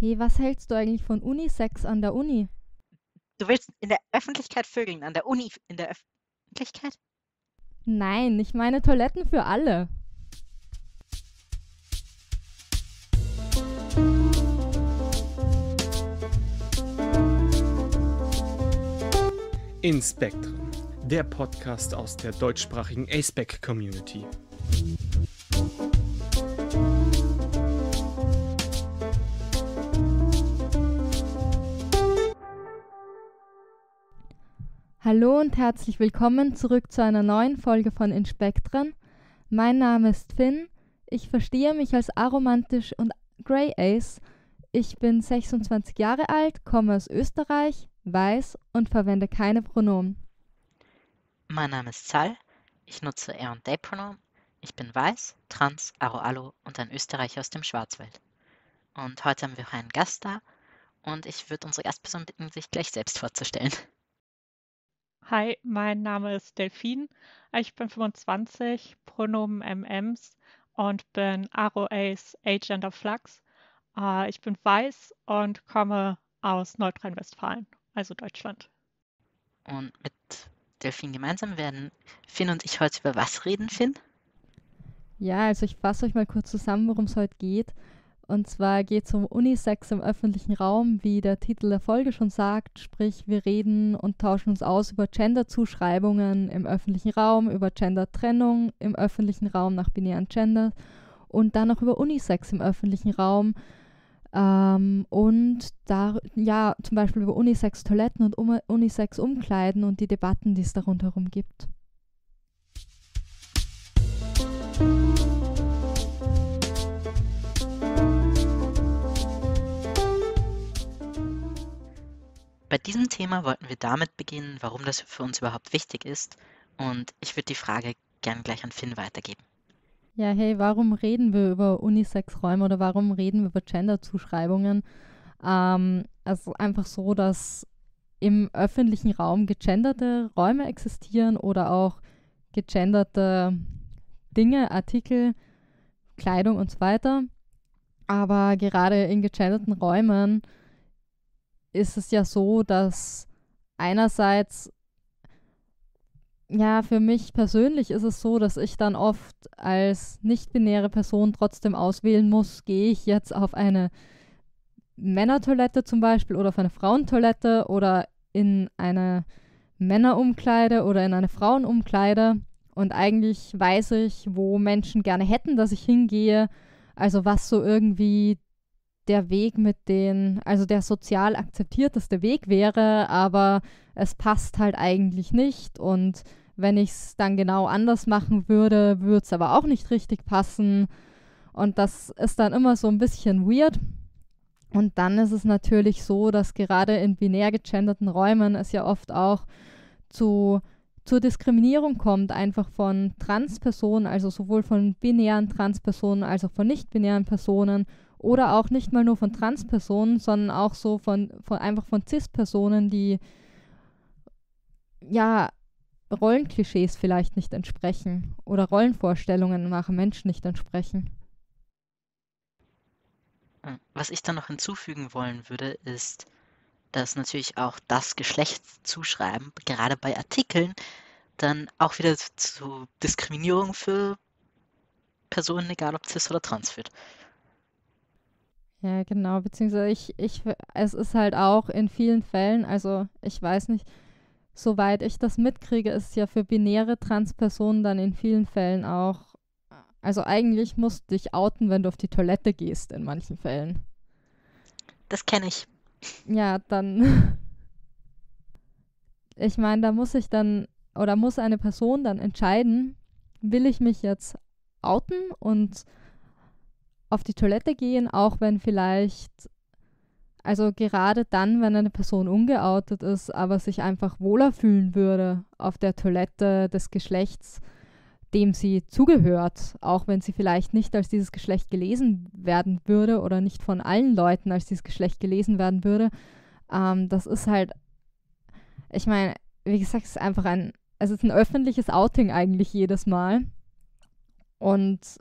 Hey, was hältst du eigentlich von Unisex an der Uni? Du willst in der Öffentlichkeit vögeln, an der Uni in der Öffentlichkeit? Nein, ich meine Toiletten für alle. In Spectrum, der Podcast aus der deutschsprachigen ASPEC Community. Hallo und herzlich willkommen zurück zu einer neuen Folge von Inspektren. Mein Name ist Finn. Ich verstehe mich als aromantisch und Grey Ace. Ich bin 26 Jahre alt, komme aus Österreich, weiß und verwende keine Pronomen. Mein Name ist Zal. Ich nutze er und they Pronomen. Ich bin weiß, trans, aro-allo und ein Österreicher aus dem Schwarzwald. Und heute haben wir auch einen Gast da und ich würde unsere Gastperson bitten, sich gleich selbst vorzustellen. Hi, mein Name ist Delphine. Ich bin 25, Pronomen MMs und bin Aro Ace Agent of Flux. Äh, ich bin weiß und komme aus Nordrhein-Westfalen, also Deutschland. Und mit Delphine gemeinsam werden Finn und ich heute über was reden, Finn? Ja, also ich fasse euch mal kurz zusammen, worum es heute geht. Und zwar geht es um Unisex im öffentlichen Raum, wie der Titel der Folge schon sagt. Sprich, wir reden und tauschen uns aus über Gender-Zuschreibungen im öffentlichen Raum, über Gender-Trennung im öffentlichen Raum nach binären Gender und dann noch über Unisex im öffentlichen Raum. Ähm, und da, ja, zum Beispiel über Unisex-Toiletten und um, Unisex-Umkleiden und die Debatten, die es darunter herum gibt. Bei diesem Thema wollten wir damit beginnen, warum das für uns überhaupt wichtig ist. Und ich würde die Frage gern gleich an Finn weitergeben. Ja, hey, warum reden wir über Unisex-Räume oder warum reden wir über Gender-Zuschreibungen? Ähm, also einfach so, dass im öffentlichen Raum gegenderte Räume existieren oder auch gegenderte Dinge, Artikel, Kleidung und so weiter. Aber gerade in gegenderten Räumen ist es ja so, dass einerseits, ja, für mich persönlich ist es so, dass ich dann oft als nicht-binäre Person trotzdem auswählen muss, gehe ich jetzt auf eine Männertoilette zum Beispiel oder auf eine Frauentoilette oder in eine Männerumkleide oder in eine Frauenumkleide. Und eigentlich weiß ich, wo Menschen gerne hätten, dass ich hingehe. Also was so irgendwie der Weg mit den, also der sozial akzeptierteste Weg wäre, aber es passt halt eigentlich nicht. Und wenn ich es dann genau anders machen würde, würde es aber auch nicht richtig passen. Und das ist dann immer so ein bisschen weird. Und dann ist es natürlich so, dass gerade in binär gegenderten Räumen es ja oft auch zu, zur Diskriminierung kommt, einfach von Transpersonen, also sowohl von binären Transpersonen als auch von nicht-binären Personen oder auch nicht mal nur von Transpersonen, sondern auch so von, von einfach von Cis-Personen, die ja Rollenklischees vielleicht nicht entsprechen oder Rollenvorstellungen nach Menschen nicht entsprechen. Hm, was ich dann noch hinzufügen wollen würde, ist, dass natürlich auch das Geschlechtszuschreiben, gerade bei Artikeln, dann auch wieder zu Diskriminierung für Personen, egal ob cis oder trans führt. Ja, genau, beziehungsweise ich, ich, es ist halt auch in vielen Fällen, also ich weiß nicht, soweit ich das mitkriege, ist es ja für binäre Transpersonen dann in vielen Fällen auch, also eigentlich musst du dich outen, wenn du auf die Toilette gehst, in manchen Fällen. Das kenne ich. Ja, dann, ich meine, da muss ich dann, oder muss eine Person dann entscheiden, will ich mich jetzt outen und auf die Toilette gehen, auch wenn vielleicht, also gerade dann, wenn eine Person ungeoutet ist, aber sich einfach wohler fühlen würde auf der Toilette des Geschlechts, dem sie zugehört, auch wenn sie vielleicht nicht als dieses Geschlecht gelesen werden würde oder nicht von allen Leuten als dieses Geschlecht gelesen werden würde. Ähm, das ist halt, ich meine, wie gesagt, es ist einfach ein, es ist ein öffentliches Outing eigentlich jedes Mal. Und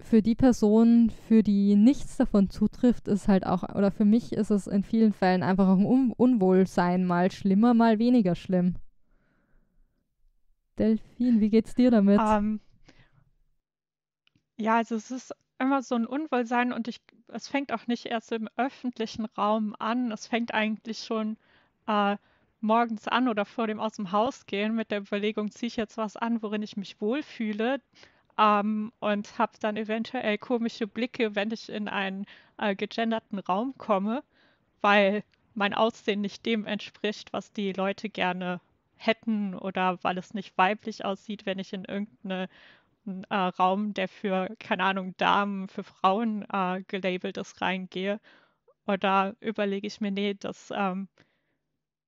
für die Person, für die nichts davon zutrifft, ist halt auch, oder für mich ist es in vielen Fällen einfach auch ein Un Unwohlsein, mal schlimmer, mal weniger schlimm. Delphine, wie geht's dir damit? Um, ähm, ja, also es ist immer so ein Unwohlsein und ich, es fängt auch nicht erst im öffentlichen Raum an. Es fängt eigentlich schon äh, morgens an oder vor dem aus dem Haus gehen mit der Überlegung, ziehe ich jetzt was an, worin ich mich wohlfühle ähm, und habe dann eventuell komische Blicke, wenn ich in einen äh, gegenderten Raum komme, weil mein Aussehen nicht dem entspricht, was die Leute gerne hätten oder weil es nicht weiblich aussieht, wenn ich in irgendeinen äh, Raum, der für, keine Ahnung, Damen, für Frauen äh, gelabelt ist, reingehe. Oder überlege ich mir, nee, das, ähm,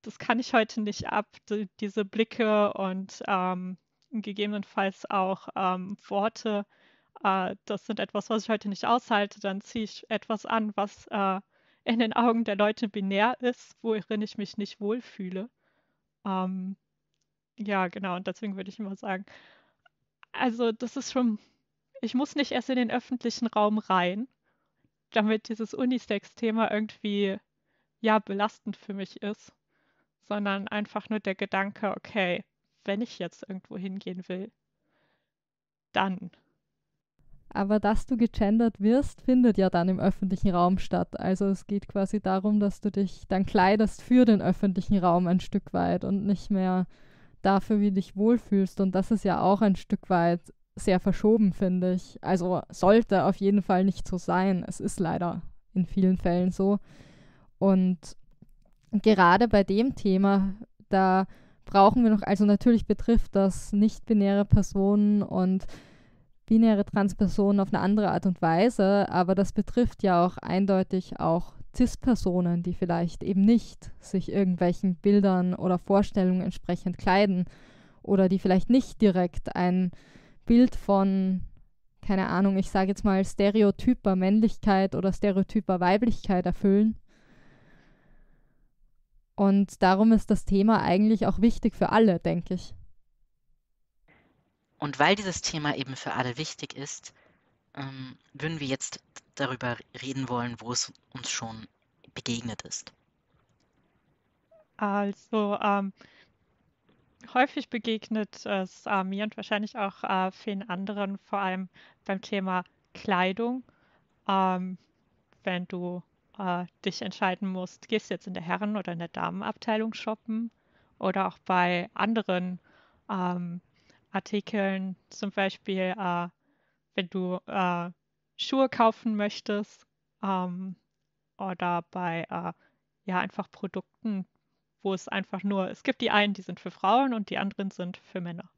das kann ich heute nicht ab, die, diese Blicke und ähm, gegebenenfalls auch ähm, Worte, äh, das sind etwas, was ich heute nicht aushalte, dann ziehe ich etwas an, was äh, in den Augen der Leute binär ist, worin ich mich nicht wohlfühle. Ähm, ja, genau, und deswegen würde ich immer sagen, also das ist schon, ich muss nicht erst in den öffentlichen Raum rein, damit dieses Unisex-Thema irgendwie, ja, belastend für mich ist, sondern einfach nur der Gedanke, okay, wenn ich jetzt irgendwo hingehen will, dann. Aber dass du gegendert wirst, findet ja dann im öffentlichen Raum statt. Also es geht quasi darum, dass du dich dann kleidest für den öffentlichen Raum ein Stück weit und nicht mehr dafür, wie du dich wohlfühlst. Und das ist ja auch ein Stück weit sehr verschoben, finde ich. Also sollte auf jeden Fall nicht so sein. Es ist leider in vielen Fällen so. Und gerade bei dem Thema, da brauchen wir noch, also natürlich betrifft das nicht-binäre Personen und binäre Transpersonen auf eine andere Art und Weise, aber das betrifft ja auch eindeutig auch CIS-Personen, die vielleicht eben nicht sich irgendwelchen Bildern oder Vorstellungen entsprechend kleiden oder die vielleicht nicht direkt ein Bild von, keine Ahnung, ich sage jetzt mal stereotyper Männlichkeit oder stereotyper Weiblichkeit erfüllen, und darum ist das Thema eigentlich auch wichtig für alle, denke ich. Und weil dieses Thema eben für alle wichtig ist, ähm, würden wir jetzt darüber reden wollen, wo es uns schon begegnet ist. Also ähm, häufig begegnet es äh, mir und wahrscheinlich auch äh, vielen anderen, vor allem beim Thema Kleidung. Ähm, wenn du äh, dich entscheiden musst, gehst du jetzt in der Herren- oder in der Damenabteilung shoppen oder auch bei anderen ähm, Artikeln, zum Beispiel äh, wenn du äh, Schuhe kaufen möchtest ähm, oder bei äh, ja einfach Produkten, wo es einfach nur, es gibt die einen, die sind für Frauen und die anderen sind für Männer.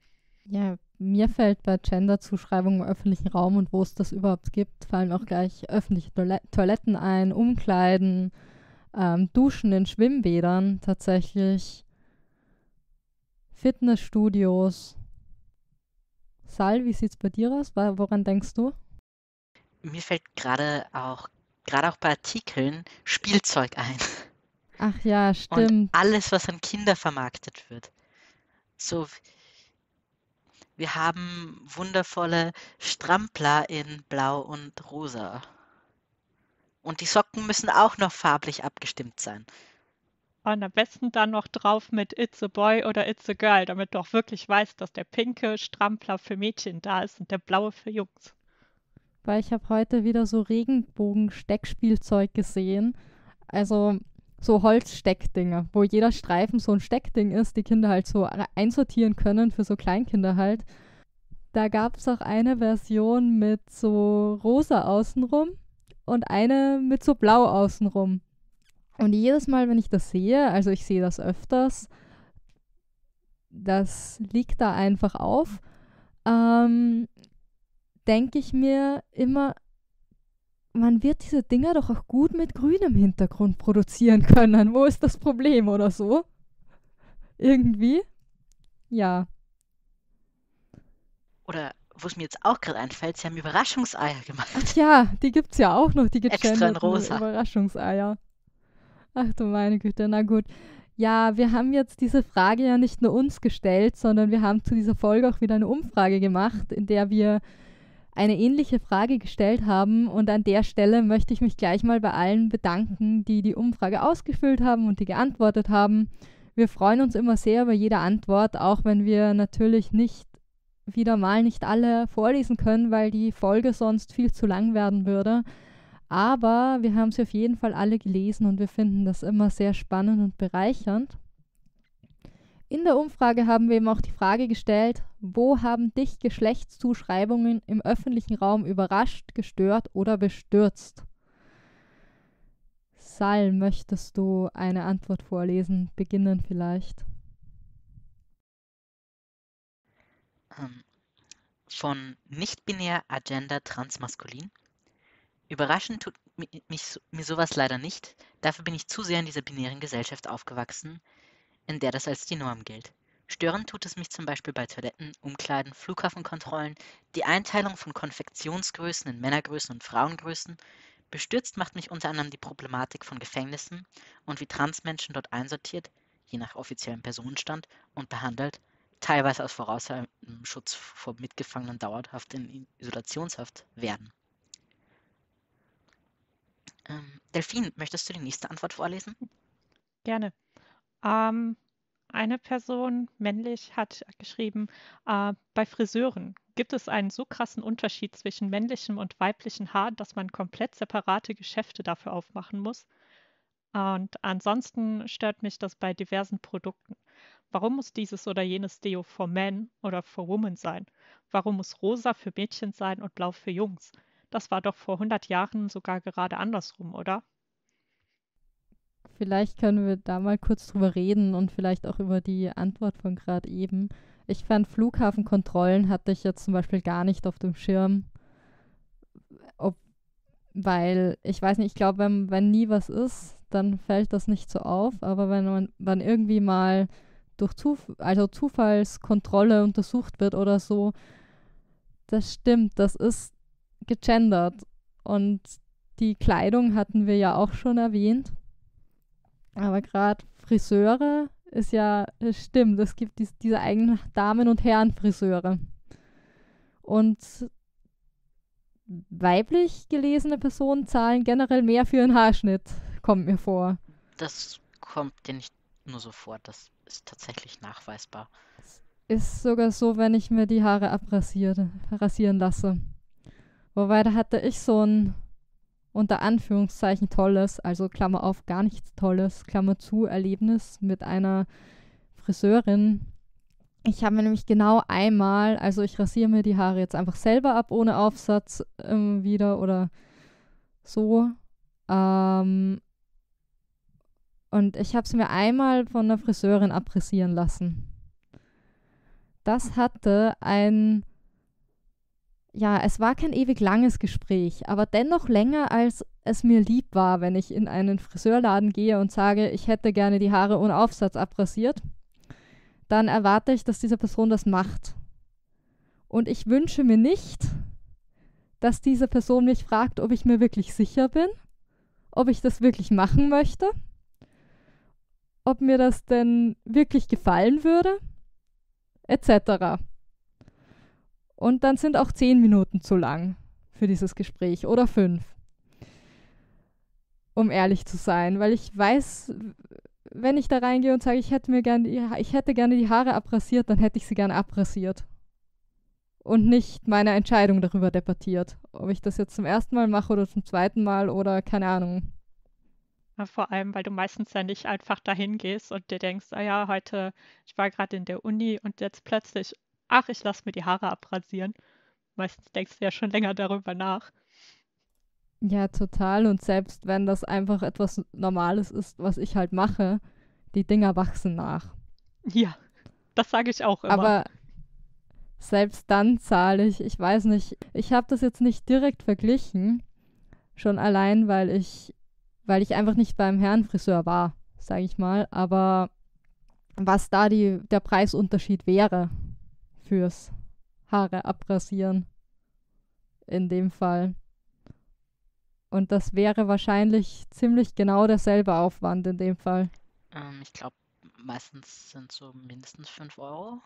Ja, mir fällt bei Gender-Zuschreibungen im öffentlichen Raum und wo es das überhaupt gibt, fallen auch gleich öffentliche Toiletten ein, Umkleiden, ähm, Duschen in Schwimmbädern tatsächlich, Fitnessstudios. Sal, wie sieht es bei dir aus? Woran denkst du? Mir fällt gerade auch, gerade auch bei Artikeln Spielzeug ein. Ach ja, stimmt. Und alles, was an Kinder vermarktet wird. So wir haben wundervolle Strampler in Blau und Rosa. Und die Socken müssen auch noch farblich abgestimmt sein. Und am besten dann noch drauf mit It's a Boy oder It's a Girl, damit du auch wirklich weißt, dass der pinke Strampler für Mädchen da ist und der blaue für Jungs. Weil ich habe heute wieder so Regenbogen-Steckspielzeug gesehen. Also so Holzsteckdinger, wo jeder Streifen so ein Steckding ist, die Kinder halt so einsortieren können für so Kleinkinder halt. Da gab es auch eine Version mit so rosa außenrum und eine mit so blau außenrum. Und jedes Mal, wenn ich das sehe, also ich sehe das öfters, das liegt da einfach auf, ähm, denke ich mir immer, man wird diese Dinger doch auch gut mit grünem Hintergrund produzieren können. Wo ist das Problem oder so? Irgendwie? Ja. Oder wo es mir jetzt auch gerade einfällt, sie haben Überraschungseier gemacht. Ach ja, die gibt es ja auch noch, die rosa. Überraschungseier. Ach du meine Güte, na gut. Ja, wir haben jetzt diese Frage ja nicht nur uns gestellt, sondern wir haben zu dieser Folge auch wieder eine Umfrage gemacht, in der wir eine ähnliche Frage gestellt haben. Und an der Stelle möchte ich mich gleich mal bei allen bedanken, die die Umfrage ausgefüllt haben und die geantwortet haben. Wir freuen uns immer sehr über jede Antwort, auch wenn wir natürlich nicht wieder mal nicht alle vorlesen können, weil die Folge sonst viel zu lang werden würde. Aber wir haben sie auf jeden Fall alle gelesen und wir finden das immer sehr spannend und bereichernd. In der Umfrage haben wir eben auch die Frage gestellt, wo haben dich Geschlechtszuschreibungen im öffentlichen Raum überrascht, gestört oder bestürzt? Sal, möchtest du eine Antwort vorlesen? Beginnen vielleicht. Ähm, von nicht-binär Agenda transmaskulin. Überraschend tut mich, mir sowas leider nicht. Dafür bin ich zu sehr in dieser binären Gesellschaft aufgewachsen, in der das als die Norm gilt. Stören tut es mich zum Beispiel bei Toiletten, Umkleiden, Flughafenkontrollen, die Einteilung von Konfektionsgrößen in Männergrößen und Frauengrößen. Bestürzt macht mich unter anderem die Problematik von Gefängnissen und wie Transmenschen dort einsortiert, je nach offiziellem Personenstand, und behandelt, teilweise aus voraussehendem Schutz vor Mitgefangenen dauerhaft in Isolationshaft werden. Ähm, Delphine, möchtest du die nächste Antwort vorlesen? Gerne. Ähm, eine Person, männlich, hat geschrieben, äh, bei Friseuren gibt es einen so krassen Unterschied zwischen männlichem und weiblichem Haar, dass man komplett separate Geschäfte dafür aufmachen muss. Und ansonsten stört mich das bei diversen Produkten. Warum muss dieses oder jenes Deo for Men oder for Women sein? Warum muss rosa für Mädchen sein und blau für Jungs? Das war doch vor 100 Jahren sogar gerade andersrum, oder? Vielleicht können wir da mal kurz drüber reden und vielleicht auch über die Antwort von gerade eben. Ich fand Flughafenkontrollen hatte ich jetzt zum Beispiel gar nicht auf dem Schirm. Ob, weil, ich weiß nicht, ich glaube, wenn, wenn nie was ist, dann fällt das nicht so auf. Aber wenn man dann irgendwie mal durch Zuf also Zufallskontrolle untersucht wird oder so, das stimmt, das ist gegendert. Und die Kleidung hatten wir ja auch schon erwähnt. Aber gerade Friseure ist ja, es stimmt, es gibt dies, diese eigenen Damen- und Herren-Friseure. Und weiblich gelesene Personen zahlen generell mehr für einen Haarschnitt, kommt mir vor. Das kommt dir nicht nur so vor, das ist tatsächlich nachweisbar. Ist sogar so, wenn ich mir die Haare abrasiere, rasieren lasse. Wobei, da hatte ich so ein unter Anführungszeichen tolles, also Klammer auf, gar nichts tolles, Klammer zu, Erlebnis mit einer Friseurin. Ich habe mir nämlich genau einmal, also ich rasiere mir die Haare jetzt einfach selber ab, ohne Aufsatz ähm, wieder oder so. Ähm, und ich habe es mir einmal von einer Friseurin abrasieren lassen. Das hatte ein ja, es war kein ewig langes Gespräch, aber dennoch länger, als es mir lieb war, wenn ich in einen Friseurladen gehe und sage, ich hätte gerne die Haare ohne Aufsatz abrasiert, dann erwarte ich, dass diese Person das macht. Und ich wünsche mir nicht, dass diese Person mich fragt, ob ich mir wirklich sicher bin, ob ich das wirklich machen möchte, ob mir das denn wirklich gefallen würde, etc. Und dann sind auch zehn Minuten zu lang für dieses Gespräch oder fünf. Um ehrlich zu sein, weil ich weiß, wenn ich da reingehe und sage, ich hätte mir gerne, ich hätte gerne die Haare abrasiert, dann hätte ich sie gerne abrasiert. Und nicht meine Entscheidung darüber debattiert. Ob ich das jetzt zum ersten Mal mache oder zum zweiten Mal oder keine Ahnung. Vor allem, weil du meistens ja nicht einfach dahin gehst und dir denkst, ah ja, heute, ich war gerade in der Uni und jetzt plötzlich, ach, ich lasse mir die Haare abrasieren. Meistens denkst du ja schon länger darüber nach. Ja, total. Und selbst wenn das einfach etwas Normales ist, was ich halt mache, die Dinger wachsen nach. Ja, das sage ich auch immer. Aber selbst dann zahle ich, ich weiß nicht, ich habe das jetzt nicht direkt verglichen, schon allein, weil ich, weil ich einfach nicht beim Herrenfriseur war, sage ich mal. Aber was da die, der Preisunterschied wäre, fürs Haare abrasieren. In dem Fall. Und das wäre wahrscheinlich ziemlich genau derselbe Aufwand in dem Fall. Ähm, ich glaube, meistens sind so mindestens 5 Euro.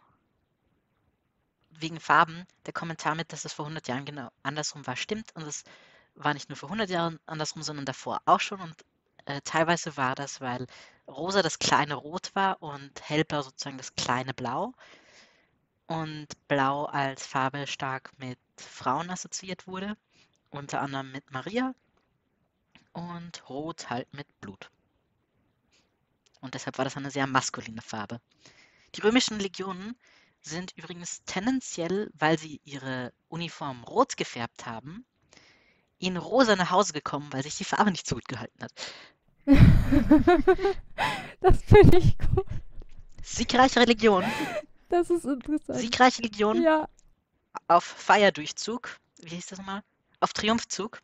wegen Farben, der Kommentar mit, dass es vor 100 Jahren genau andersrum war, stimmt. Und es war nicht nur vor 100 Jahren andersrum, sondern davor auch schon. Und äh, teilweise war das, weil rosa das kleine Rot war und hellblau sozusagen das kleine Blau. Und blau als Farbe stark mit Frauen assoziiert wurde, unter anderem mit Maria. Und rot halt mit Blut. Und deshalb war das eine sehr maskuline Farbe. Die römischen Legionen sind übrigens tendenziell, weil sie ihre Uniform rot gefärbt haben, in rosa nach Hause gekommen, weil sich die Farbe nicht so gut gehalten hat. das finde ich gut. Siegreiche Religion. Das ist interessant. Siegreiche Legion Ja, auf Feierdurchzug. Wie hieß das nochmal? Auf Triumphzug.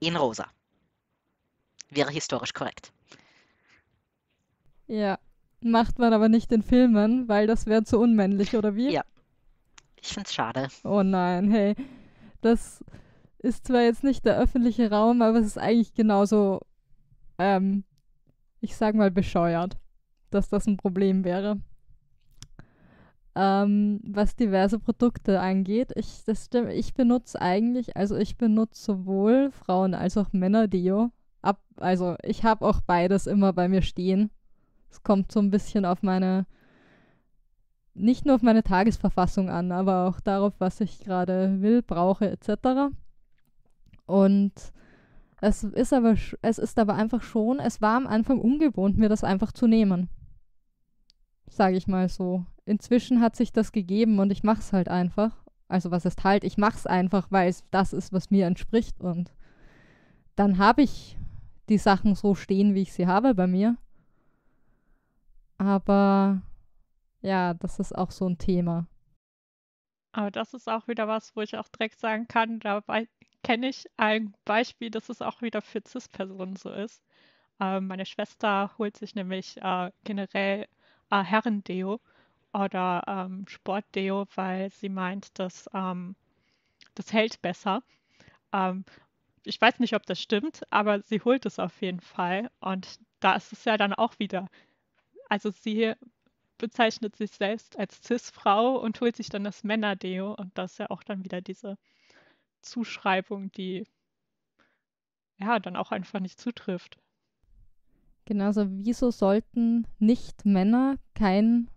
In rosa. Wäre historisch korrekt. ja. Macht man aber nicht in Filmen, weil das wäre zu unmännlich, oder wie? Ja. Ich finde es schade. Oh nein, hey. Das ist zwar jetzt nicht der öffentliche Raum, aber es ist eigentlich genauso, ähm, ich sag mal, bescheuert, dass das ein Problem wäre. Ähm, was diverse Produkte angeht, ich, das stimmt, ich benutze eigentlich, also ich benutze sowohl Frauen- als auch Männer-Deo. Ab, also ich habe auch beides immer bei mir stehen. Es kommt so ein bisschen auf meine, nicht nur auf meine Tagesverfassung an, aber auch darauf, was ich gerade will, brauche etc. Und es ist aber, es ist aber einfach schon, es war am Anfang ungewohnt, mir das einfach zu nehmen. Sage ich mal so. Inzwischen hat sich das gegeben und ich mache es halt einfach. Also was ist halt, ich mache es einfach, weil es das ist, was mir entspricht. Und dann habe ich die Sachen so stehen, wie ich sie habe bei mir. Aber ja, das ist auch so ein Thema. Aber das ist auch wieder was, wo ich auch direkt sagen kann, dabei kenne ich ein Beispiel, dass es auch wieder für CIS-Personen so ist. Ähm, meine Schwester holt sich nämlich äh, generell äh, Herrendeo oder ähm, Sportdeo, weil sie meint, dass ähm, das hält besser. Ähm, ich weiß nicht, ob das stimmt, aber sie holt es auf jeden Fall. Und da ist es ja dann auch wieder. Also sie bezeichnet sich selbst als Cis-Frau und holt sich dann das Männerdeo. Und das ist ja auch dann wieder diese Zuschreibung, die ja dann auch einfach nicht zutrifft. Genauso, wieso sollten nicht Männer kein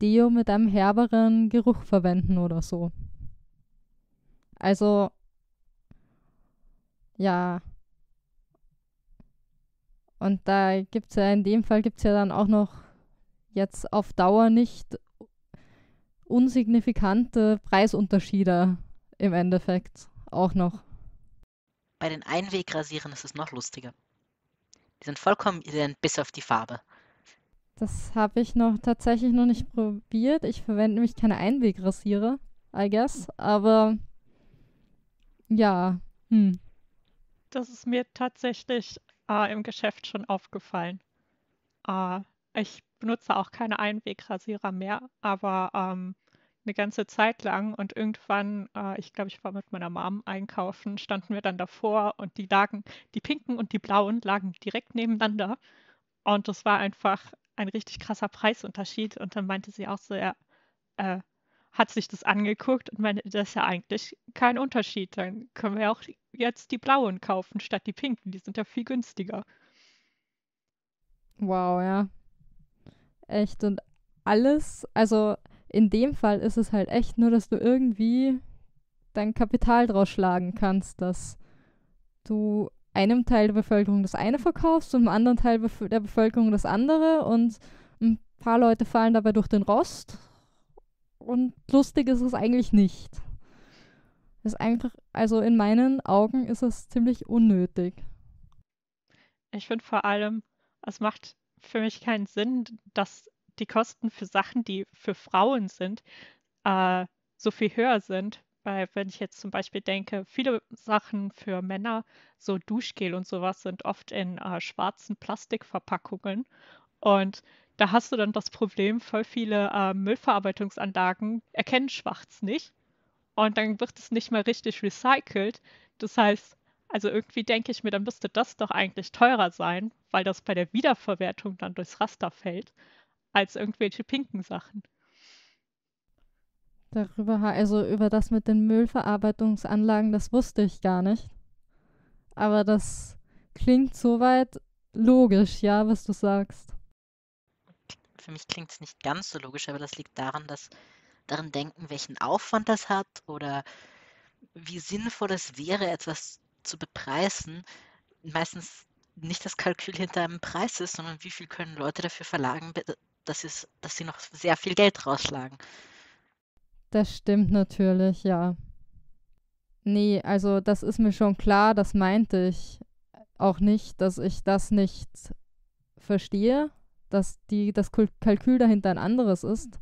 Deo mit einem herberen Geruch verwenden oder so? Also, ja. Und da gibt es ja, in dem Fall gibt es ja dann auch noch jetzt auf Dauer nicht unsignifikante Preisunterschiede im Endeffekt auch noch. Bei den Einwegrasieren ist es noch lustiger. Die sind vollkommen ident, bis auf die Farbe. Das habe ich noch tatsächlich noch nicht probiert. Ich verwende nämlich keine Einwegrasierer, I guess. Aber ja, hm. Das ist mir tatsächlich äh, im Geschäft schon aufgefallen. Äh, ich benutze auch keine Einwegrasierer mehr, aber ähm, eine ganze Zeit lang und irgendwann, äh, ich glaube, ich war mit meiner Mom einkaufen, standen wir dann davor und die lagen, die pinken und die blauen lagen direkt nebeneinander und das war einfach ein richtig krasser Preisunterschied und dann meinte sie auch so, ja, äh, hat sich das angeguckt und meinte, das ist ja eigentlich kein Unterschied, dann können wir auch jetzt die blauen kaufen statt die pinken, die sind ja viel günstiger. Wow, ja. Echt. Und alles, also in dem Fall ist es halt echt nur, dass du irgendwie dein Kapital draus schlagen kannst, dass du einem Teil der Bevölkerung das eine verkaufst und einem anderen Teil der Bevölkerung das andere und ein paar Leute fallen dabei durch den Rost und lustig ist es eigentlich nicht. Ist einfach, also in meinen Augen ist es ziemlich unnötig. Ich finde vor allem, es macht für mich keinen Sinn, dass die Kosten für Sachen, die für Frauen sind, äh, so viel höher sind. Weil wenn ich jetzt zum Beispiel denke, viele Sachen für Männer, so Duschgel und sowas, sind oft in äh, schwarzen Plastikverpackungen. Und da hast du dann das Problem, voll viele äh, Müllverarbeitungsanlagen erkennen schwarz nicht. Und dann wird es nicht mehr richtig recycelt. Das heißt, also irgendwie denke ich mir, dann müsste das doch eigentlich teurer sein, weil das bei der Wiederverwertung dann durchs Raster fällt, als irgendwelche pinken Sachen. Darüber, also über das mit den Müllverarbeitungsanlagen, das wusste ich gar nicht. Aber das klingt soweit logisch, ja, was du sagst. Für mich klingt es nicht ganz so logisch, aber das liegt daran, dass daran denken, welchen Aufwand das hat oder wie sinnvoll es wäre, etwas zu bepreisen. Meistens nicht das Kalkül hinter einem Preis ist, sondern wie viel können Leute dafür verlagen, dass, dass sie noch sehr viel Geld rausschlagen. Das stimmt natürlich, ja. Nee, also das ist mir schon klar, das meinte ich auch nicht, dass ich das nicht verstehe, dass die, das Kalkül dahinter ein anderes ist.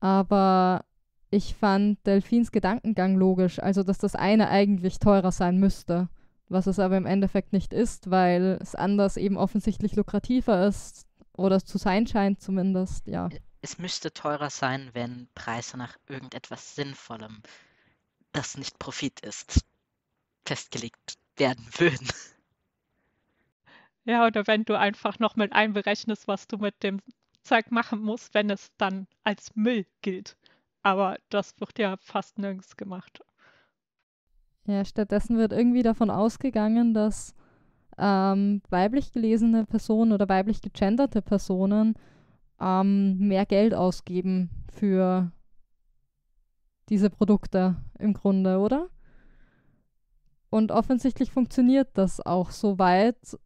Aber ich fand Delphins Gedankengang logisch, also dass das eine eigentlich teurer sein müsste, was es aber im Endeffekt nicht ist, weil es anders eben offensichtlich lukrativer ist oder zu sein scheint zumindest, ja es müsste teurer sein, wenn Preise nach irgendetwas Sinnvollem, das nicht Profit ist, festgelegt werden würden. Ja, oder wenn du einfach noch mit einberechnest, was du mit dem Zeug machen musst, wenn es dann als Müll gilt. Aber das wird ja fast nirgends gemacht. Ja, stattdessen wird irgendwie davon ausgegangen, dass ähm, weiblich gelesene Personen oder weiblich gegenderte Personen ähm, mehr Geld ausgeben für diese Produkte im Grunde, oder? Und offensichtlich funktioniert das auch so weit,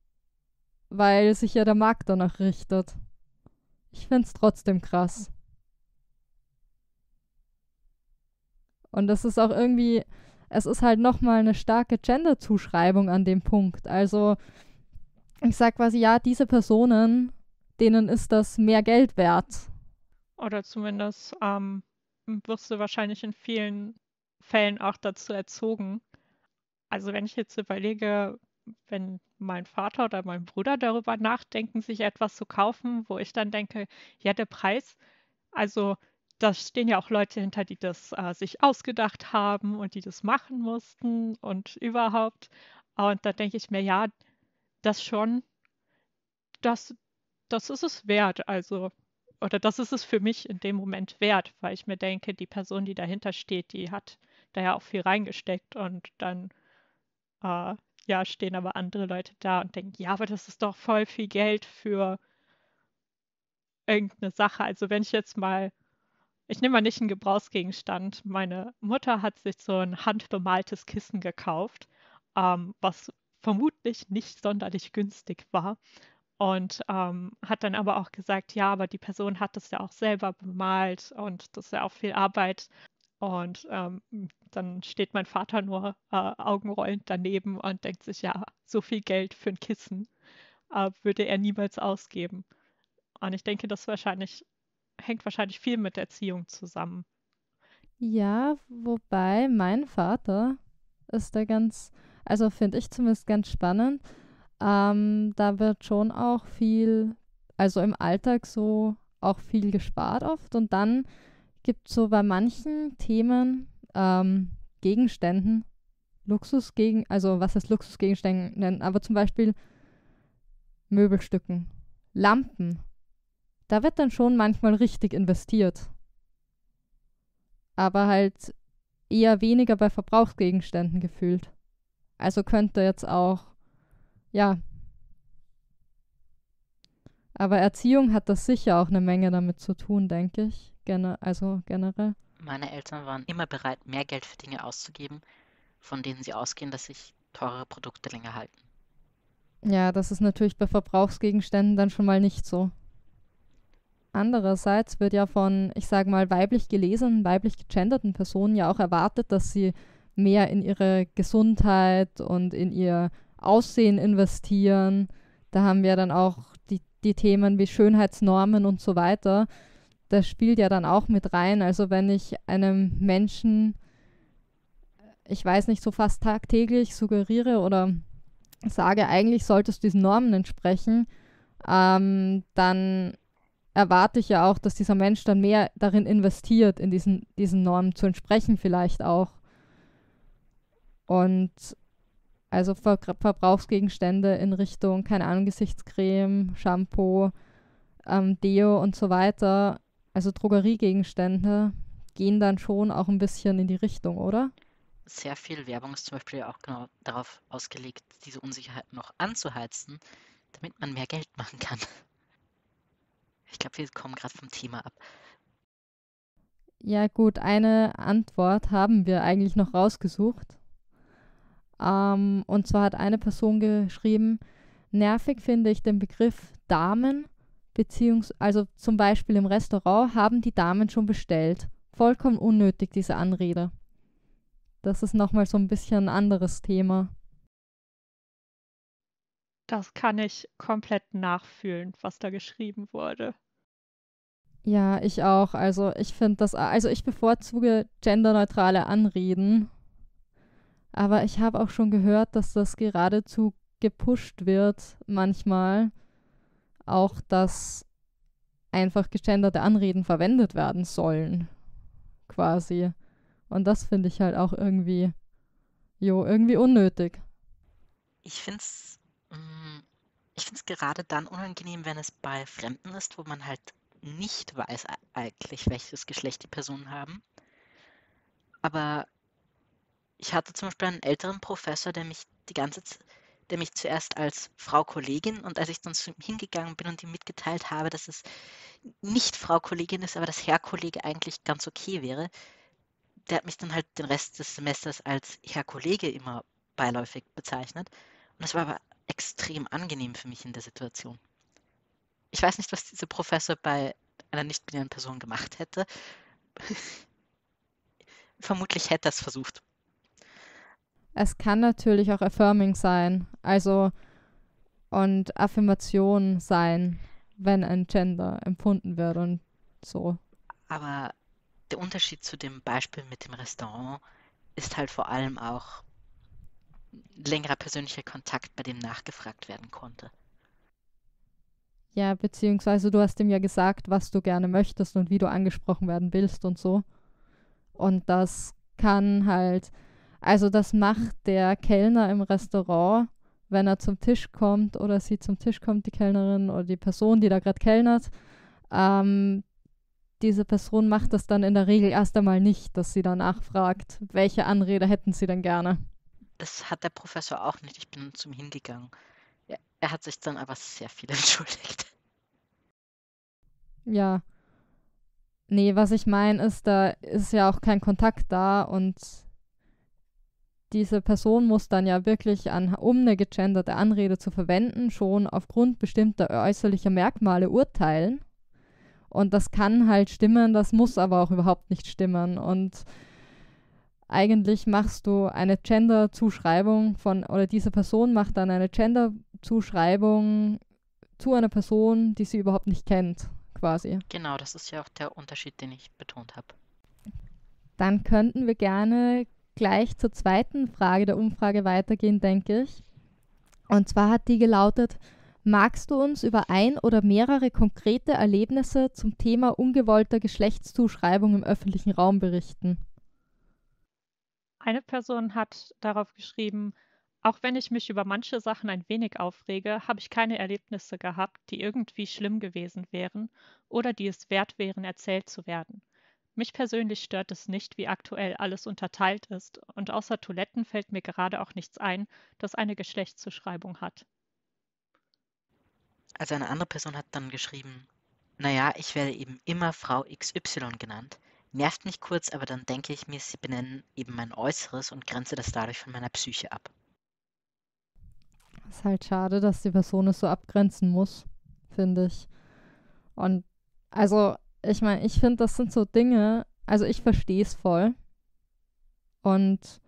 weil sich ja der Markt danach richtet. Ich finde es trotzdem krass. Und das ist auch irgendwie, es ist halt nochmal eine starke Gender-Zuschreibung an dem Punkt. Also, ich sag quasi, ja, diese Personen denen ist das mehr Geld wert. Oder zumindest ähm, wirst du wahrscheinlich in vielen Fällen auch dazu erzogen. Also wenn ich jetzt überlege, wenn mein Vater oder mein Bruder darüber nachdenken, sich etwas zu kaufen, wo ich dann denke, ja, der Preis, also da stehen ja auch Leute hinter, die das äh, sich ausgedacht haben und die das machen mussten und überhaupt. Und da denke ich mir, ja, das schon, das, das ist es wert. Also, oder das ist es für mich in dem Moment wert, weil ich mir denke, die Person, die dahinter steht, die hat da ja auch viel reingesteckt und dann äh, ja, stehen aber andere Leute da und denken, ja, aber das ist doch voll viel Geld für irgendeine Sache. Also wenn ich jetzt mal, ich nehme mal nicht einen Gebrauchsgegenstand. Meine Mutter hat sich so ein handbemaltes Kissen gekauft, ähm, was vermutlich nicht sonderlich günstig war. Und ähm, hat dann aber auch gesagt, ja, aber die Person hat das ja auch selber bemalt und das ist ja auch viel Arbeit. Und ähm, dann steht mein Vater nur äh, augenrollend daneben und denkt sich, ja, so viel Geld für ein Kissen äh, würde er niemals ausgeben. Und ich denke, das wahrscheinlich hängt wahrscheinlich viel mit Erziehung zusammen. Ja, wobei mein Vater ist da ganz, also finde ich zumindest ganz spannend ähm, da wird schon auch viel, also im Alltag so auch viel gespart oft. Und dann gibt es so bei manchen Themen, ähm, Gegenständen, Luxusgegen, also was heißt Luxusgegenständen, aber zum Beispiel Möbelstücken, Lampen. Da wird dann schon manchmal richtig investiert. Aber halt eher weniger bei Verbrauchsgegenständen gefühlt. Also könnte jetzt auch ja. Aber Erziehung hat das sicher auch eine Menge damit zu tun, denke ich. Gene also generell. Meine Eltern waren immer bereit, mehr Geld für Dinge auszugeben, von denen sie ausgehen, dass sich teure Produkte länger halten. Ja, das ist natürlich bei Verbrauchsgegenständen dann schon mal nicht so. Andererseits wird ja von, ich sage mal, weiblich gelesenen, weiblich gegenderten Personen ja auch erwartet, dass sie mehr in ihre Gesundheit und in ihr Aussehen investieren. Da haben wir dann auch die, die Themen wie Schönheitsnormen und so weiter. Das spielt ja dann auch mit rein. Also wenn ich einem Menschen, ich weiß nicht, so fast tagtäglich suggeriere oder sage, eigentlich solltest du diesen Normen entsprechen, ähm, dann erwarte ich ja auch, dass dieser Mensch dann mehr darin investiert, in diesen, diesen Normen zu entsprechen vielleicht auch. Und also Ver Verbrauchsgegenstände in Richtung, keine Ahnung, Gesichtscreme, Shampoo, ähm, Deo und so weiter. Also Drogeriegegenstände. gehen dann schon auch ein bisschen in die Richtung, oder? Sehr viel Werbung ist zum Beispiel auch genau darauf ausgelegt, diese Unsicherheit noch anzuheizen, damit man mehr Geld machen kann. Ich glaube, wir kommen gerade vom Thema ab. Ja, gut, eine Antwort haben wir eigentlich noch rausgesucht. Ähm, und zwar hat eine Person geschrieben, nervig finde ich den Begriff Damen, beziehungsweise also zum Beispiel im Restaurant haben die Damen schon bestellt. Vollkommen unnötig, diese Anrede. Das ist nochmal so ein bisschen ein anderes Thema. Das kann ich komplett nachfühlen, was da geschrieben wurde. Ja, ich auch. Also ich finde das, also ich bevorzuge genderneutrale Anreden. Aber ich habe auch schon gehört, dass das geradezu gepusht wird manchmal. Auch, dass einfach gegenderte Anreden verwendet werden sollen. Quasi. Und das finde ich halt auch irgendwie, jo, irgendwie unnötig. Ich finde es mm, ich find's gerade dann unangenehm, wenn es bei Fremden ist, wo man halt nicht weiß eigentlich, welches Geschlecht die Personen haben. Aber ich hatte zum Beispiel einen älteren Professor, der mich die ganze Zeit, der mich zuerst als Frau Kollegin und als ich dann zu ihm hingegangen bin und ihm mitgeteilt habe, dass es nicht Frau Kollegin ist, aber dass Herr Kollege eigentlich ganz okay wäre, der hat mich dann halt den Rest des Semesters als Herr Kollege immer beiläufig bezeichnet. Und das war aber extrem angenehm für mich in der Situation. Ich weiß nicht, was dieser Professor bei einer nicht-binären Person gemacht hätte. Vermutlich hätte er es versucht. Es kann natürlich auch affirming sein, also und Affirmation sein, wenn ein Gender empfunden wird und so. Aber der Unterschied zu dem Beispiel mit dem Restaurant ist halt vor allem auch längerer persönlicher Kontakt, bei dem nachgefragt werden konnte. Ja, beziehungsweise du hast ihm ja gesagt, was du gerne möchtest und wie du angesprochen werden willst und so. Und das kann halt, also das macht der Kellner im Restaurant, wenn er zum Tisch kommt oder sie zum Tisch kommt, die Kellnerin oder die Person, die da gerade kellnert, ähm, diese Person macht das dann in der Regel erst einmal nicht, dass sie danach fragt, welche Anrede hätten sie denn gerne. Das hat der Professor auch nicht. Ich bin zum hingegangen. Er hat sich dann aber sehr viel entschuldigt. Ja. Nee, was ich meine ist, da ist ja auch kein Kontakt da und diese Person muss dann ja wirklich an, um eine gegenderte Anrede zu verwenden, schon aufgrund bestimmter äußerlicher Merkmale urteilen. Und das kann halt stimmen, das muss aber auch überhaupt nicht stimmen. Und eigentlich machst du eine Gender-Zuschreibung von, oder diese Person macht dann eine Gender-Zuschreibung zu einer Person, die sie überhaupt nicht kennt, quasi. Genau, das ist ja auch der Unterschied, den ich betont habe. Dann könnten wir gerne gleich zur zweiten Frage der Umfrage weitergehen, denke ich. Und zwar hat die gelautet, magst du uns über ein oder mehrere konkrete Erlebnisse zum Thema ungewollter Geschlechtszuschreibung im öffentlichen Raum berichten? Eine Person hat darauf geschrieben, auch wenn ich mich über manche Sachen ein wenig aufrege, habe ich keine Erlebnisse gehabt, die irgendwie schlimm gewesen wären oder die es wert wären, erzählt zu werden. Mich persönlich stört es nicht, wie aktuell alles unterteilt ist, und außer Toiletten fällt mir gerade auch nichts ein, das eine Geschlechtszuschreibung hat. Also eine andere Person hat dann geschrieben, naja, ich werde eben immer Frau XY genannt. Nervt mich kurz, aber dann denke ich mir, sie benennen eben mein Äußeres und grenze das dadurch von meiner Psyche ab. Ist halt schade, dass die Person es so abgrenzen muss, finde ich. Und also, ich meine, ich finde, das sind so Dinge, also ich verstehe es voll. Und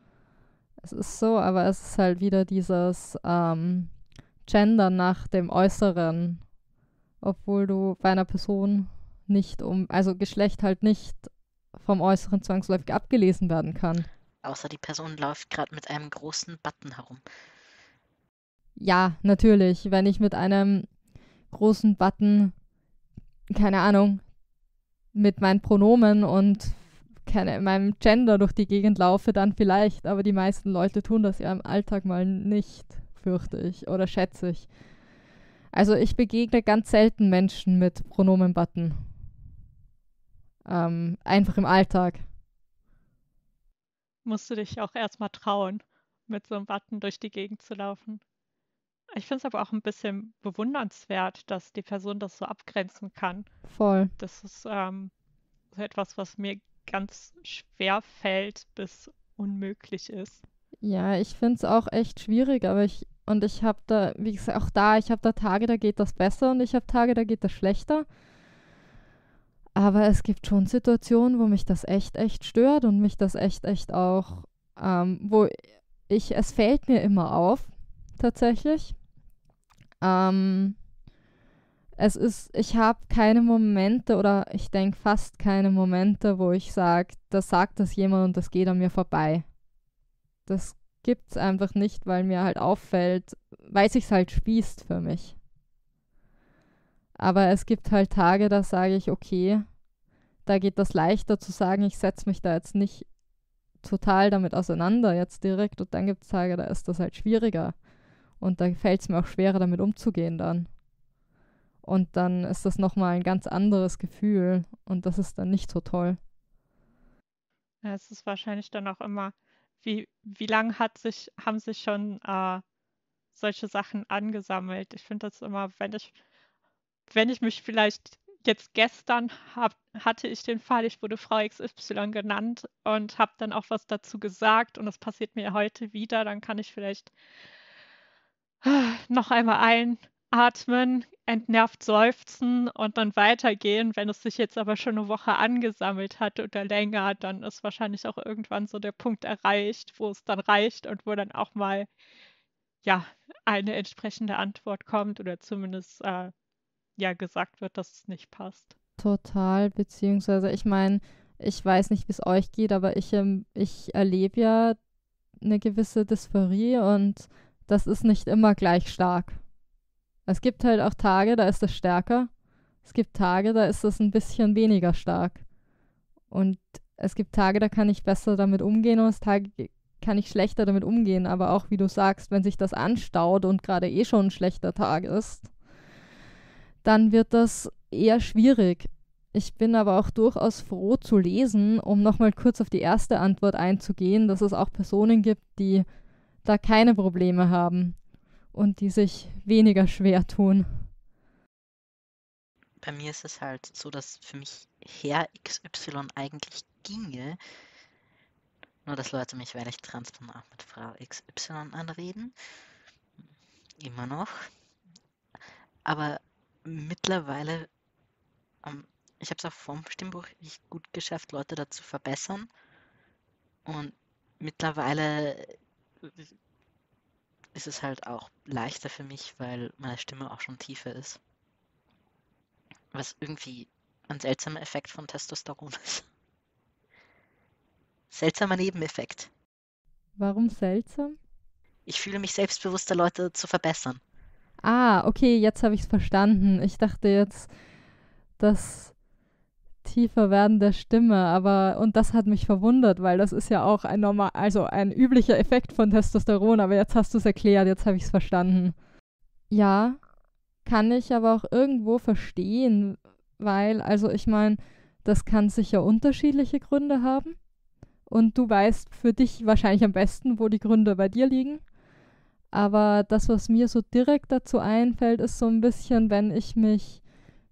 es ist so, aber es ist halt wieder dieses ähm, Gender nach dem Äußeren, obwohl du bei einer Person nicht um, also Geschlecht halt nicht vom Äußeren zwangsläufig abgelesen werden kann. Außer die Person läuft gerade mit einem großen Button herum. Ja, natürlich. Wenn ich mit einem großen Button, keine Ahnung, mit meinen Pronomen und keine, meinem Gender durch die Gegend laufe, dann vielleicht. Aber die meisten Leute tun das ja im Alltag mal nicht, fürchte ich oder schätze ich. Also ich begegne ganz selten Menschen mit Pronomen-Button. ähm, einfach im Alltag. Musst du dich auch erstmal trauen, mit so einem Button durch die Gegend zu laufen. Ich finde es aber auch ein bisschen bewundernswert, dass die Person das so abgrenzen kann. Voll. Das ist ähm, so etwas, was mir ganz schwer fällt bis unmöglich ist. Ja, ich finde es auch echt schwierig, aber ich, und ich habe da, wie gesagt, auch da, ich habe da Tage, da geht das besser und ich habe Tage, da geht das schlechter. Aber es gibt schon Situationen, wo mich das echt, echt stört und mich das echt, echt auch, ähm, wo ich, es fällt mir immer auf, tatsächlich. Ähm, es ist, ich habe keine Momente oder ich denke fast keine Momente, wo ich sage, da sagt das jemand und das geht an mir vorbei. Das gibt es einfach nicht, weil mir halt auffällt, weil sich halt spießt für mich. Aber es gibt halt Tage, da sage ich, okay, da geht das leichter zu sagen, ich setze mich da jetzt nicht total damit auseinander jetzt direkt und dann gibt es Tage, da ist das halt schwieriger. Und da fällt es mir auch schwerer, damit umzugehen dann. Und dann ist das nochmal ein ganz anderes Gefühl und das ist dann nicht so toll. Ja, es ist wahrscheinlich dann auch immer, wie, wie lange hat sich, haben sich schon äh, solche Sachen angesammelt? Ich finde das immer, wenn ich, wenn ich mich vielleicht jetzt gestern hab, hatte ich den Fall, ich wurde Frau XY genannt und habe dann auch was dazu gesagt und das passiert mir heute wieder, dann kann ich vielleicht noch einmal einatmen, entnervt seufzen und dann weitergehen. Wenn es sich jetzt aber schon eine Woche angesammelt hat oder länger, dann ist wahrscheinlich auch irgendwann so der Punkt erreicht, wo es dann reicht und wo dann auch mal ja eine entsprechende Antwort kommt oder zumindest äh, ja gesagt wird, dass es nicht passt. Total, beziehungsweise ich meine, ich weiß nicht, wie es euch geht, aber ich, ähm, ich erlebe ja eine gewisse Dysphorie und das ist nicht immer gleich stark. Es gibt halt auch Tage, da ist es stärker. Es gibt Tage, da ist es ein bisschen weniger stark. Und es gibt Tage, da kann ich besser damit umgehen und es Tage kann ich schlechter damit umgehen. Aber auch wie du sagst, wenn sich das anstaut und gerade eh schon ein schlechter Tag ist, dann wird das eher schwierig. Ich bin aber auch durchaus froh zu lesen, um nochmal kurz auf die erste Antwort einzugehen, dass es auch Personen gibt, die da keine Probleme haben und die sich weniger schwer tun. Bei mir ist es halt so, dass für mich Herr XY eigentlich ginge, nur dass Leute mich, weil ich trans bin, auch mit Frau XY anreden. Immer noch. Aber mittlerweile, ähm, ich habe es auch vom Stimmbuch gut geschafft, Leute dazu verbessern. Und mittlerweile ist es halt auch leichter für mich, weil meine Stimme auch schon tiefer ist. Was irgendwie ein seltsamer Effekt von Testosteron ist. Seltsamer Nebeneffekt. Warum seltsam? Ich fühle mich selbstbewusster, Leute zu verbessern. Ah, okay, jetzt habe ich es verstanden. Ich dachte jetzt, dass tiefer werden der Stimme, aber und das hat mich verwundert, weil das ist ja auch ein normal, also ein üblicher Effekt von Testosteron, aber jetzt hast du es erklärt, jetzt habe ich es verstanden. Ja, kann ich aber auch irgendwo verstehen, weil, also ich meine, das kann sicher unterschiedliche Gründe haben. Und du weißt für dich wahrscheinlich am besten, wo die Gründe bei dir liegen. Aber das, was mir so direkt dazu einfällt, ist so ein bisschen, wenn ich mich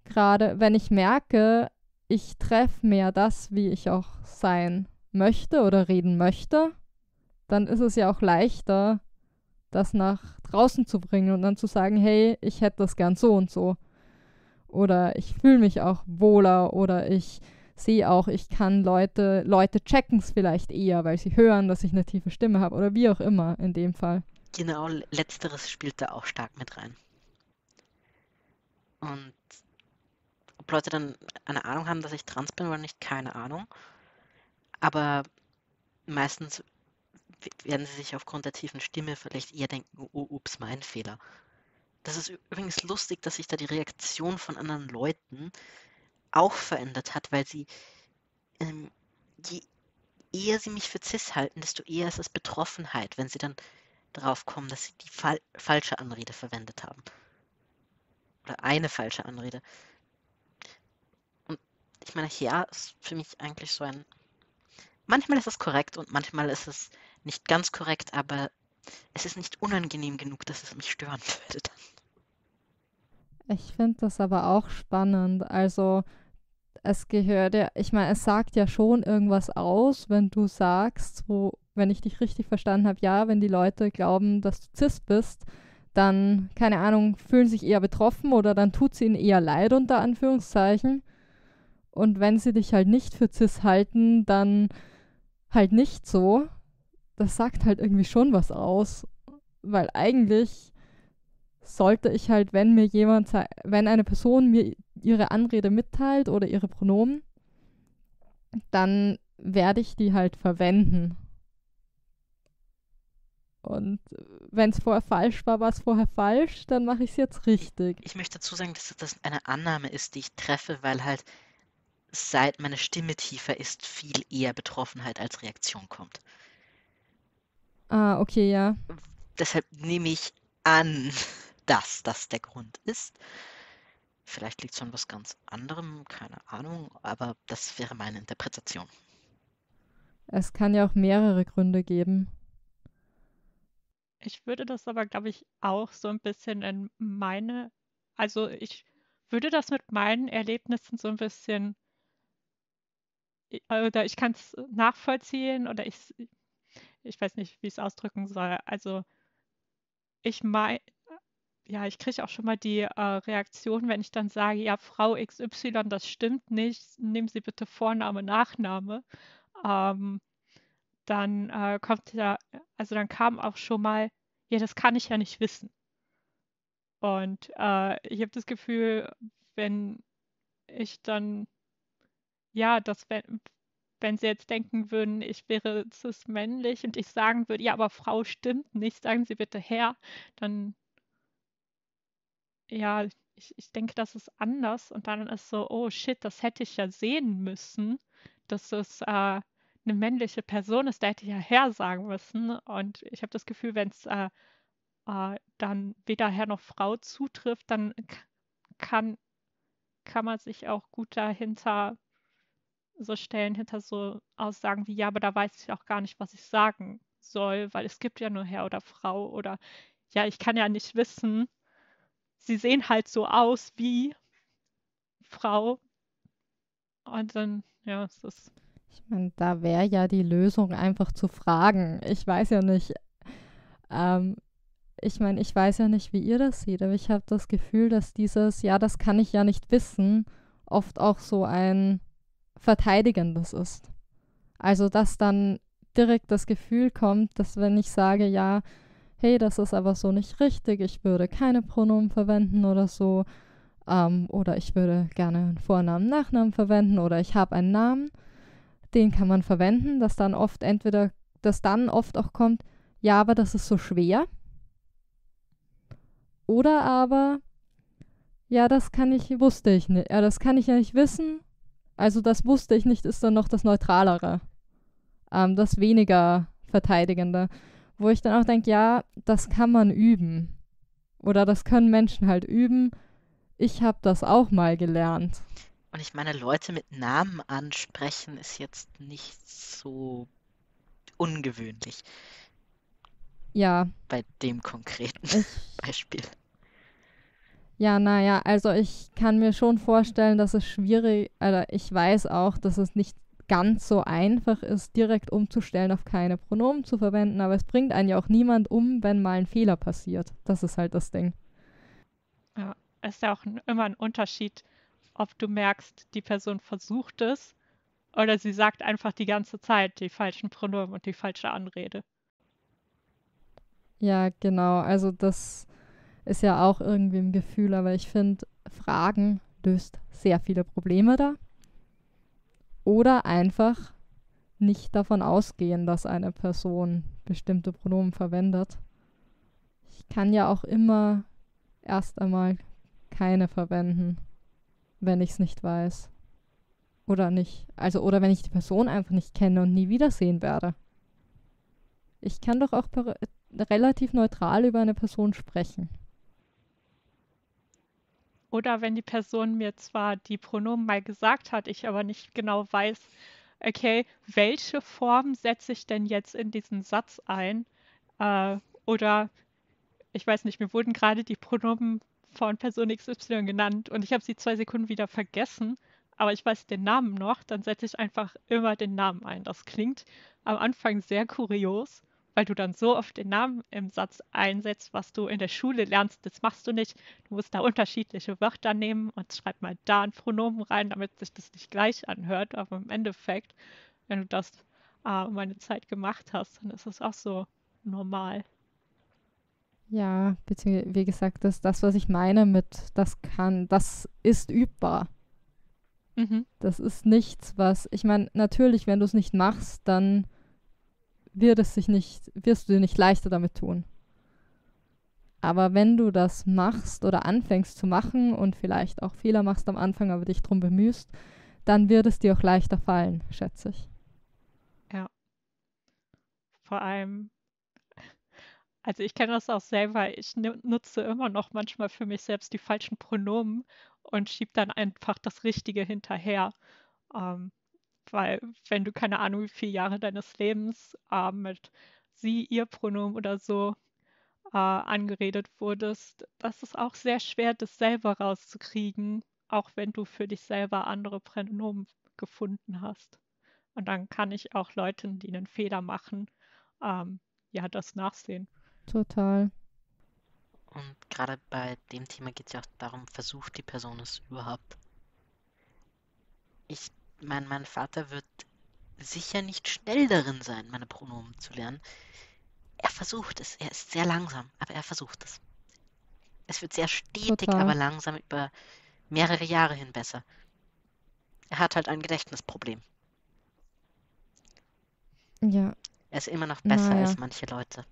gerade, wenn ich merke, ich treffe mehr das, wie ich auch sein möchte oder reden möchte, dann ist es ja auch leichter, das nach draußen zu bringen und dann zu sagen, hey, ich hätte das gern so und so. Oder ich fühle mich auch wohler oder ich sehe auch, ich kann Leute, Leute checken es vielleicht eher, weil sie hören, dass ich eine tiefe Stimme habe oder wie auch immer in dem Fall. Genau, letzteres spielt da auch stark mit rein. Und ob Leute dann eine Ahnung haben, dass ich trans bin oder nicht, keine Ahnung. Aber meistens werden sie sich aufgrund der tiefen Stimme vielleicht eher denken, oh, ups, mein Fehler. Das ist übrigens lustig, dass sich da die Reaktion von anderen Leuten auch verändert hat, weil sie, ähm, je eher sie mich für cis halten, desto eher ist es Betroffenheit, wenn sie dann darauf kommen, dass sie die fal falsche Anrede verwendet haben. Oder eine falsche Anrede ich meine, Herr ist für mich eigentlich so ein. Manchmal ist es korrekt und manchmal ist es nicht ganz korrekt, aber es ist nicht unangenehm genug, dass es mich stören würde dann. Ich finde das aber auch spannend. Also es gehört ja, ich meine, es sagt ja schon irgendwas aus, wenn du sagst, so, wenn ich dich richtig verstanden habe, ja, wenn die Leute glauben, dass du cis bist, dann, keine Ahnung, fühlen sich eher betroffen oder dann tut es ihnen eher leid, unter Anführungszeichen. Und wenn sie dich halt nicht für cis halten, dann halt nicht so. Das sagt halt irgendwie schon was aus. Weil eigentlich sollte ich halt, wenn mir jemand, wenn eine Person mir ihre Anrede mitteilt oder ihre Pronomen, dann werde ich die halt verwenden. Und wenn es vorher falsch war, war es vorher falsch, dann mache ich es jetzt richtig. Ich möchte dazu sagen, dass das eine Annahme ist, die ich treffe, weil halt seit meine Stimme tiefer ist, viel eher Betroffenheit als Reaktion kommt. Ah, okay, ja. Deshalb nehme ich an, dass das der Grund ist. Vielleicht liegt es an was ganz anderem, keine Ahnung, aber das wäre meine Interpretation. Es kann ja auch mehrere Gründe geben. Ich würde das aber, glaube ich, auch so ein bisschen in meine, also ich würde das mit meinen Erlebnissen so ein bisschen, oder ich kann es nachvollziehen oder ich, ich weiß nicht, wie ich es ausdrücken soll. Also ich meine, ja, ich kriege auch schon mal die äh, Reaktion, wenn ich dann sage, ja, Frau XY, das stimmt nicht, nehmen Sie bitte Vorname, Nachname. Ähm, dann äh, kommt ja, also dann kam auch schon mal, ja, das kann ich ja nicht wissen. Und äh, ich habe das Gefühl, wenn ich dann, ja, dass wenn, wenn sie jetzt denken würden, ich wäre cis-männlich und ich sagen würde, ja, aber Frau stimmt nicht, sagen Sie bitte Herr, dann, ja, ich, ich denke, das ist anders und dann ist so, oh shit, das hätte ich ja sehen müssen, dass es äh, eine männliche Person ist, der hätte ja Herr sagen müssen. Und ich habe das Gefühl, wenn es äh, äh, dann weder Herr noch Frau zutrifft, dann kann, kann man sich auch gut dahinter so stellen, hinter so Aussagen wie, ja, aber da weiß ich auch gar nicht, was ich sagen soll, weil es gibt ja nur Herr oder Frau oder ja, ich kann ja nicht wissen, sie sehen halt so aus wie Frau. Und dann, ja, es ist ich meine, da wäre ja die Lösung einfach zu fragen. Ich weiß ja nicht, ähm, ich meine, ich weiß ja nicht, wie ihr das seht, aber ich habe das Gefühl, dass dieses, ja, das kann ich ja nicht wissen, oft auch so ein verteidigendes ist. Also, dass dann direkt das Gefühl kommt, dass wenn ich sage, ja, hey, das ist aber so nicht richtig, ich würde keine Pronomen verwenden oder so, ähm, oder ich würde gerne einen Vornamen, Nachnamen verwenden oder ich habe einen Namen, den kann man verwenden, dass dann oft entweder, dass dann oft auch kommt, ja, aber das ist so schwer. Oder aber, ja, das kann ich, wusste ich nicht, ja, das kann ich ja nicht wissen. Also das wusste ich nicht, ist dann noch das Neutralere. Ähm, das weniger Verteidigende. Wo ich dann auch denke, ja, das kann man üben. Oder das können Menschen halt üben. Ich habe das auch mal gelernt. Und ich meine, Leute mit Namen ansprechen ist jetzt nicht so ungewöhnlich. Ja. Bei dem konkreten ich, Beispiel. Ja, naja, also ich kann mir schon vorstellen, dass es schwierig, oder ich weiß auch, dass es nicht ganz so einfach ist, direkt umzustellen, auf keine Pronomen zu verwenden, aber es bringt einen ja auch niemand um, wenn mal ein Fehler passiert. Das ist halt das Ding. Ja, es ist ja auch immer ein Unterschied, ob du merkst, die Person versucht es oder sie sagt einfach die ganze Zeit die falschen Pronomen und die falsche Anrede. Ja, genau. Also das ist ja auch irgendwie ein Gefühl, aber ich finde, Fragen löst sehr viele Probleme da. Oder einfach nicht davon ausgehen, dass eine Person bestimmte Pronomen verwendet. Ich kann ja auch immer erst einmal keine verwenden wenn ich es nicht weiß. Oder nicht. Also, oder wenn ich die Person einfach nicht kenne und nie wiedersehen werde. Ich kann doch auch relativ neutral über eine Person sprechen. Oder wenn die Person mir zwar die Pronomen mal gesagt hat, ich aber nicht genau weiß, okay, welche Form setze ich denn jetzt in diesen Satz ein? Äh, oder ich weiß nicht, mir wurden gerade die Pronomen von Person XY genannt und ich habe sie zwei Sekunden wieder vergessen, aber ich weiß den Namen noch, dann setze ich einfach immer den Namen ein. Das klingt am Anfang sehr kurios, weil du dann so oft den Namen im Satz einsetzt, was du in der Schule lernst. Das machst du nicht. Du musst da unterschiedliche Wörter nehmen und schreib mal da ein Pronomen rein, damit sich das nicht gleich anhört. Aber im Endeffekt, wenn du das äh, um eine Zeit gemacht hast, dann ist es auch so normal. Ja, beziehungsweise, wie gesagt, das, das, was ich meine mit, das kann, das ist übbar. Mhm. Das ist nichts, was, ich meine, natürlich, wenn du es nicht machst, dann wird es sich nicht, wirst du dir nicht leichter damit tun. Aber wenn du das machst oder anfängst zu machen und vielleicht auch Fehler machst am Anfang, aber dich drum bemühst, dann wird es dir auch leichter fallen, schätze ich. Ja. Vor allem, also ich kenne das auch selber, ich nutze immer noch manchmal für mich selbst die falschen Pronomen und schiebe dann einfach das Richtige hinterher. Ähm, weil wenn du keine Ahnung, wie viele Jahre deines Lebens äh, mit sie, ihr Pronomen oder so äh, angeredet wurdest, das ist auch sehr schwer, das selber rauszukriegen, auch wenn du für dich selber andere Pronomen gefunden hast. Und dann kann ich auch Leuten, die einen Fehler machen, ähm, ja, das nachsehen. Total. Und gerade bei dem Thema geht es ja auch darum, versucht die Person es überhaupt. Ich meine, mein Vater wird sicher nicht schnell darin sein, meine Pronomen zu lernen. Er versucht es. Er ist sehr langsam, aber er versucht es. Es wird sehr stetig, Total. aber langsam über mehrere Jahre hin besser. Er hat halt ein Gedächtnisproblem. Ja, Er ist immer noch besser Naja. als manche Leute.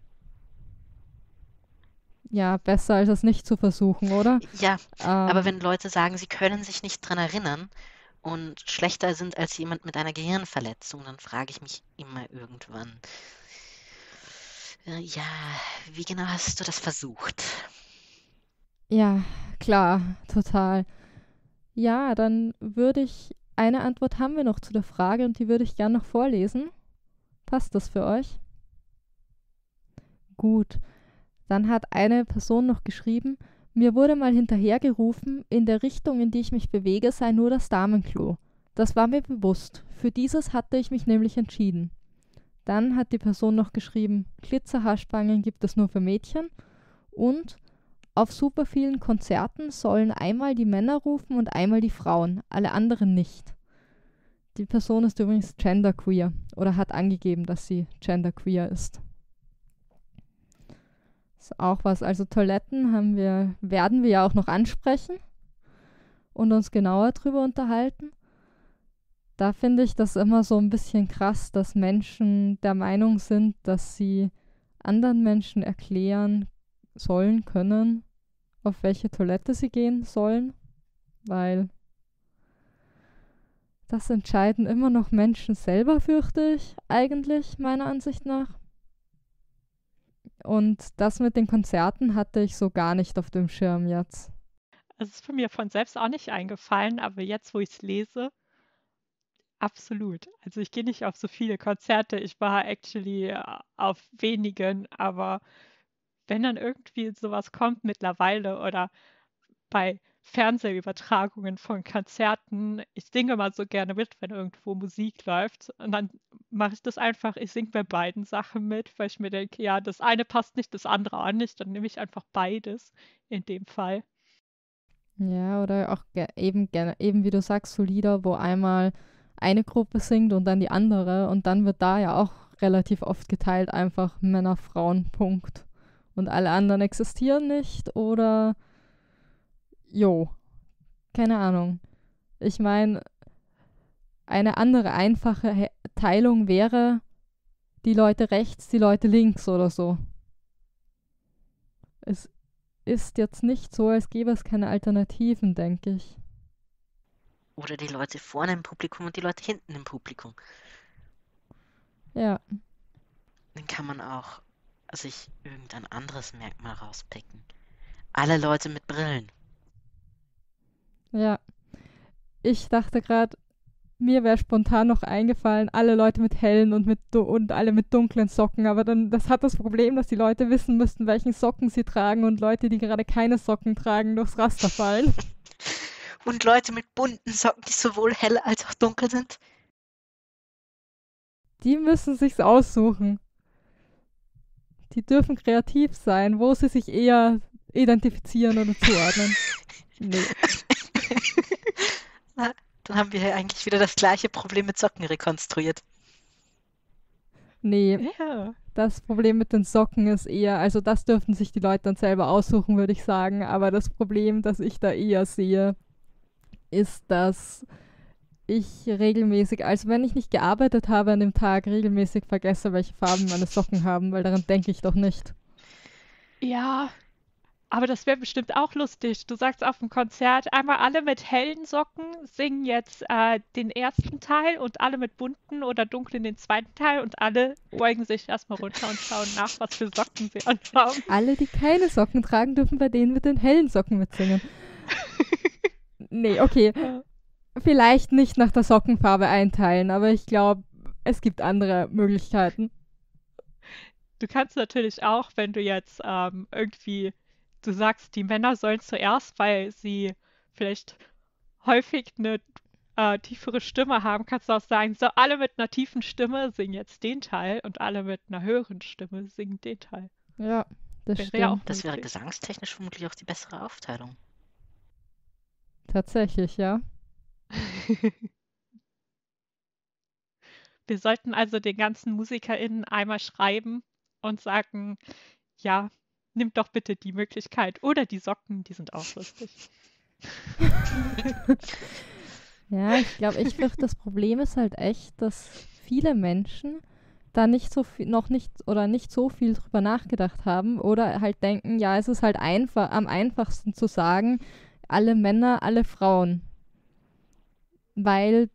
ja, besser als es nicht zu versuchen, oder? Ja, aber Ähm, wenn Leute sagen, sie können sich nicht dran erinnern und schlechter sind als jemand mit einer Gehirnverletzung, dann frage ich mich immer irgendwann, äh, ja, wie genau hast du das versucht? Ja, klar, total. Ja, dann würde ich, eine Antwort haben wir noch zu der Frage und die würde ich gern noch vorlesen. Passt das für euch? Gut. Dann hat eine Person noch geschrieben, mir wurde mal hinterhergerufen, in der Richtung, in die ich mich bewege, sei nur das Damenklo. Das war mir bewusst. Für dieses hatte ich mich nämlich entschieden. Dann hat die Person noch geschrieben, Glitzerhaarspangen gibt es nur für Mädchen und auf super vielen Konzerten sollen einmal die Männer rufen und einmal die Frauen, alle anderen nicht. Die Person ist übrigens genderqueer oder hat angegeben, dass sie genderqueer ist. Ist auch was. Also Toiletten haben wir, werden wir ja auch noch ansprechen und uns genauer drüber unterhalten. Da finde ich das immer so ein bisschen krass, dass Menschen der Meinung sind, dass sie anderen Menschen erklären sollen können, auf welche Toilette sie gehen sollen, weil das entscheiden immer noch Menschen selber, fürchte ich, eigentlich, meiner Ansicht nach. Und das mit den Konzerten hatte ich so gar nicht auf dem Schirm jetzt. Es ist mir von selbst auch nicht eingefallen, aber jetzt, wo ich es lese, absolut. Also ich gehe nicht auf so viele Konzerte. Ich war actually äh, auf wenigen, aber wenn dann irgendwie sowas kommt mittlerweile oder bei Fernsehübertragungen von Konzerten, ich singe mal so gerne mit, wenn irgendwo Musik läuft. Und dann mache ich das einfach, ich singe bei beiden Sachen mit, weil ich mir denke, ja, das eine passt nicht, das andere auch nicht. Dann nehme ich einfach beides in dem Fall. Ja, oder auch ge eben, gerne- eben wie du sagst, so Lieder, wo einmal eine Gruppe singt und dann die andere und dann wird da ja auch relativ oft geteilt, einfach Männer, Frauen, Punkt. Und alle anderen existieren nicht oder jo, keine Ahnung. Ich meine, eine andere einfache He Teilung wäre die Leute rechts, die Leute links oder so. Es ist jetzt nicht so, als gäbe es keine Alternativen, denke ich. Oder die Leute vorne im Publikum und die Leute hinten im Publikum. Ja, Dann kann man auch sich irgendein anderes Merkmal rauspicken. Alle Leute mit Brillen. Ja. Ich dachte gerade, mir wäre spontan noch eingefallen, alle Leute mit hellen und, mit und alle mit dunklen Socken. Aber dann, das hat das Problem, dass die Leute wissen müssten, welchen Socken sie tragen und Leute, die gerade keine Socken tragen, durchs Raster fallen. Und Leute mit bunten Socken, die sowohl hell als auch dunkel sind. Die müssen sich's aussuchen. Die dürfen kreativ sein, wo sie sich eher identifizieren oder zuordnen. nee. Dann haben wir ja eigentlich wieder das gleiche Problem mit Socken rekonstruiert. Nee. Ja. Das Problem mit den Socken ist eher, also das dürften sich die Leute dann selber aussuchen, würde ich sagen. Aber das Problem, das ich da eher sehe, ist, dass ich regelmäßig, also wenn ich nicht gearbeitet habe an dem Tag, regelmäßig vergesse, welche Farben meine Socken haben, weil daran denke ich doch nicht. Ja, aber das wäre bestimmt auch lustig. Du sagst auf dem Konzert, einmal alle mit hellen Socken singen jetzt äh, den ersten Teil und alle mit bunten oder dunklen den zweiten Teil und alle beugen sich erstmal runter und schauen nach, was für Socken sie anhaben. Alle, die keine Socken tragen, dürfen bei denen mit den hellen Socken mitsingen. nee, okay. Vielleicht nicht nach der Sockenfarbe einteilen, aber ich glaube, es gibt andere Möglichkeiten. Du kannst natürlich auch, wenn du jetzt ähm, irgendwie du sagst, die Männer sollen zuerst, weil sie vielleicht häufig eine äh, tiefere Stimme haben, kannst du auch sagen, so alle mit einer tiefen Stimme singen jetzt den Teil und alle mit einer höheren Stimme singen den Teil. Ja, das Wäre stimmt. ja auch Das wäre gesangstechnisch vermutlich auch die bessere Aufteilung. Tatsächlich, ja. Wir sollten also den ganzen MusikerInnen einmal schreiben und sagen, ja, nimmt doch bitte die Möglichkeit. Oder die Socken, die sind auch lustig. Ja, ich glaube, ich fürchte, das Problem ist halt echt, dass viele Menschen da nicht so viel, noch nicht oder nicht so viel drüber nachgedacht haben oder halt denken, ja, es ist halt einfach, am einfachsten zu sagen, alle Männer, alle Frauen. Weil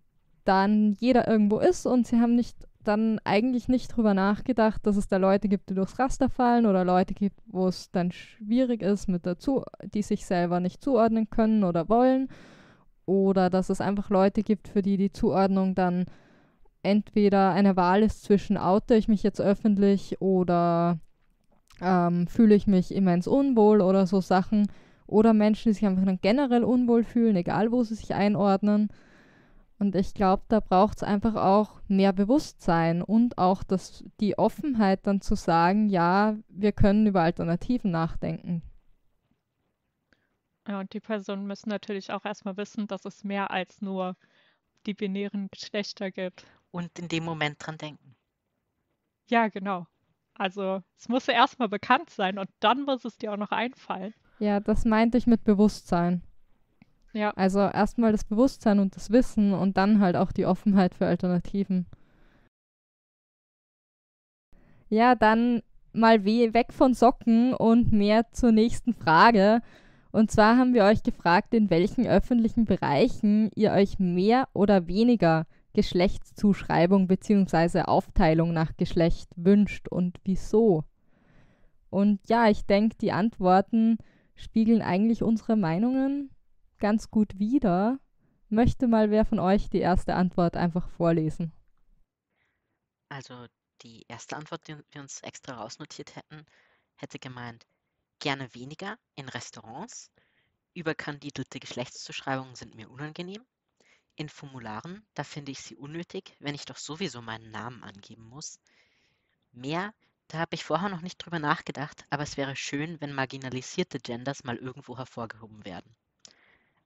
dann jeder irgendwo ist und sie haben nicht dann eigentlich nicht drüber nachgedacht, dass es da Leute gibt, die durchs Raster fallen oder Leute gibt, wo es dann schwierig ist mit dazu, die sich selber nicht zuordnen können oder wollen oder dass es einfach Leute gibt, für die die Zuordnung dann entweder eine Wahl ist zwischen oute ich mich jetzt öffentlich oder ähm, fühle ich mich immens unwohl oder so Sachen oder Menschen, die sich einfach dann generell unwohl fühlen, egal wo sie sich einordnen. Und ich glaube, da braucht es einfach auch mehr Bewusstsein und auch das, die Offenheit dann zu sagen, ja, wir können über Alternativen nachdenken. Ja, und die Personen müssen natürlich auch erstmal wissen, dass es mehr als nur die binären Geschlechter gibt. Und in dem Moment dran denken. Ja, genau. Also es muss ja erstmal bekannt sein und dann muss es dir auch noch einfallen. Ja, das meinte ich mit Bewusstsein. Ja. Also erstmal das Bewusstsein und das Wissen und dann halt auch die Offenheit für Alternativen. Ja, dann mal we weg von Socken und mehr zur nächsten Frage. Und zwar haben wir euch gefragt, in welchen öffentlichen Bereichen ihr euch mehr oder weniger Geschlechtszuschreibung bzw. Aufteilung nach Geschlecht wünscht und wieso. Und ja, ich denke, die Antworten spiegeln eigentlich unsere Meinungen ganz gut wider. Möchte mal wer von euch die erste Antwort einfach vorlesen? Also die erste Antwort, die wir uns extra rausnotiert hätten, hätte gemeint, gerne weniger in Restaurants. Überkandidelte Geschlechtszuschreibungen sind mir unangenehm. In Formularen, da finde ich sie unnötig, wenn ich doch sowieso meinen Namen angeben muss. Mehr, da habe ich vorher noch nicht drüber nachgedacht, aber es wäre schön, wenn marginalisierte Genders mal irgendwo hervorgehoben werden.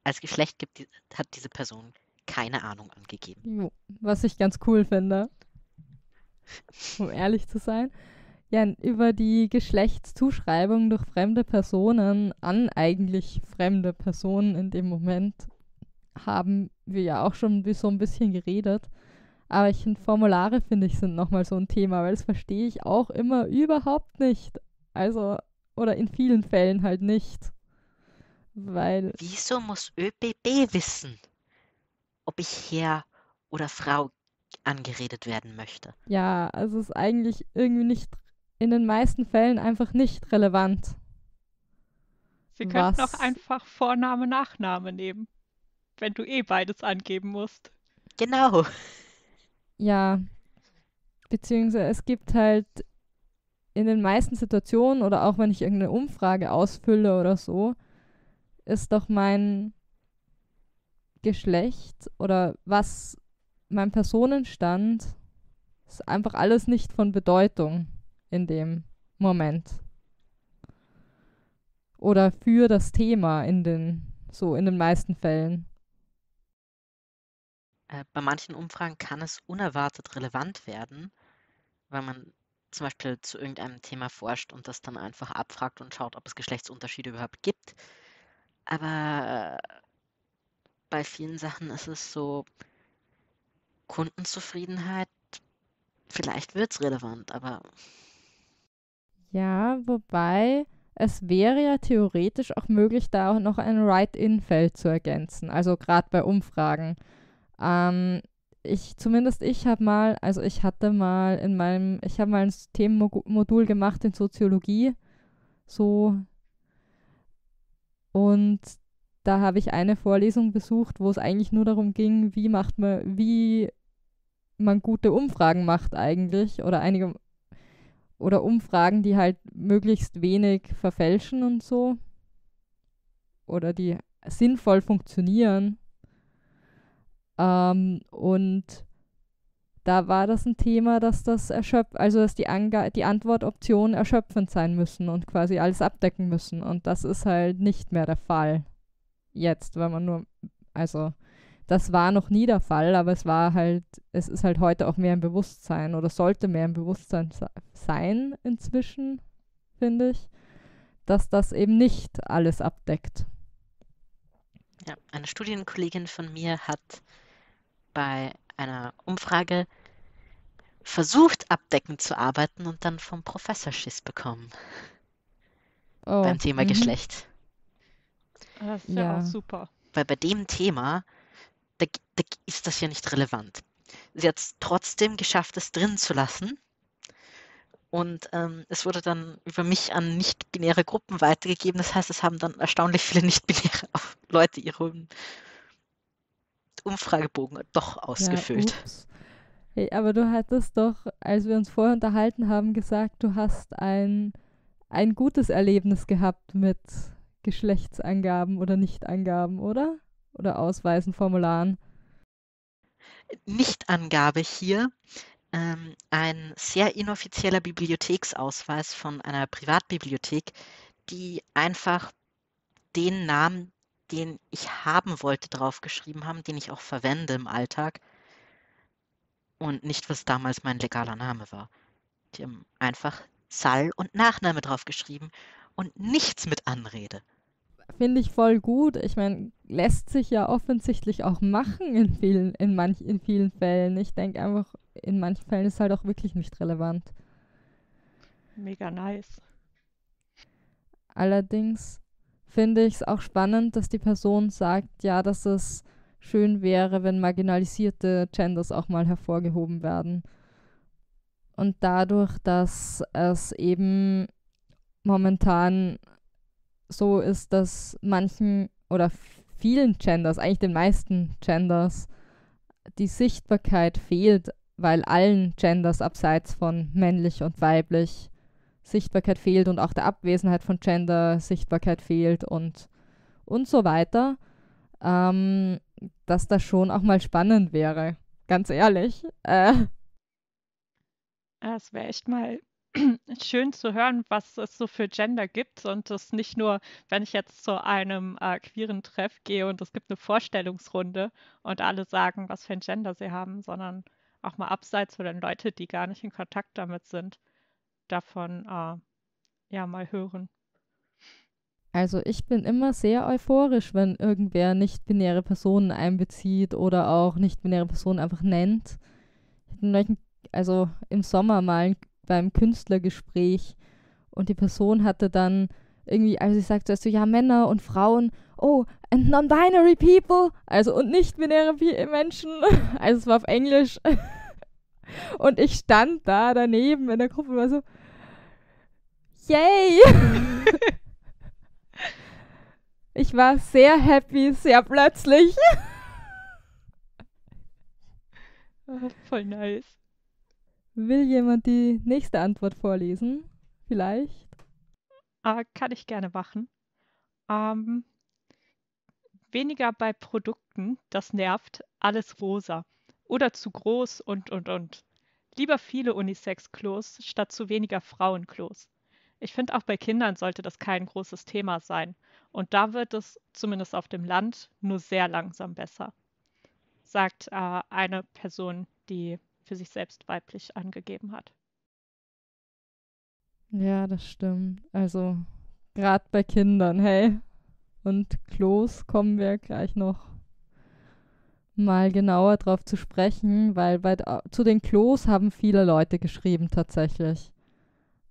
Als Geschlecht gibt die, hat diese Person keine Ahnung angegeben. Was ich ganz cool finde. Um ehrlich zu sein. Ja, über die Geschlechtszuschreibung durch fremde Personen an eigentlich fremde Personen in dem Moment haben wir ja auch schon so ein bisschen geredet. Aber ich finde, Formulare, finde ich, sind nochmal so ein Thema, weil das verstehe ich auch immer überhaupt nicht. Also, oder in vielen Fällen halt nicht. Weil, Wieso muss ÖBB wissen, ob ich Herr oder Frau angeredet werden möchte? ja, also es ist eigentlich irgendwie nicht, in den meisten Fällen einfach nicht relevant. Sie könnten Was? auch einfach Vorname, Nachname nehmen. wenn du eh beides angeben musst. Genau. Ja, beziehungsweise es gibt halt in den meisten Situationen oder auch wenn ich irgendeine Umfrage ausfülle oder so, ist doch mein Geschlecht oder was mein Personenstand ist einfach alles nicht von Bedeutung in dem Moment. Oder für das Thema in den so in den meisten Fällen. Äh, bei manchen Umfragen kann es unerwartet relevant werden, weil man zum Beispiel zu irgendeinem Thema forscht und das dann einfach abfragt und schaut, ob es Geschlechtsunterschiede überhaupt gibt. Aber äh, bei vielen Sachen ist es so, Kundenzufriedenheit, vielleicht wird es relevant, aber. Ja, wobei es wäre ja theoretisch auch möglich, da auch noch ein Write-in-Feld zu ergänzen, also gerade bei Umfragen. Ähm, ich, zumindest ich habe mal, also ich hatte mal in meinem, ich habe mal ein Themenmodul gemacht in Soziologie, so und da habe ich eine Vorlesung besucht, wo es eigentlich nur darum ging, wie macht man, wie man gute Umfragen macht eigentlich oder einige oder Umfragen, die halt möglichst wenig verfälschen und so oder die sinnvoll funktionieren. Ähm, und da war das ein Thema, dass das erschöpft, also dass die, Ange die Antwortoptionen erschöpfend sein müssen und quasi alles abdecken müssen. Und das ist halt nicht mehr der Fall. Jetzt, wenn man nur, also das war noch nie der Fall, aber es war halt, es ist halt heute auch mehr im Bewusstsein oder sollte mehr im Bewusstsein sein inzwischen, finde ich, dass das eben nicht alles abdeckt. Ja, eine Studienkollegin von mir hat bei einer Umfrage versucht, abdeckend zu arbeiten und dann vom Professor Schiss bekommen. Oh, beim Thema -hmm. Geschlecht. Das ist ja, ja auch super. Weil bei dem Thema, da, da ist das ja nicht relevant. Sie hat es trotzdem geschafft, es drin zu lassen. Und ähm, es wurde dann über mich an nicht-binäre Gruppen weitergegeben. Das heißt, es haben dann erstaunlich viele nicht-binäre Leute ihre Umfragebogen doch ausgefüllt. Ja, hey, aber du hattest doch, als wir uns vorher unterhalten haben, gesagt, du hast ein, ein gutes Erlebnis gehabt mit Geschlechtsangaben oder Nichtangaben, oder? Oder Ausweisen, Formularen. Nichtangabe hier. Ähm, ein sehr inoffizieller Bibliotheksausweis von einer Privatbibliothek, die einfach den Namen den ich haben wollte, draufgeschrieben haben, den ich auch verwende im Alltag und nicht, was damals mein legaler Name war. Die haben einfach Sal und Nachname draufgeschrieben und nichts mit Anrede. Finde ich voll gut. Ich meine, lässt sich ja offensichtlich auch machen in vielen, in manch, in vielen Fällen. Ich denke einfach, in manchen Fällen ist es halt auch wirklich nicht relevant. Mega nice. Allerdings finde ich es auch spannend, dass die Person sagt, ja, dass es schön wäre, wenn marginalisierte Genders auch mal hervorgehoben werden. Und dadurch, dass es eben momentan so ist, dass manchen oder vielen Genders, eigentlich den meisten Genders, die Sichtbarkeit fehlt, weil allen Genders abseits von männlich und weiblich Sichtbarkeit fehlt und auch der Abwesenheit von Gender Sichtbarkeit fehlt und, und so weiter, ähm, dass das schon auch mal spannend wäre. Ganz ehrlich. Äh. Es wäre echt mal schön zu hören, was es so für Gender gibt und das nicht nur, wenn ich jetzt zu einem äh, queeren Treff gehe und es gibt eine Vorstellungsrunde und alle sagen, was für ein Gender sie haben, sondern auch mal abseits von den Leute, die gar nicht in Kontakt damit sind davon äh, ja mal hören. Also ich bin immer sehr euphorisch, wenn irgendwer nicht-binäre Personen einbezieht oder auch nicht-binäre Personen einfach nennt. Also im Sommer mal beim Künstlergespräch und die Person hatte dann irgendwie, also ich sagte so, ja, Männer und Frauen, oh, and non-binary people, also und nicht-binäre Menschen, also es war auf Englisch. Und ich stand da daneben in der Gruppe und war so, yay! Ich war sehr happy, sehr plötzlich. Ah, voll nice. Will jemand die nächste Antwort vorlesen? Vielleicht? Ah, kann ich gerne machen. Ähm, weniger bei Produkten, das nervt, alles rosa. Oder zu groß und und und. Lieber viele Unisex-Klos statt zu weniger Frauenklos. Ich finde auch bei Kindern sollte das kein großes Thema sein. Und da wird es, zumindest auf dem Land, nur sehr langsam besser. Sagt äh, eine Person, die für sich selbst weiblich angegeben hat. Ja, das stimmt. Also, gerade bei Kindern, hey. Und Klos kommen wir gleich noch mal genauer drauf zu sprechen, weil bei, zu den Klos haben viele Leute geschrieben tatsächlich.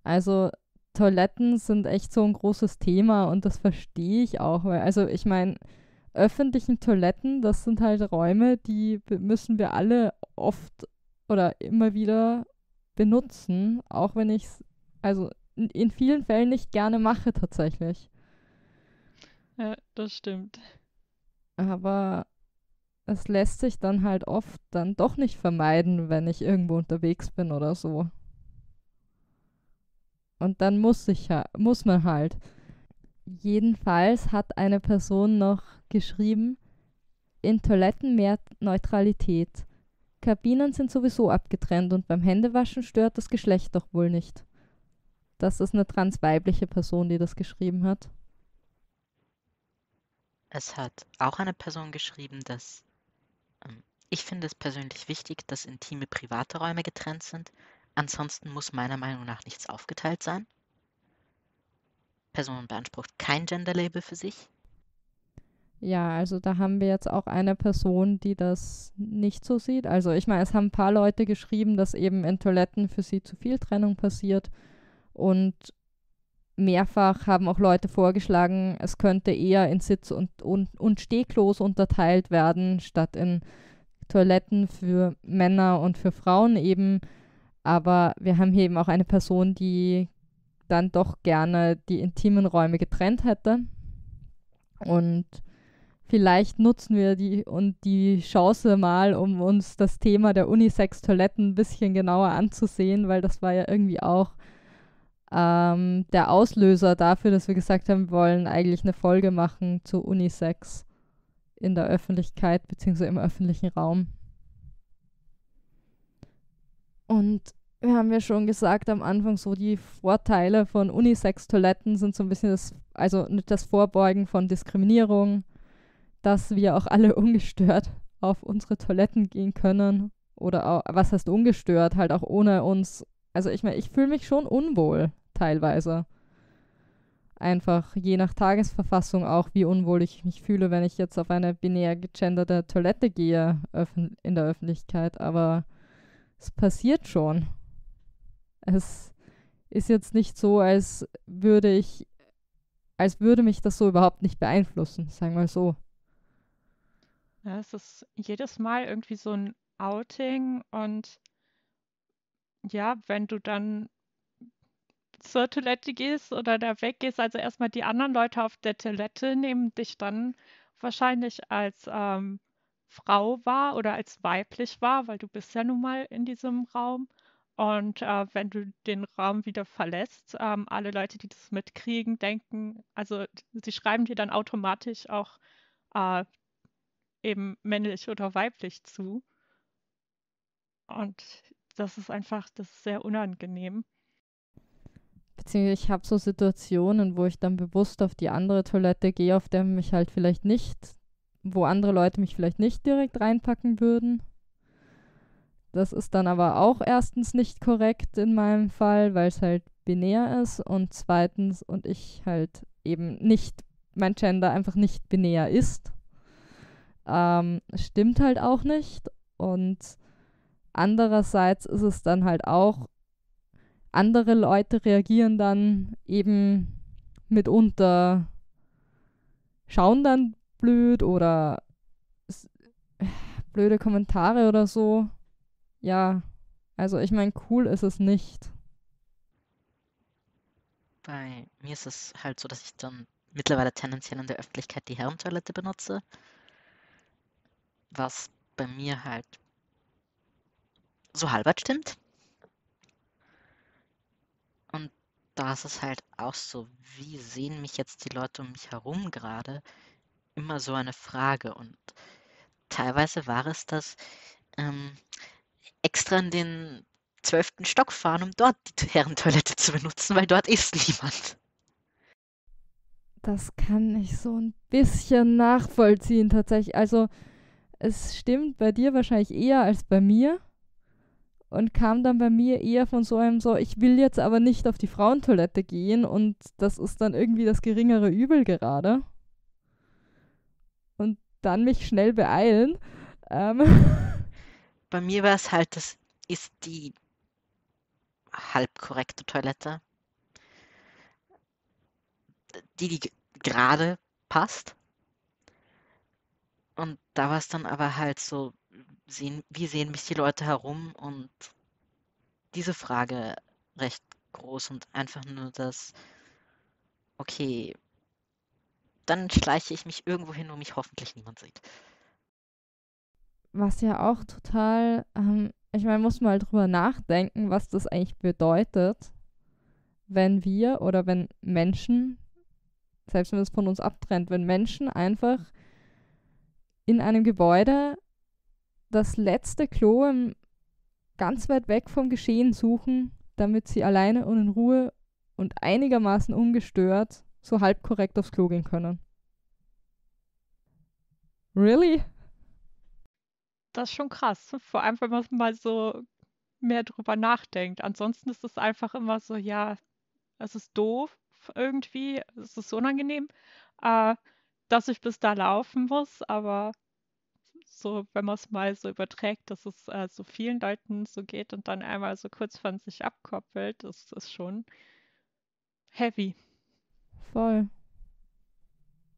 Also Toiletten sind echt so ein großes Thema und das verstehe ich auch, weil also ich meine, öffentlichen Toiletten, das sind halt Räume, die müssen wir alle oft oder immer wieder benutzen, auch wenn ich es also in, in vielen Fällen nicht gerne mache tatsächlich. Ja, das stimmt. Aber es lässt sich dann halt oft dann doch nicht vermeiden, wenn ich irgendwo unterwegs bin oder so. Und dann muss ich muss man halt. Jedenfalls hat eine Person noch geschrieben, in Toiletten mehr Neutralität. Kabinen sind sowieso abgetrennt und beim Händewaschen stört das Geschlecht doch wohl nicht. Das ist eine transweibliche Person, die das geschrieben hat. Es hat auch eine Person geschrieben, dass ich finde es persönlich wichtig, dass intime private Räume getrennt sind. Ansonsten muss meiner Meinung nach nichts aufgeteilt sein. Person beansprucht kein Gender-Label für sich. Ja, also da haben wir jetzt auch eine Person, die das nicht so sieht. Also ich meine, es haben ein paar Leute geschrieben, dass eben in Toiletten für sie zu viel Trennung passiert. Und mehrfach haben auch Leute vorgeschlagen, es könnte eher in Sitz- und, und, und Stehklos unterteilt werden, statt in Toiletten für Männer und für Frauen eben. Aber wir haben hier eben auch eine Person, die dann doch gerne die intimen Räume getrennt hätte. Und vielleicht nutzen wir die und die Chance mal, um uns das Thema der Unisex-Toiletten ein bisschen genauer anzusehen, weil das war ja irgendwie auch ähm, der Auslöser dafür, dass wir gesagt haben, wir wollen eigentlich eine Folge machen zu Unisex in der Öffentlichkeit bzw. im öffentlichen Raum. Und wir haben ja schon gesagt am Anfang, so die Vorteile von Unisex-Toiletten sind so ein bisschen das, also das Vorbeugen von Diskriminierung, dass wir auch alle ungestört auf unsere Toiletten gehen können. Oder auch, was heißt ungestört, halt auch ohne uns. Also ich meine, ich fühle mich schon unwohl teilweise. Einfach je nach Tagesverfassung auch, wie unwohl ich mich fühle, wenn ich jetzt auf eine binär gegenderte Toilette gehe in der Öffentlichkeit. Aber es passiert schon. Es ist jetzt nicht so, als würde ich, als würde mich das so überhaupt nicht beeinflussen, sagen wir so. Ja, es ist jedes Mal irgendwie so ein Outing und ja, wenn du dann zur Toilette gehst oder da weggehst, also erstmal die anderen Leute auf der Toilette nehmen dich dann wahrscheinlich als ähm, Frau wahr oder als weiblich wahr, weil du bist ja nun mal in diesem Raum. Und äh, wenn du den Raum wieder verlässt, ähm, alle Leute, die das mitkriegen, denken, also sie schreiben dir dann automatisch auch äh, eben männlich oder weiblich zu. Und das ist einfach, das ist sehr unangenehm. Beziehungsweise ich habe so Situationen, wo ich dann bewusst auf die andere Toilette gehe, auf der mich halt vielleicht nicht, wo andere Leute mich vielleicht nicht direkt reinpacken würden. Das ist dann aber auch erstens nicht korrekt in meinem Fall, weil es halt binär ist und zweitens und ich halt eben nicht, mein Gender einfach nicht binär ist. Ähm, stimmt halt auch nicht und andererseits ist es dann halt auch andere Leute reagieren dann eben mitunter, schauen dann blöd oder blöde Kommentare oder so. Ja, also ich meine, cool ist es nicht. Bei mir ist es halt so, dass ich dann mittlerweile tendenziell in der Öffentlichkeit die Herrentoilette benutze. Was bei mir halt so halbert stimmt. Da ist es halt auch so, wie sehen mich jetzt die Leute um mich herum gerade? Immer so eine Frage. Und teilweise war es das, ähm, extra in den zwölften Stock fahren, um dort die Herrentoilette zu benutzen, weil dort ist niemand. Das kann ich so ein bisschen nachvollziehen tatsächlich. Also es stimmt bei dir wahrscheinlich eher als bei mir und kam dann bei mir eher von so einem so, ich will jetzt aber nicht auf die Frauentoilette gehen und das ist dann irgendwie das geringere Übel gerade. Und dann mich schnell beeilen. Ähm. Bei mir war es halt, das ist die halb korrekte Toilette. Die, die gerade passt. Und da war es dann aber halt so, sehen, wie sehen mich die Leute herum und diese Frage recht groß und einfach nur das, okay, dann schleiche ich mich irgendwo hin, wo mich hoffentlich niemand sieht. Was ja auch total, ähm, ich meine, muss mal drüber nachdenken, was das eigentlich bedeutet, wenn wir oder wenn Menschen, selbst wenn es von uns abtrennt, wenn Menschen einfach in einem Gebäude das letzte Klo im, ganz weit weg vom Geschehen suchen, damit sie alleine und in Ruhe und einigermaßen ungestört so halb korrekt aufs Klo gehen können. Really? Das ist schon krass. Vor allem, wenn man mal so mehr drüber nachdenkt. Ansonsten ist es einfach immer so, ja, es ist doof irgendwie, es ist unangenehm, äh, dass ich bis da laufen muss, aber so, wenn man es mal so überträgt, dass es äh, so vielen Leuten so geht und dann einmal so kurz von sich abkoppelt, das ist schon heavy. Voll.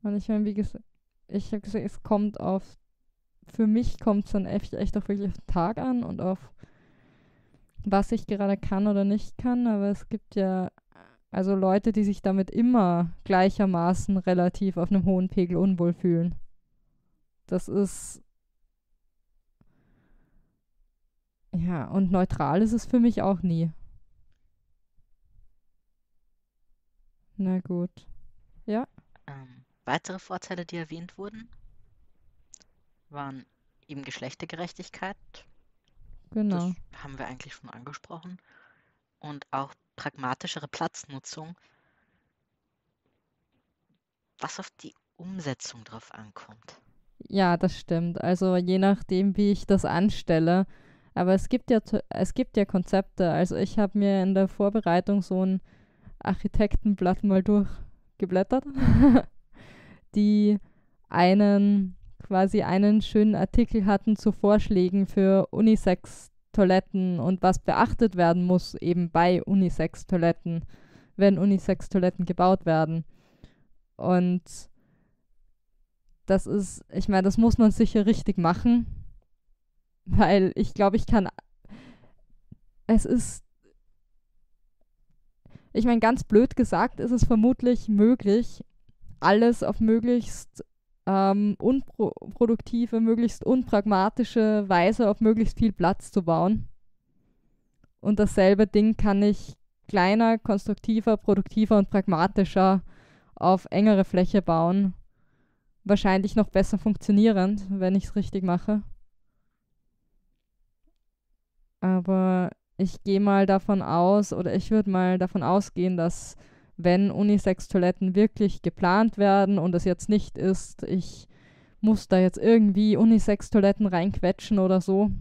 Und ich meine, wie gesagt, ich habe gesagt, es kommt auf für mich kommt es dann echt, echt auch wirklich auf den Tag an und auf was ich gerade kann oder nicht kann. Aber es gibt ja also Leute, die sich damit immer gleichermaßen relativ auf einem hohen Pegel unwohl fühlen. Das ist ja, und neutral ist es für mich auch nie. Na gut. Ja. Ähm, weitere Vorteile, die erwähnt wurden? waren eben Geschlechtergerechtigkeit. Genau. Das haben wir eigentlich schon angesprochen. Und auch pragmatischere Platznutzung, was auf die Umsetzung drauf ankommt. Ja, das stimmt. Also je nachdem, wie ich das anstelle. Aber es gibt ja, es gibt ja Konzepte. Also ich habe mir in der Vorbereitung so ein Architektenblatt mal durchgeblättert, die einen quasi einen schönen Artikel hatten zu Vorschlägen für Unisex-Toiletten und was beachtet werden muss eben bei Unisex-Toiletten, wenn Unisex-Toiletten gebaut werden. Und das ist, ich meine, das muss man sicher richtig machen, weil ich glaube, ich kann, es ist, ich meine, ganz blöd gesagt, ist es vermutlich möglich, alles auf möglichst ähm, unproduktive, möglichst unpragmatische Weise auf möglichst viel Platz zu bauen. Und dasselbe Ding kann ich kleiner, konstruktiver, produktiver und pragmatischer auf engere Fläche bauen. Wahrscheinlich noch besser funktionierend, wenn ich es richtig mache. Aber ich gehe mal davon aus, oder ich würde mal davon ausgehen, dass wenn Unisex-Toiletten wirklich geplant werden und es jetzt nicht ist, ich muss da jetzt irgendwie Unisex-Toiletten reinquetschen oder so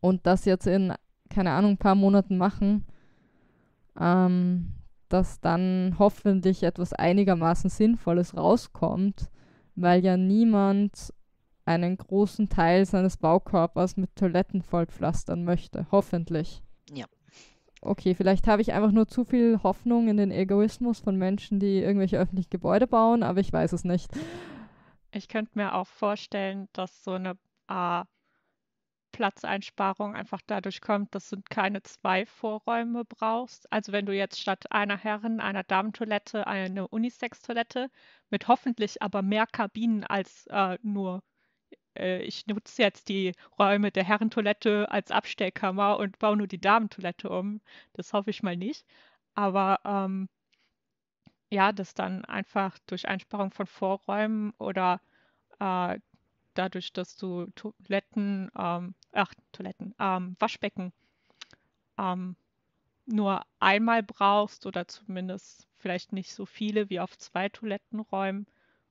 und das jetzt in, keine Ahnung, ein paar Monaten machen, ähm, dass dann hoffentlich etwas einigermaßen Sinnvolles rauskommt, weil ja niemand einen großen Teil seines Baukörpers mit Toiletten vollpflastern möchte. Hoffentlich. Ja okay, vielleicht habe ich einfach nur zu viel Hoffnung in den Egoismus von Menschen, die irgendwelche öffentlichen Gebäude bauen, aber ich weiß es nicht. Ich könnte mir auch vorstellen, dass so eine äh, Platzeinsparung einfach dadurch kommt, dass du keine zwei Vorräume brauchst. Also wenn du jetzt statt einer Herren-, einer Damentoilette eine Unisex-Toilette mit hoffentlich aber mehr Kabinen als äh, nur äh, ich nutze jetzt die Räume der Herrentoilette als Abstellkammer und baue nur die Damentoilette um. Das hoffe ich mal nicht. Aber ähm, ja, dass dann einfach durch Einsparung von Vorräumen oder äh, dadurch, dass du Toiletten, ähm, ach, Toiletten, ähm, Waschbecken ähm, nur einmal brauchst oder zumindest vielleicht nicht so viele wie auf zwei Toilettenräumen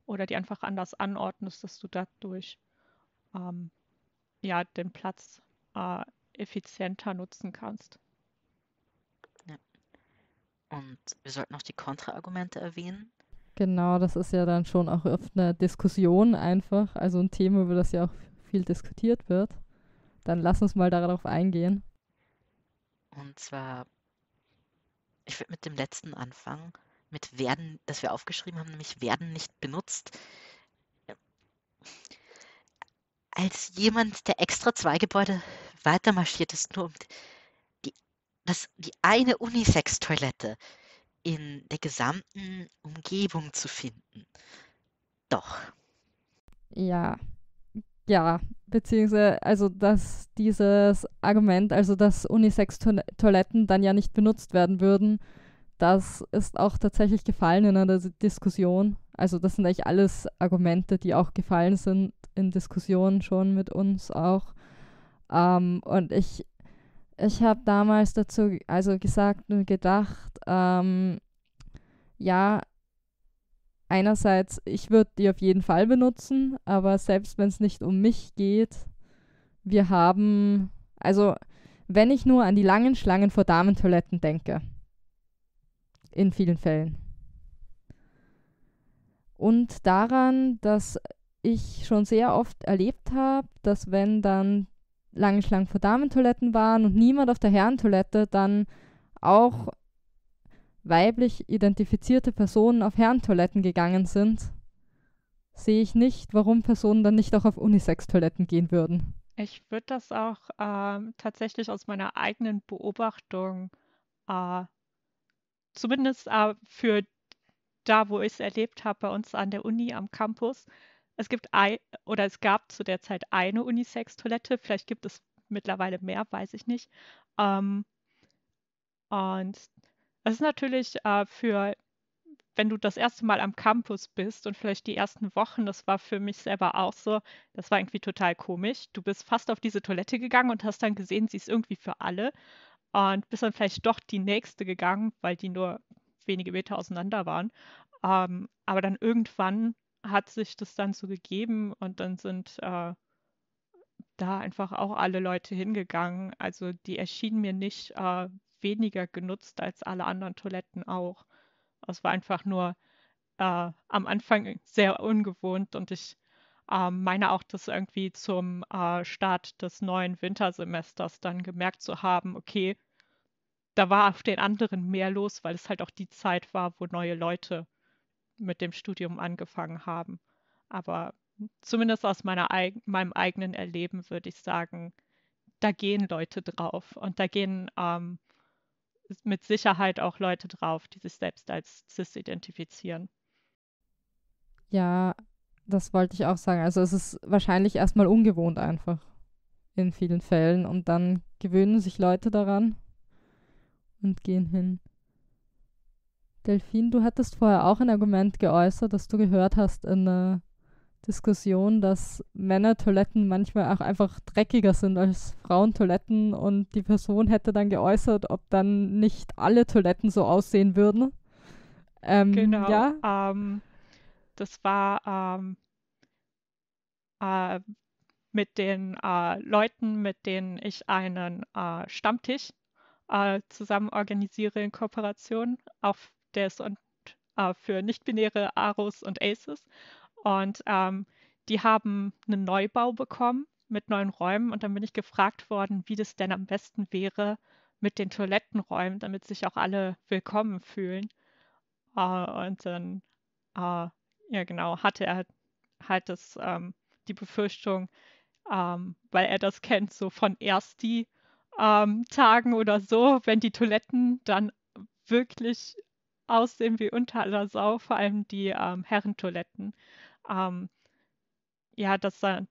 oder die einfach anders anordnest, dass du dadurch ähm, ja, den Platz äh, effizienter nutzen kannst. Ja. Und wir sollten noch die Kontraargumente erwähnen. Genau, das ist ja dann schon auch oft eine Diskussion einfach, also ein Thema, über das ja auch viel diskutiert wird. Dann lass uns mal darauf eingehen. Und zwar, ich würde mit dem letzten anfangen, mit werden, das wir aufgeschrieben haben, nämlich werden nicht benutzt. Als jemand, der extra zwei Gebäude weitermarschiert ist, nur um die, das, die eine Unisex-Toilette in der gesamten Umgebung zu finden. Doch. Ja, ja, beziehungsweise, also dass dieses Argument, also dass Unisex-Toiletten dann ja nicht benutzt werden würden, das ist auch tatsächlich gefallen in einer Diskussion. Also das sind eigentlich alles Argumente, die auch gefallen sind in Diskussionen schon mit uns auch. Ähm, und ich ich habe damals dazu also gesagt und gedacht, ähm, ja, einerseits, ich würde die auf jeden Fall benutzen, aber selbst wenn es nicht um mich geht, wir haben, also wenn ich nur an die langen Schlangen vor Damentoiletten denke, in vielen Fällen. Und daran, dass ich schon sehr oft erlebt habe, dass wenn dann lange Schlangen vor Damentoiletten waren und niemand auf der Herrentoilette, dann auch weiblich identifizierte Personen auf Herrentoiletten gegangen sind, sehe ich nicht, warum Personen dann nicht auch auf Unisex-Toiletten gehen würden. Ich würde das auch ähm, tatsächlich aus meiner eigenen Beobachtung, äh, zumindest äh, für da, wo ich es erlebt habe, bei uns an der Uni am Campus, es gibt ein, oder es gab zu der Zeit eine Unisex-Toilette, vielleicht gibt es mittlerweile mehr, weiß ich nicht. Ähm, und es ist natürlich äh, für, wenn du das erste Mal am Campus bist und vielleicht die ersten Wochen, das war für mich selber auch so, das war irgendwie total komisch. Du bist fast auf diese Toilette gegangen und hast dann gesehen, sie ist irgendwie für alle und bist dann vielleicht doch die nächste gegangen, weil die nur wenige Meter auseinander waren. Ähm, aber dann irgendwann hat sich das dann so gegeben und dann sind äh, da einfach auch alle Leute hingegangen. Also die erschienen mir nicht äh, weniger genutzt als alle anderen Toiletten auch. Es war einfach nur äh, am Anfang sehr ungewohnt und ich äh, meine auch, das irgendwie zum äh, Start des neuen Wintersemesters dann gemerkt zu haben, okay, da war auf den anderen mehr los, weil es halt auch die Zeit war, wo neue Leute mit dem Studium angefangen haben. Aber zumindest aus meiner, meinem eigenen Erleben würde ich sagen, da gehen Leute drauf und da gehen ähm, mit Sicherheit auch Leute drauf, die sich selbst als cis identifizieren. Ja, das wollte ich auch sagen. Also es ist wahrscheinlich erstmal ungewohnt einfach in vielen Fällen und dann gewöhnen sich Leute daran und gehen hin. Delphine, du hattest vorher auch ein Argument geäußert, das du gehört hast in der Diskussion, dass Männertoiletten manchmal auch einfach dreckiger sind als Frauentoiletten und die Person hätte dann geäußert, ob dann nicht alle Toiletten so aussehen würden. Ähm, genau. Ja? Ähm, das war ähm, äh, mit den äh, Leuten, mit denen ich einen äh, Stammtisch äh, zusammen organisiere in Kooperation auf der ist und, äh, für nicht-binäre Aros und Aces. Und ähm, die haben einen Neubau bekommen mit neuen Räumen. Und dann bin ich gefragt worden, wie das denn am besten wäre mit den Toilettenräumen, damit sich auch alle willkommen fühlen. Äh, und dann, äh, ja genau, hatte er halt das, ähm, die Befürchtung, ähm, weil er das kennt, so von Ersti ähm, Tagen oder so, wenn die Toiletten dann wirklich aussehen wie unter aller Sau, vor allem die ähm, Herrentoiletten. Ähm, ja, dass dann,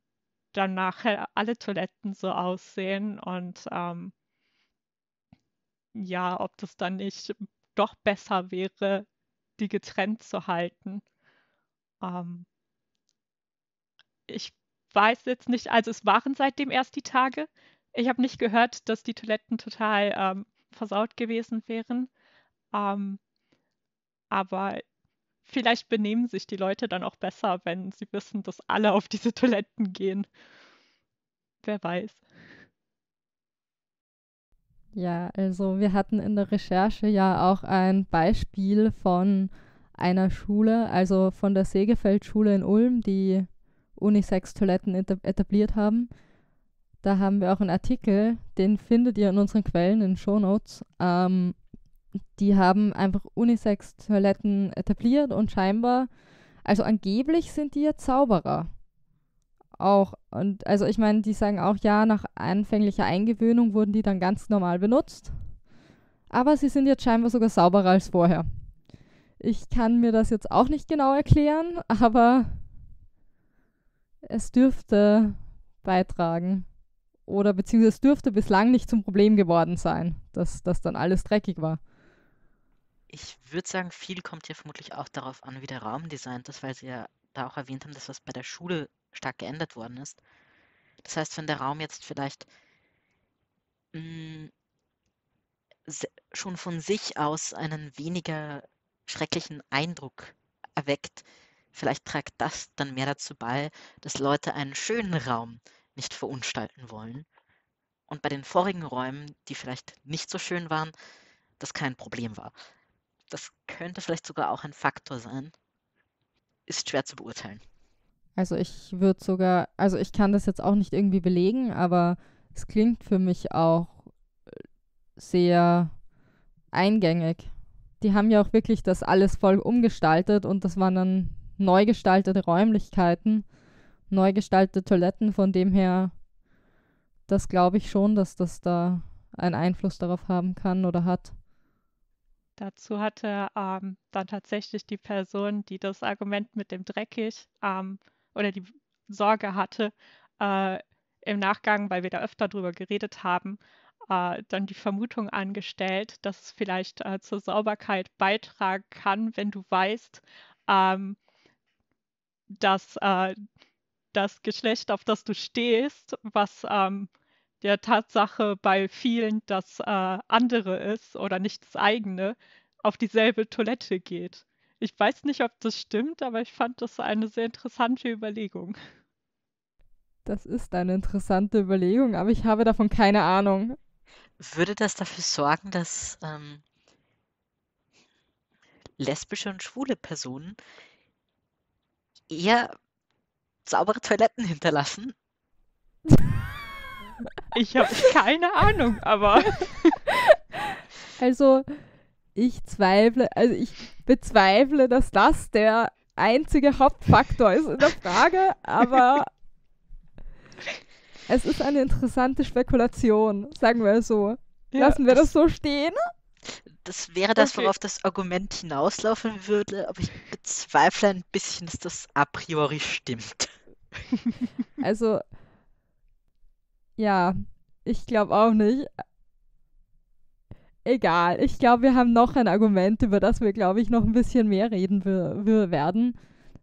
nachher alle Toiletten so aussehen und ähm, ja, ob das dann nicht doch besser wäre, die getrennt zu halten. Ähm, ich weiß jetzt nicht, also es waren seitdem erst die Tage. Ich habe nicht gehört, dass die Toiletten total ähm, versaut gewesen wären. Ähm, aber vielleicht benehmen sich die Leute dann auch besser, wenn sie wissen, dass alle auf diese Toiletten gehen. Wer weiß. Ja, also wir hatten in der Recherche ja auch ein Beispiel von einer Schule, also von der Segefeldschule in Ulm, die Unisex-Toiletten etabliert haben. Da haben wir auch einen Artikel, den findet ihr in unseren Quellen in den Shownotes. Ähm, die haben einfach Unisex-Toiletten etabliert und scheinbar, also angeblich sind die ja Zauberer. Auch, und also ich meine, die sagen auch, ja, nach anfänglicher Eingewöhnung wurden die dann ganz normal benutzt. Aber sie sind jetzt scheinbar sogar sauberer als vorher. Ich kann mir das jetzt auch nicht genau erklären, aber es dürfte beitragen. Oder beziehungsweise es dürfte bislang nicht zum Problem geworden sein, dass das dann alles dreckig war. Ich würde sagen, viel kommt hier vermutlich auch darauf an, wie der Raum designt ist, weil Sie ja da auch erwähnt haben, dass was bei der Schule stark geändert worden ist. Das heißt, wenn der Raum jetzt vielleicht mh, mm, schon von sich aus einen weniger schrecklichen Eindruck erweckt, vielleicht trägt das dann mehr dazu bei, dass Leute einen schönen Raum nicht verunstalten wollen. Und bei den vorigen Räumen, die vielleicht nicht so schön waren, das kein Problem war. Das könnte vielleicht sogar auch ein Faktor sein. Ist schwer zu beurteilen. Also ich würde sogar, also ich kann das jetzt auch nicht irgendwie belegen, aber es klingt für mich auch äh, sehr eingängig. Die haben ja auch wirklich das alles voll umgestaltet und das waren dann neu gestaltete Räumlichkeiten, neu gestaltete Toiletten, von dem her, das glaube ich schon, dass das da einen Einfluss darauf haben kann oder hat. Dazu hatte ähm, dann tatsächlich die Person, die das Argument mit dem dreckig ähm, oder die Sorge hatte, äh, im Nachgang, weil wir da öfter drüber geredet haben, äh, dann die Vermutung angestellt, dass es vielleicht äh, zur Sauberkeit beitragen kann, wenn du weißt, ähm, dass äh, das Geschlecht, auf das du stehst, was ähm, der Tatsache bei vielen das äh, andere ist oder nicht das eigene, auf dieselbe Toilette geht. Ich weiß nicht, ob das stimmt, aber ich fand das eine sehr interessante Überlegung. Das ist eine interessante Überlegung, aber ich habe davon keine Ahnung. Würde das dafür sorgen, dass ähm, lesbische und schwule Personen eher saubere Toiletten hinterlassen? Ich habe keine Ahnung, aber. Also, ich zweifle, also ich bezweifle, dass das der einzige Hauptfaktor ist in der Frage, aber es ist eine interessante Spekulation, sagen wir so. Lassen wir das, das so stehen? Das wäre das, okay. worauf das Argument hinauslaufen würde, aber ich bezweifle ein bisschen, dass das a priori stimmt. Also, ja, ich glaube auch nicht egal. Ich glaube, wir haben noch ein Argument, über das wir, glaube ich, noch ein bisschen mehr reden werden,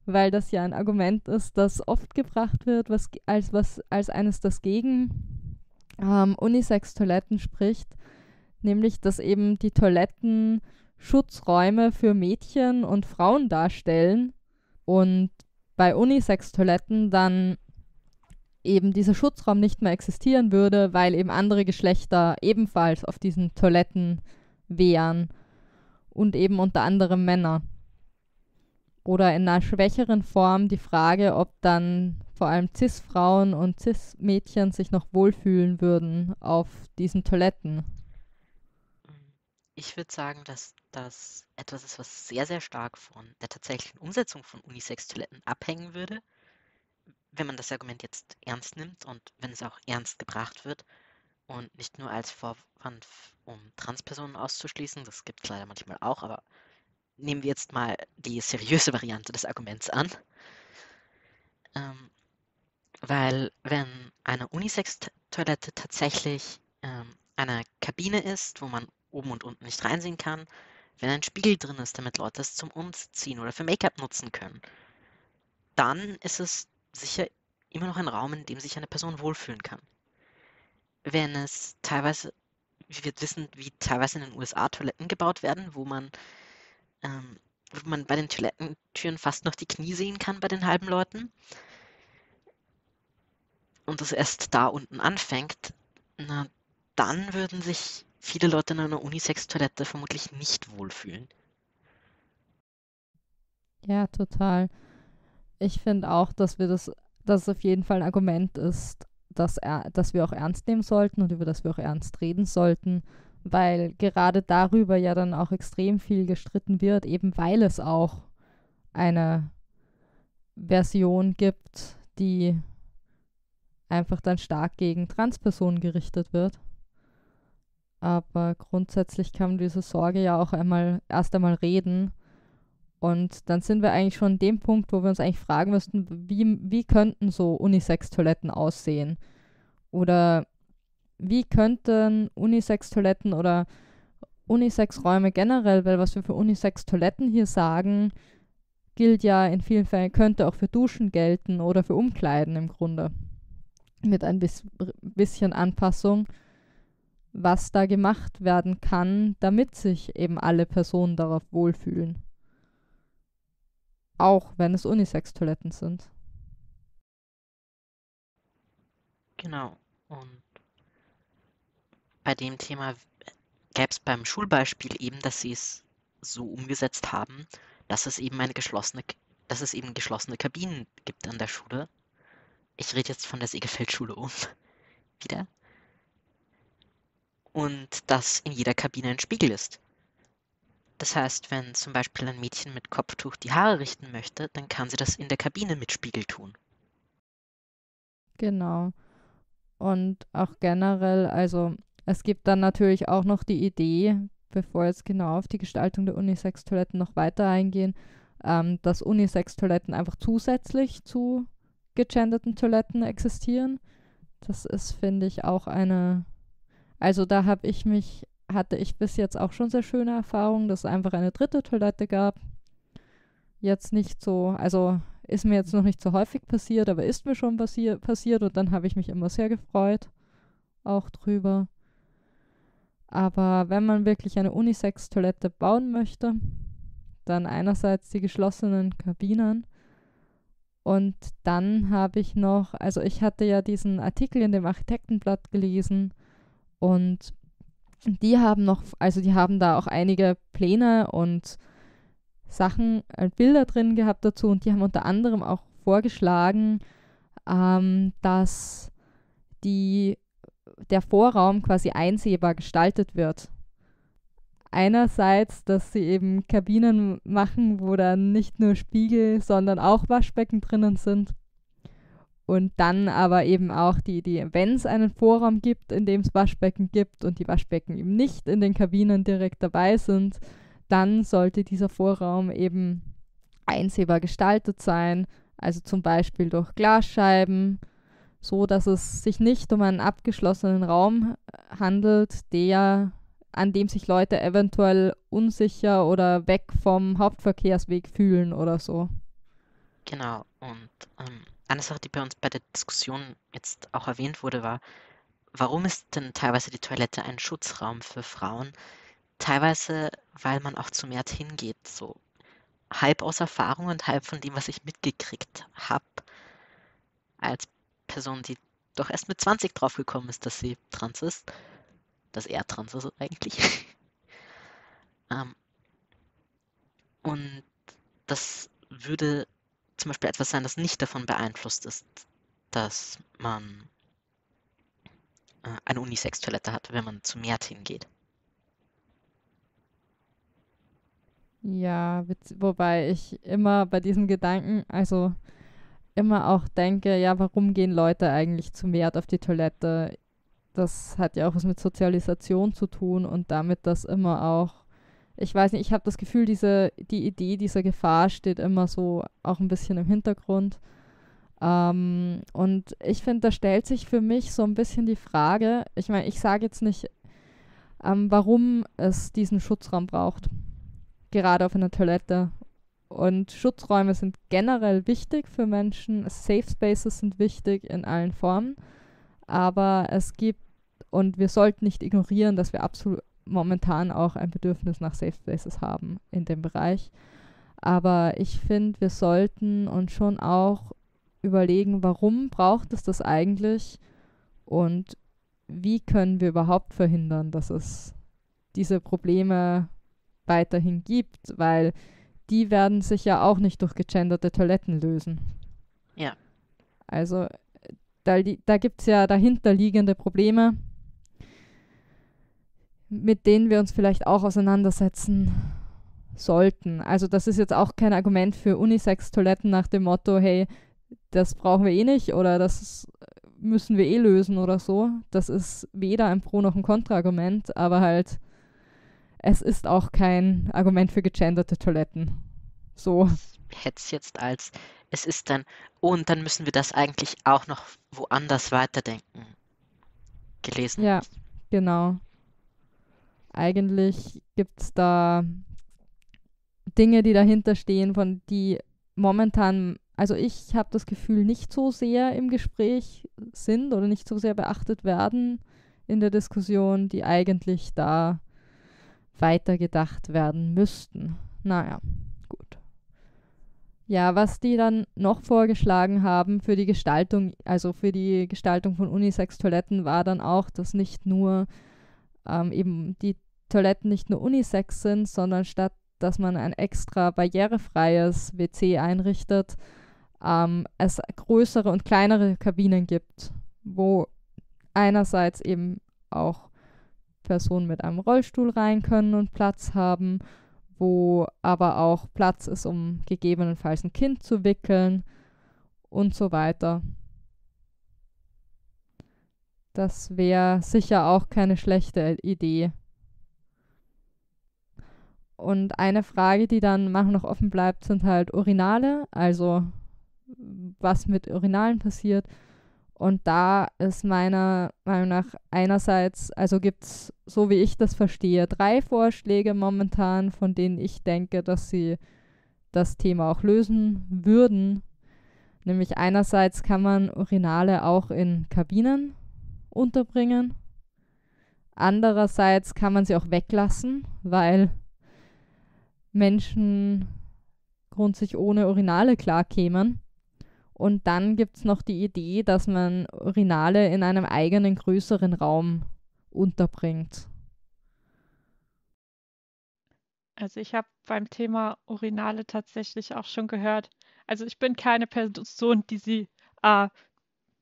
weil das ja ein Argument ist, das oft gebracht wird, was, als, was, als eines, das gegen ähm, Unisex-Toiletten spricht, nämlich, dass eben die Toiletten Schutzräume für Mädchen und Frauen darstellen und bei Unisex-Toiletten dann eben dieser Schutzraum nicht mehr existieren würde, weil eben andere Geschlechter ebenfalls auf diesen Toiletten wären und eben unter anderem Männer. Oder in einer schwächeren Form die Frage, ob dann vor allem CIS-Frauen und CIS-Mädchen sich noch wohlfühlen würden auf diesen Toiletten. Ich würde sagen, dass das etwas ist, was sehr, sehr stark von der tatsächlichen Umsetzung von Unisex-Toiletten abhängen würde wenn man das Argument jetzt ernst nimmt und wenn es auch ernst gebracht wird und nicht nur als Vorwand, um Transpersonen auszuschließen, das gibt es leider manchmal auch, aber nehmen wir jetzt mal die seriöse Variante des Arguments an. Ähm, weil wenn eine Unisex-Toilette tatsächlich ähm, eine Kabine ist, wo man oben und unten nicht reinsehen kann, wenn ein Spiegel drin ist, damit Leute es zum Umziehen oder für Make-up nutzen können, dann ist es sicher immer noch ein Raum, in dem sich eine Person wohlfühlen kann. Wenn es teilweise, wie wir wissen, wie teilweise in den USA Toiletten gebaut werden, wo man, ähm, wo man bei den Toilettentüren fast noch die Knie sehen kann bei den halben Leuten und es erst da unten anfängt, na, dann würden sich viele Leute in einer Unisex-Toilette vermutlich nicht wohlfühlen. Ja, total. Ich finde auch, dass wir das, dass es auf jeden Fall ein Argument ist, dass, er, dass wir auch ernst nehmen sollten und über das wir auch ernst reden sollten, weil gerade darüber ja dann auch extrem viel gestritten wird, eben weil es auch eine Version gibt, die einfach dann stark gegen Transpersonen gerichtet wird. Aber grundsätzlich kann man diese Sorge ja auch einmal erst einmal reden. Und dann sind wir eigentlich schon an dem Punkt, wo wir uns eigentlich fragen müssten, wie, wie könnten so Unisex-Toiletten aussehen? Oder wie könnten Unisex-Toiletten oder Unisex-Räume generell, weil was wir für Unisex-Toiletten hier sagen, gilt ja in vielen Fällen, könnte auch für Duschen gelten oder für Umkleiden im Grunde. Mit ein bisschen Anpassung was da gemacht werden kann, damit sich eben alle Personen darauf wohlfühlen. Auch wenn es Unisex-Toiletten sind. Genau. Und bei dem Thema gäbe es beim Schulbeispiel eben, dass sie es so umgesetzt haben, dass es eben eine geschlossene, dass es eben geschlossene Kabinen gibt an der Schule. Ich rede jetzt von der Segefeldschule um. Wieder und dass in jeder Kabine ein Spiegel ist. Das heißt, wenn zum Beispiel ein Mädchen mit Kopftuch die Haare richten möchte, dann kann sie das in der Kabine mit Spiegel tun. Genau. Und auch generell, also es gibt dann natürlich auch noch die Idee, bevor wir jetzt genau auf die Gestaltung der Unisex-Toiletten noch weiter eingehen, ähm, dass Unisex-Toiletten einfach zusätzlich zu gegenderten Toiletten existieren. Das ist, finde ich, auch eine also da habe ich mich, hatte ich bis jetzt auch schon sehr schöne Erfahrungen, dass es einfach eine dritte Toilette gab. Jetzt nicht so, also ist mir jetzt noch nicht so häufig passiert, aber ist mir schon passi passiert und dann habe ich mich immer sehr gefreut, auch drüber. Aber wenn man wirklich eine Unisex-Toilette bauen möchte, dann einerseits die geschlossenen Kabinen und dann habe ich noch, also ich hatte ja diesen Artikel in dem Architektenblatt gelesen, und die haben noch, also die haben da auch einige Pläne und Sachen, äh, Bilder drin gehabt dazu und die haben unter anderem auch vorgeschlagen, ähm, dass die, der Vorraum quasi einsehbar gestaltet wird. Einerseits, dass sie eben Kabinen machen, wo dann nicht nur Spiegel, sondern auch Waschbecken drinnen sind. Und dann aber eben auch die Idee, wenn es einen Vorraum gibt, in dem es Waschbecken gibt und die Waschbecken eben nicht in den Kabinen direkt dabei sind, dann sollte dieser Vorraum eben einsehbar gestaltet sein, also zum Beispiel durch Glasscheiben, so dass es sich nicht um einen abgeschlossenen Raum handelt, der an dem sich Leute eventuell unsicher oder weg vom Hauptverkehrsweg fühlen oder so. Genau, und ähm, eine Sache, die bei uns bei der Diskussion jetzt auch erwähnt wurde, war, warum ist denn teilweise die Toilette ein Schutzraum für Frauen? Teilweise, weil man auch zu mehr hingeht, so halb aus Erfahrung und halb von dem, was ich mitgekriegt habe, als Person, die doch erst mit 20 draufgekommen ist, dass sie trans ist, dass er trans ist eigentlich. ähm, und das würde zum Beispiel etwas sein, das nicht davon beeinflusst ist, dass man äh, eine Unisex-Toilette hat, wenn man zu Mert hingeht. Ja, wobei ich immer bei diesem Gedanken, also immer auch denke, ja, warum gehen Leute eigentlich zu mehr auf die Toilette? Das hat ja auch was mit Sozialisation zu tun und damit, dass immer auch, ich weiß nicht, ich habe das Gefühl, diese, die Idee dieser Gefahr steht immer so auch ein bisschen im Hintergrund. Ähm, und ich finde, da stellt sich für mich so ein bisschen die Frage, ich meine, ich sage jetzt nicht, ähm, warum es diesen Schutzraum braucht, gerade auf einer Toilette. Und Schutzräume sind generell wichtig für Menschen, Safe Spaces sind wichtig in allen Formen, aber es gibt, und wir sollten nicht ignorieren, dass wir absolut momentan auch ein Bedürfnis nach Safe Spaces haben in dem Bereich. Aber ich finde, wir sollten uns schon auch überlegen, warum braucht es das eigentlich und wie können wir überhaupt verhindern, dass es diese Probleme weiterhin gibt, weil die werden sich ja auch nicht durch gegenderte Toiletten lösen. Ja. Also da, da gibt es ja dahinterliegende Probleme, mit denen wir uns vielleicht auch auseinandersetzen sollten. Also das ist jetzt auch kein Argument für Unisex-Toiletten nach dem Motto, hey, das brauchen wir eh nicht oder das müssen wir eh lösen oder so. Das ist weder ein Pro- noch ein Kontra-Argument, aber halt, es ist auch kein Argument für gegenderte Toiletten. So. Ich hätte es jetzt als, es ist dann, und dann müssen wir das eigentlich auch noch woanders weiterdenken. Gelesen. Ja, genau. Eigentlich gibt es da Dinge, die dahinter stehen, von die momentan also ich habe das Gefühl, nicht so sehr im Gespräch sind oder nicht so sehr beachtet werden in der Diskussion, die eigentlich da weitergedacht werden müssten. Naja, gut. Ja, was die dann noch vorgeschlagen haben für die Gestaltung, also für die Gestaltung von Unisex-Toiletten, war dann auch, dass nicht nur ähm, eben die Toiletten nicht nur Unisex sind, sondern statt dass man ein extra barrierefreies WC einrichtet, ähm, es größere und kleinere Kabinen gibt, wo einerseits eben auch Personen mit einem Rollstuhl rein können und Platz haben, wo aber auch Platz ist, um gegebenenfalls ein Kind zu wickeln und so weiter. Das wäre sicher auch keine schlechte Idee. Und eine Frage, die dann manchmal noch offen bleibt, sind halt Urinale, also was mit Urinalen passiert. Und da ist meiner Meinung nach einerseits, also gibt es, so wie ich das verstehe, drei Vorschläge momentan, von denen ich denke, dass sie das Thema auch lösen würden. Nämlich einerseits kann man Urinale auch in Kabinen unterbringen. Andererseits kann man sie auch weglassen, weil Menschen grundsätzlich ohne Urinale klarkämen. Und dann gibt es noch die Idee, dass man Urinale in einem eigenen größeren Raum unterbringt. Also ich habe beim Thema Urinale tatsächlich auch schon gehört. Also ich bin keine Person, die sie äh,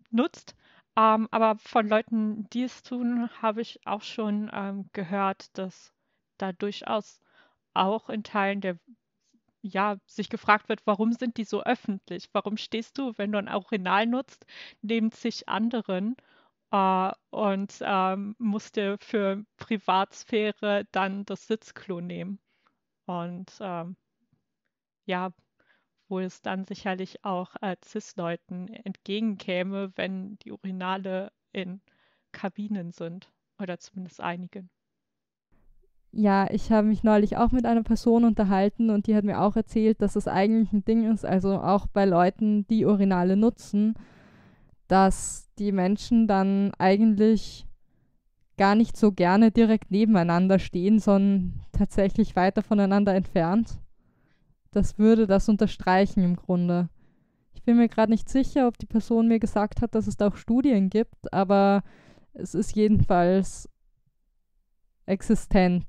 nutzt, ähm, aber von Leuten, die es tun, habe ich auch schon ähm, gehört, dass da durchaus auch in Teilen der ja, sich gefragt wird, warum sind die so öffentlich? Warum stehst du, wenn du ein Urinal nutzt, neben zig anderen äh, und ähm, musst dir für Privatsphäre dann das Sitzklo nehmen? Und ähm, ja, wo es dann sicherlich auch äh, CIS-Leuten entgegenkäme, wenn die Urinale in Kabinen sind oder zumindest einigen. Ja, ich habe mich neulich auch mit einer Person unterhalten und die hat mir auch erzählt, dass es eigentlich ein Ding ist, also auch bei Leuten, die Urinale nutzen, dass die Menschen dann eigentlich gar nicht so gerne direkt nebeneinander stehen, sondern tatsächlich weiter voneinander entfernt. Das würde das unterstreichen im Grunde. Ich bin mir gerade nicht sicher, ob die Person mir gesagt hat, dass es da auch Studien gibt, aber es ist jedenfalls existent.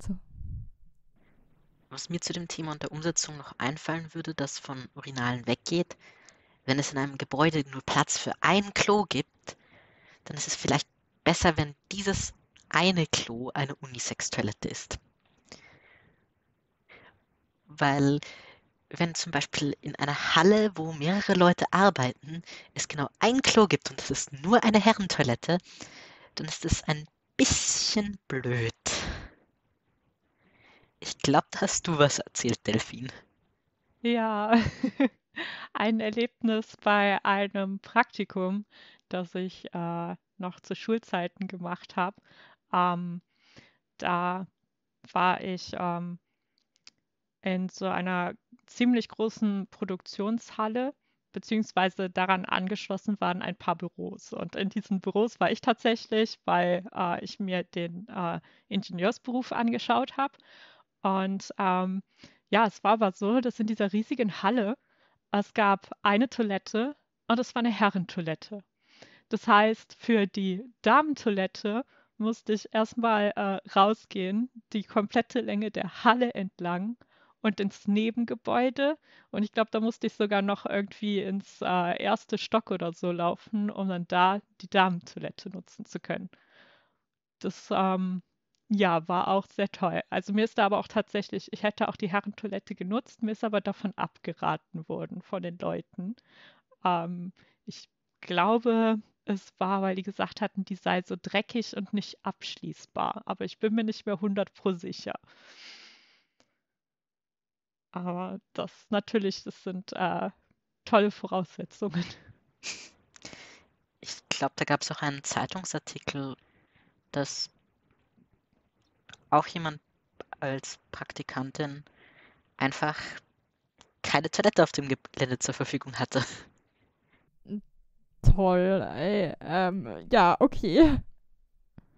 Was mir zu dem Thema und der Umsetzung noch einfallen würde, das von Urinalen weggeht, wenn es in einem Gebäude nur Platz für ein Klo gibt, dann ist es vielleicht besser, wenn dieses eine Klo eine Unisex-Toilette ist. Weil wenn zum Beispiel in einer Halle, wo mehrere Leute arbeiten, es genau ein Klo gibt und es ist nur eine Herrentoilette, dann ist es ein bisschen blöd. Ich glaube, da hast du was erzählt, Delfin. Ja, ein Erlebnis bei einem Praktikum, das ich äh, noch zu Schulzeiten gemacht habe. Ähm, da war ich ähm, in so einer ziemlich großen Produktionshalle, beziehungsweise daran angeschlossen waren ein paar Büros. Und in diesen Büros war ich tatsächlich, weil äh, ich mir den äh, Ingenieursberuf angeschaut habe. Und ähm, ja, es war aber so, dass in dieser riesigen Halle es gab eine Toilette und es war eine Herrentoilette. Das heißt, für die Damentoilette musste ich erstmal äh, rausgehen, die komplette Länge der Halle entlang und ins Nebengebäude. Und ich glaube, da musste ich sogar noch irgendwie ins äh, erste Stock oder so laufen, um dann da die Damentoilette nutzen zu können. Das ähm, ja, war auch sehr toll. Also mir ist da aber auch tatsächlich, ich hätte auch die Herrentoilette genutzt, mir ist aber davon abgeraten worden von den Leuten. Ähm, ich glaube, es war, weil die gesagt hatten, die sei so dreckig und nicht abschließbar. Aber ich bin mir nicht mehr 100 pro sicher. Aber das natürlich, das sind äh, tolle Voraussetzungen. Ich glaube, da gab es auch einen Zeitungsartikel, dass auch jemand als Praktikantin einfach keine Toilette auf dem Gelände zur Verfügung hatte. Toll, ey. Ähm, ja, okay.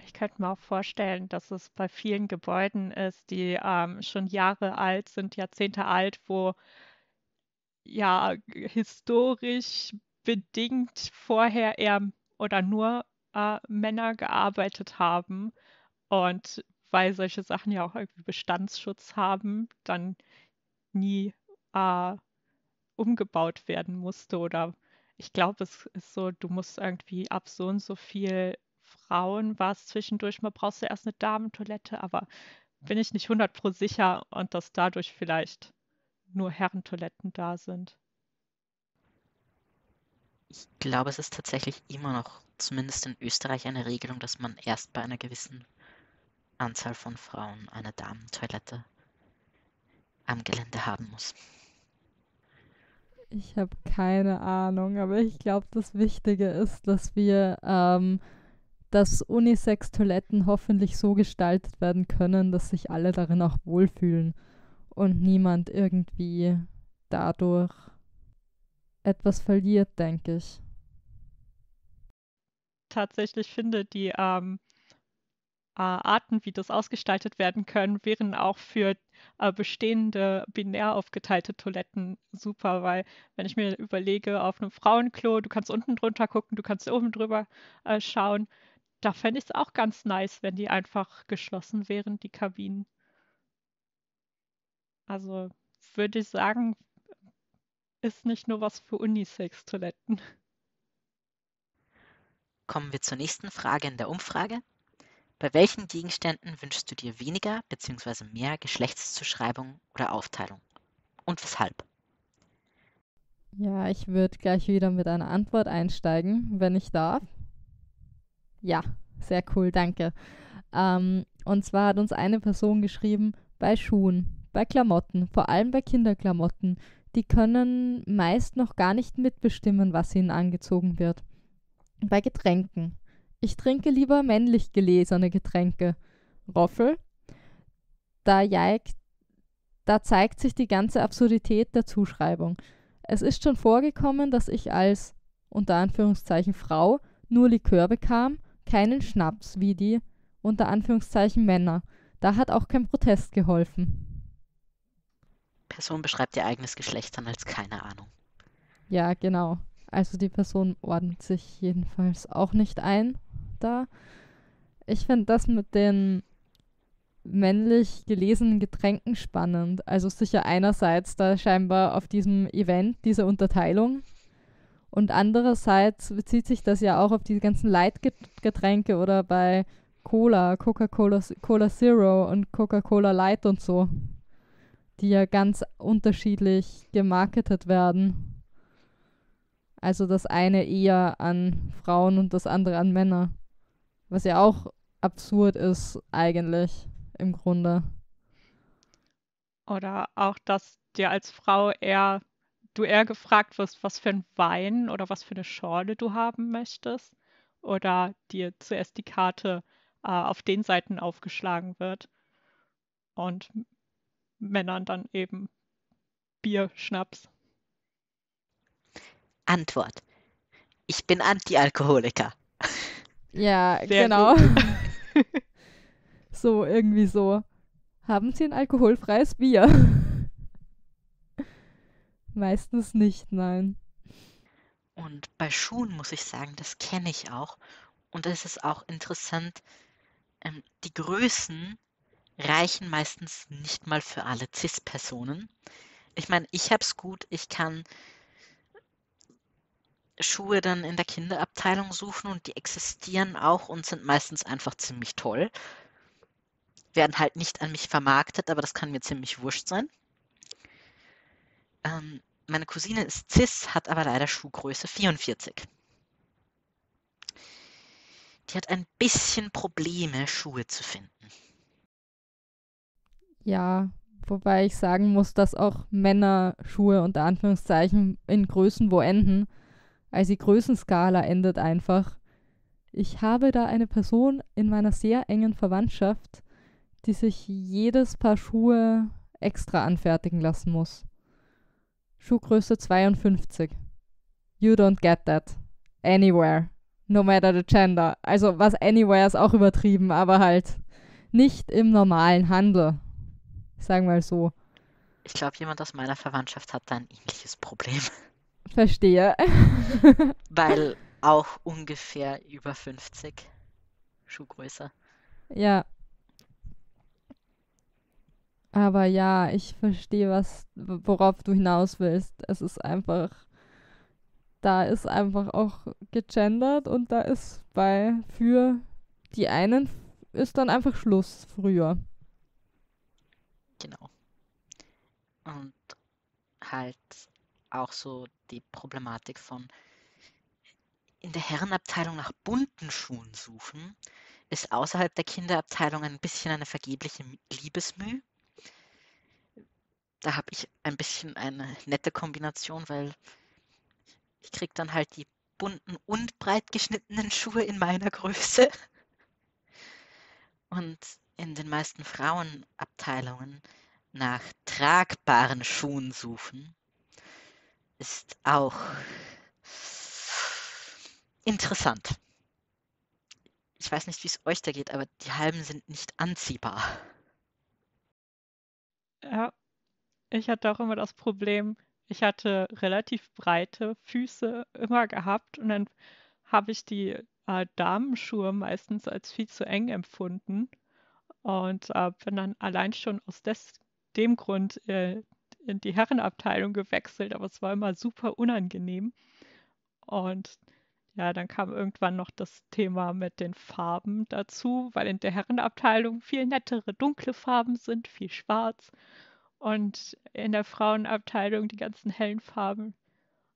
Ich könnte mir auch vorstellen, dass es bei vielen Gebäuden ist, die ähm, schon Jahre alt sind, Jahrzehnte alt, wo ja historisch bedingt vorher eher oder nur äh, Männer gearbeitet haben. Und weil solche Sachen ja auch irgendwie Bestandsschutz haben, dann nie äh, umgebaut werden musste oder ich glaube, es ist so, du musst irgendwie ab so und so viel Frauen war es zwischendurch mal, brauchst du erst eine Damentoilette, aber bin ich nicht 100 pro sicher und dass dadurch vielleicht nur Herrentoiletten da sind. Ich glaube, es ist tatsächlich immer noch, zumindest in Österreich, eine Regelung, dass man erst bei einer gewissen Anzahl von Frauen eine Damentoilette am Gelände haben muss. Ich habe keine Ahnung, aber ich glaube, das Wichtige ist, dass wir, ähm, dass Unisex-Toiletten hoffentlich so gestaltet werden können, dass sich alle darin auch wohlfühlen und niemand irgendwie dadurch etwas verliert, denke ich. Tatsächlich finde die ähm, äh, Arten, wie das ausgestaltet werden können, wären auch für äh, bestehende binär aufgeteilte Toiletten super, weil wenn ich mir überlege, auf einem Frauenklo, du kannst unten drunter gucken, du kannst oben drüber äh, schauen, da fände ich es auch ganz nice, wenn die einfach geschlossen wären, die Kabinen. Also würde ich sagen, ist nicht nur was für Unisex-Toiletten. Kommen wir zur nächsten Frage in der Umfrage. Bei welchen Gegenständen wünschst du dir weniger bzw. mehr Geschlechtszuschreibung oder Aufteilung? Und weshalb? Ja, ich würde gleich wieder mit einer Antwort einsteigen, wenn ich darf. Ja, sehr cool, danke. Ähm, und zwar hat uns eine Person geschrieben, bei Schuhen, bei Klamotten, vor allem bei Kinderklamotten, die können meist noch gar nicht mitbestimmen, was ihnen angezogen wird. Bei Getränken, ich trinke lieber männlich gelesene Getränke. Roffel. Da, jeigt, da zeigt sich die ganze Absurdität der Zuschreibung. Es ist schon vorgekommen, dass ich als unter Anführungszeichen Frau nur Likör bekam, keinen Schnaps wie die unter Anführungszeichen Männer. Da hat auch kein Protest geholfen. Person beschreibt ihr eigenes Geschlecht dann als keine Ahnung. Ja, genau. Also die Person ordnet sich jedenfalls auch nicht ein da. Ich finde das mit den männlich gelesenen Getränken spannend. Also sicher einerseits da scheinbar auf diesem Event diese Unterteilung und andererseits bezieht sich das ja auch auf die ganzen Light-Getränke oder bei Cola, Coca-Cola Cola Zero und Coca-Cola Light und so. die ja ganz unterschiedlich gemarketet werden. Also das eine eher an Frauen und das andere an Männer. Was ja auch absurd ist eigentlich im Grunde. Oder auch, dass dir als Frau eher, du eher gefragt wirst, was für ein Wein oder was für eine Schorle du haben möchtest. Oder dir zuerst die Karte äh, auf den Seiten aufgeschlagen wird. Und Männern dann eben Bier, Schnaps. Antwort. Ich bin Anti-Alkoholiker. Ja, Sehr genau. so, irgendwie so. Haben Sie ein alkoholfreies Bier? Meistens nicht, nein. Und bei Schuhen muss ich sagen, das kenne ich auch. Und es ist auch interessant, ähm, die Größen reichen meistens nicht mal für alle CIS-Personen. Ich meine, ich habe es gut, ich kann Schuhe dann in der Kinderabteilung suchen und die existieren auch und sind meistens einfach ziemlich toll. Werden halt nicht an mich vermarktet, aber das kann mir ziemlich wurscht sein. Ähm, meine Cousine ist cis, hat aber leider Schuhgröße 44. Die hat ein bisschen Probleme, Schuhe zu finden. Ja, wobei ich sagen muss, dass auch Männer Schuhe unter Anführungszeichen in Größen wo enden. Also die Größenskala endet einfach. Ich habe da eine Person in meiner sehr engen Verwandtschaft, die sich jedes Paar Schuhe extra anfertigen lassen muss. Schuhgröße 52. You don't get that. Anywhere. No matter the gender. Also was anywhere ist auch übertrieben, aber halt nicht im normalen Handel. Sagen wir mal so. Ich glaube, jemand aus meiner Verwandtschaft hat da ein ähnliches Problem. Verstehe. Weil auch ungefähr über 50 Schuhgröße. Ja. Aber ja, ich verstehe, was, worauf du hinaus willst. Es ist einfach, da ist einfach auch gegendert und da ist bei für die einen ist dann einfach Schluss früher. Genau. Und halt auch so die Problematik von in der Herrenabteilung nach bunten Schuhen suchen, ist außerhalb der Kinderabteilung ein bisschen eine vergebliche Liebesmüh. Da habe ich ein bisschen eine nette Kombination, weil ich kriege dann halt die bunten und breit geschnittenen Schuhe in meiner Größe. Und in den meisten Frauenabteilungen nach tragbaren Schuhen suchen, ist auch interessant. Ich weiß nicht, wie es euch da geht, aber die halben sind nicht anziehbar. Ja, ich hatte auch immer das Problem, ich hatte relativ breite Füße immer gehabt und dann habe ich die äh, Damenschuhe meistens als viel zu eng empfunden und äh, bin dann allein schon aus des, dem Grund äh, in die Herrenabteilung gewechselt, aber es war immer super unangenehm. Und ja, dann kam irgendwann noch das Thema mit den Farben dazu, weil in der Herrenabteilung viel nettere dunkle Farben sind, viel schwarz. Und in der Frauenabteilung die ganzen hellen Farben.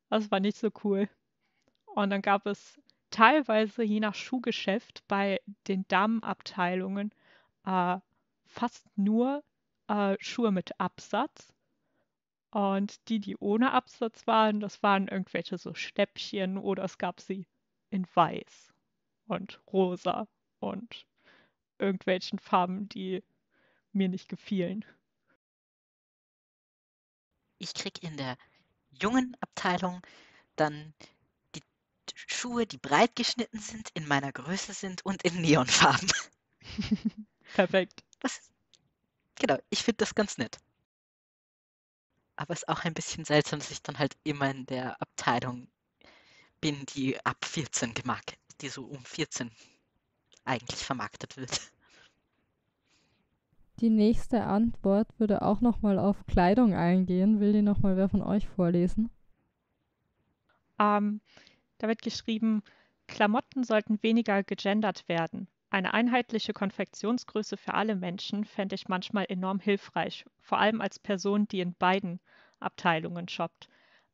Das war nicht so cool. Und dann gab es teilweise je nach Schuhgeschäft bei den Damenabteilungen äh, fast nur äh, Schuhe mit Absatz. Und die, die ohne Absatz waren, das waren irgendwelche so Stäppchen oder es gab sie in weiß und rosa und irgendwelchen Farben, die mir nicht gefielen. Ich krieg in der jungen Abteilung dann die Schuhe, die breit geschnitten sind, in meiner Größe sind und in Neonfarben. Perfekt. Das, genau, ich finde das ganz nett. Aber es ist auch ein bisschen seltsam, dass ich dann halt immer in der Abteilung bin, die ab 14 gemarket, die so um 14 eigentlich vermarktet wird. Die nächste Antwort würde auch nochmal auf Kleidung eingehen. Will die nochmal wer von euch vorlesen? Ähm, da wird geschrieben, Klamotten sollten weniger gegendert werden. Eine einheitliche Konfektionsgröße für alle Menschen fände ich manchmal enorm hilfreich, vor allem als Person, die in beiden Abteilungen shoppt.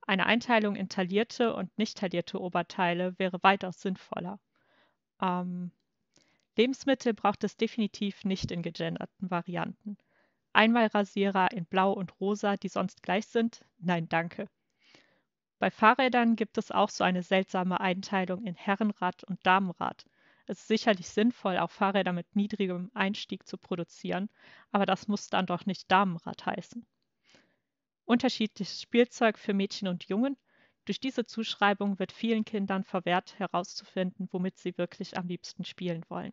Eine Einteilung in taillierte und nicht taillierte Oberteile wäre weitaus sinnvoller. Ähm, Lebensmittel braucht es definitiv nicht in gegenderten Varianten. Einmalrasierer in Blau und Rosa, die sonst gleich sind? Nein, danke. Bei Fahrrädern gibt es auch so eine seltsame Einteilung in Herrenrad und Damenrad. Es ist sicherlich sinnvoll, auch Fahrräder mit niedrigem Einstieg zu produzieren, aber das muss dann doch nicht Damenrad heißen. Unterschiedliches Spielzeug für Mädchen und Jungen. Durch diese Zuschreibung wird vielen Kindern verwehrt, herauszufinden, womit sie wirklich am liebsten spielen wollen.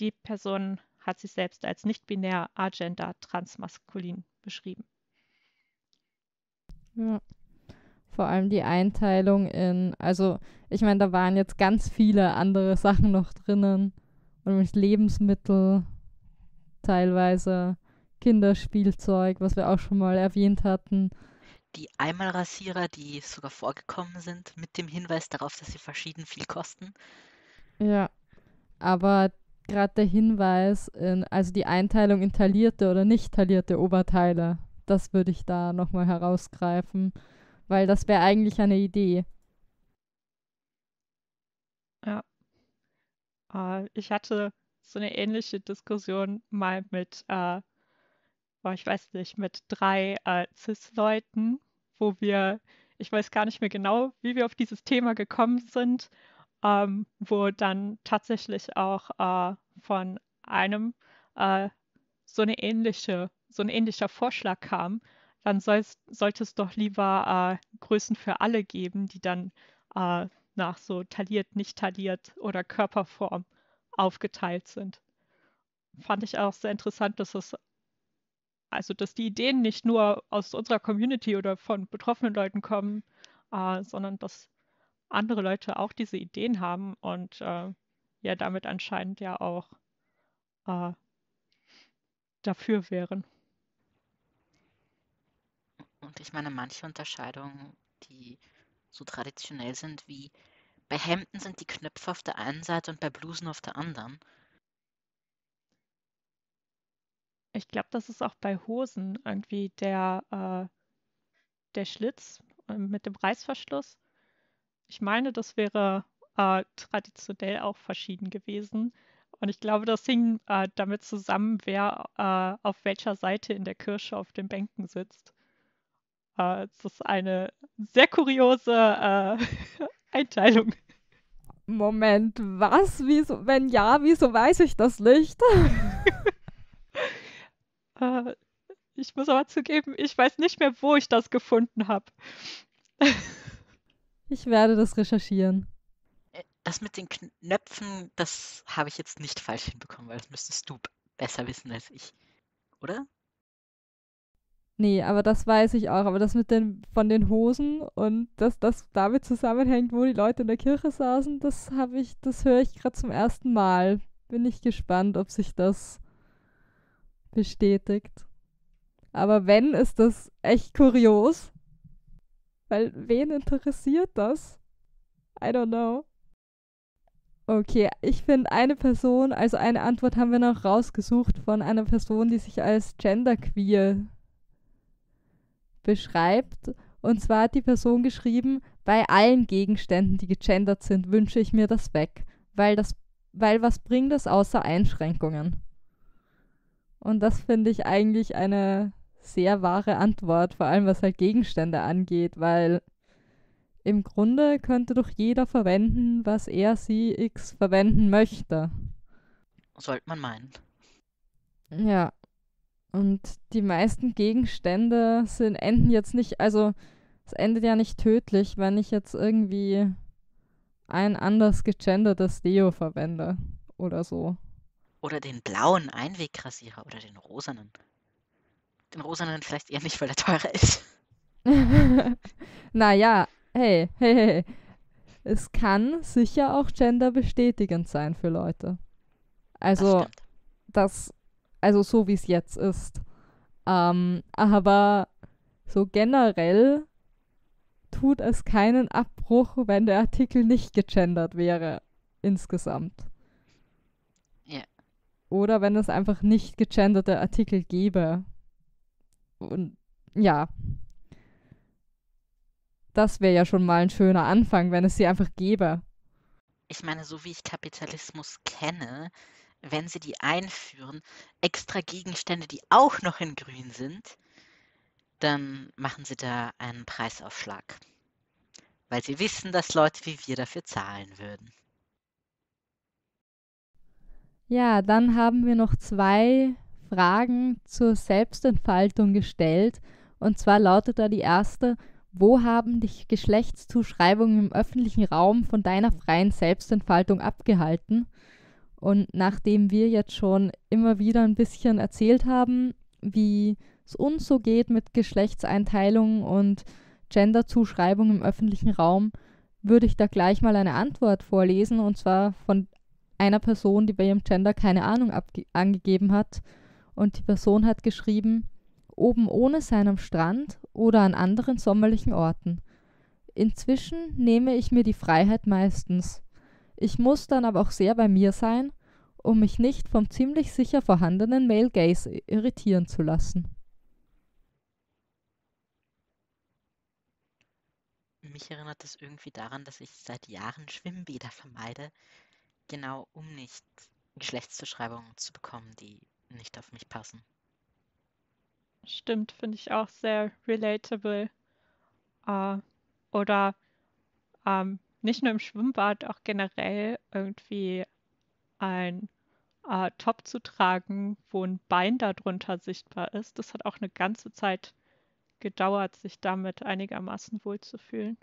Die Person hat sich selbst als nicht-binär, agender, transmaskulin beschrieben. Ja. Vor allem die Einteilung in, also ich meine, da waren jetzt ganz viele andere Sachen noch drinnen. Und Lebensmittel, teilweise Kinderspielzeug, was wir auch schon mal erwähnt hatten. Die Einmalrasierer, die sogar vorgekommen sind, mit dem Hinweis darauf, dass sie verschieden viel kosten. Ja, aber gerade der Hinweis, in, also die Einteilung in taillierte oder nicht taillierte Oberteile, das würde ich da nochmal herausgreifen, weil das wäre eigentlich eine Idee. Ja. Äh, ich hatte so eine ähnliche Diskussion mal mit, äh, oh, ich weiß nicht, mit drei äh, CIS-Leuten, wo wir, ich weiß gar nicht mehr genau, wie wir auf dieses Thema gekommen sind, ähm, wo dann tatsächlich auch äh, von einem äh, so eine ähnliche, so ein ähnlicher Vorschlag kam, dann soll's, sollte es doch lieber äh, Größen für alle geben, die dann äh, nach so tailliert, nicht tailliert oder Körperform aufgeteilt sind. Fand ich auch sehr interessant, dass es also dass die Ideen nicht nur aus unserer Community oder von betroffenen Leuten kommen, äh, sondern dass andere Leute auch diese Ideen haben und äh, ja damit anscheinend ja auch äh, dafür wären. Und ich meine, manche Unterscheidungen, die so traditionell sind, wie bei Hemden sind die Knöpfe auf der einen Seite und bei Blusen auf der anderen. Ich glaube, das ist auch bei Hosen irgendwie der, äh, der Schlitz äh, mit dem Reißverschluss. Ich meine, das wäre äh, traditionell auch verschieden gewesen. Und ich glaube, das hing äh, damit zusammen, wer äh, auf welcher Seite in der Kirche auf den Bänken sitzt. Äh, das ist eine sehr kuriose äh, Einteilung. Moment, was? Wieso? Wenn ja, wieso weiß ich das nicht? Äh, ich muss aber zugeben, ich weiß nicht mehr, wo ich das gefunden habe. ich werde das recherchieren. Äh, das mit den Knöpfen, das habe ich jetzt nicht falsch hinbekommen, weil das müsstest du besser wissen als ich. Oder? Nee, aber das weiß ich auch. Aber das mit den von den Hosen und dass das damit zusammenhängt, wo die Leute in der Kirche saßen, das habe ich, das höre ich gerade zum ersten Mal. Bin ich gespannt, ob sich das bestätigt. Aber wenn, ist das echt kurios. Weil wen interessiert das? I don't know. Okay, ich finde eine Person, also eine Antwort haben wir noch rausgesucht von einer Person, die sich als genderqueer beschreibt. Und zwar hat die Person geschrieben, bei allen Gegenständen, die gegendert sind, wünsche ich mir das weg. Weil das, weil was bringt es außer Einschränkungen? Und das finde ich eigentlich eine sehr wahre Antwort, vor allem was halt Gegenstände angeht, weil im Grunde könnte doch jeder verwenden, was er, sie, x verwenden möchte. Sollte man meinen. Ja. Und die meisten Gegenstände sind, enden jetzt nicht, also es endet ja nicht tödlich, wenn ich jetzt irgendwie ein anders gegendertes Deo verwende oder so. Oder den blauen Einwegrasierer oder den rosanen. Den rosanen vielleicht eher nicht, weil er teurer ist. naja, hey, hey, hey. Es kann sicher auch genderbestätigend sein für Leute. Also, das, das also so wie es jetzt ist. Ähm, aber so generell tut es keinen Abbruch, wenn der Artikel nicht gegendert wäre insgesamt. oder wenn es einfach nicht gegenderte Artikel gäbe. Und ja, das wäre ja schon mal ein schöner Anfang, wenn es sie einfach gäbe. Ich meine, so wie ich Kapitalismus kenne, wenn sie die einführen, extra Gegenstände, die auch noch in grün sind, dann machen sie da einen Preisaufschlag. Weil sie wissen, dass Leute wie wir dafür zahlen würden. Ja, dann haben wir noch zwei Fragen zur Selbstentfaltung gestellt. Und zwar lautet da die erste, wo haben dich Geschlechtszuschreibungen im öffentlichen Raum von deiner freien Selbstentfaltung abgehalten? Und nachdem wir jetzt schon immer wieder ein bisschen erzählt haben, wie es uns so geht mit Geschlechtseinteilung und Genderzuschreibung im öffentlichen Raum, würde ich da gleich mal eine Antwort vorlesen, und zwar von einer Person, die bei ihrem Gender keine Ahnung angegeben hat. Und die Person hat geschrieben, oben ohne sein am Strand oder an anderen sommerlichen Orten. Inzwischen nehme ich mir die Freiheit meistens. Ich muss dann aber auch sehr bei mir sein, um mich nicht vom ziemlich sicher vorhandenen Male Gaze irritieren zu lassen. Mich erinnert es irgendwie daran, dass ich seit Jahren Schwimmbäder vermeide, genau um nicht Geschlechtszuschreibungen zu bekommen, die nicht auf mich passen. Stimmt, finde ich auch sehr relatable. Äh, oder ähm, nicht nur im Schwimmbad, auch generell irgendwie ein äh, Top zu tragen, wo ein Bein darunter sichtbar ist. Das hat auch eine ganze Zeit gedauert, sich damit einigermaßen wohlzufühlen.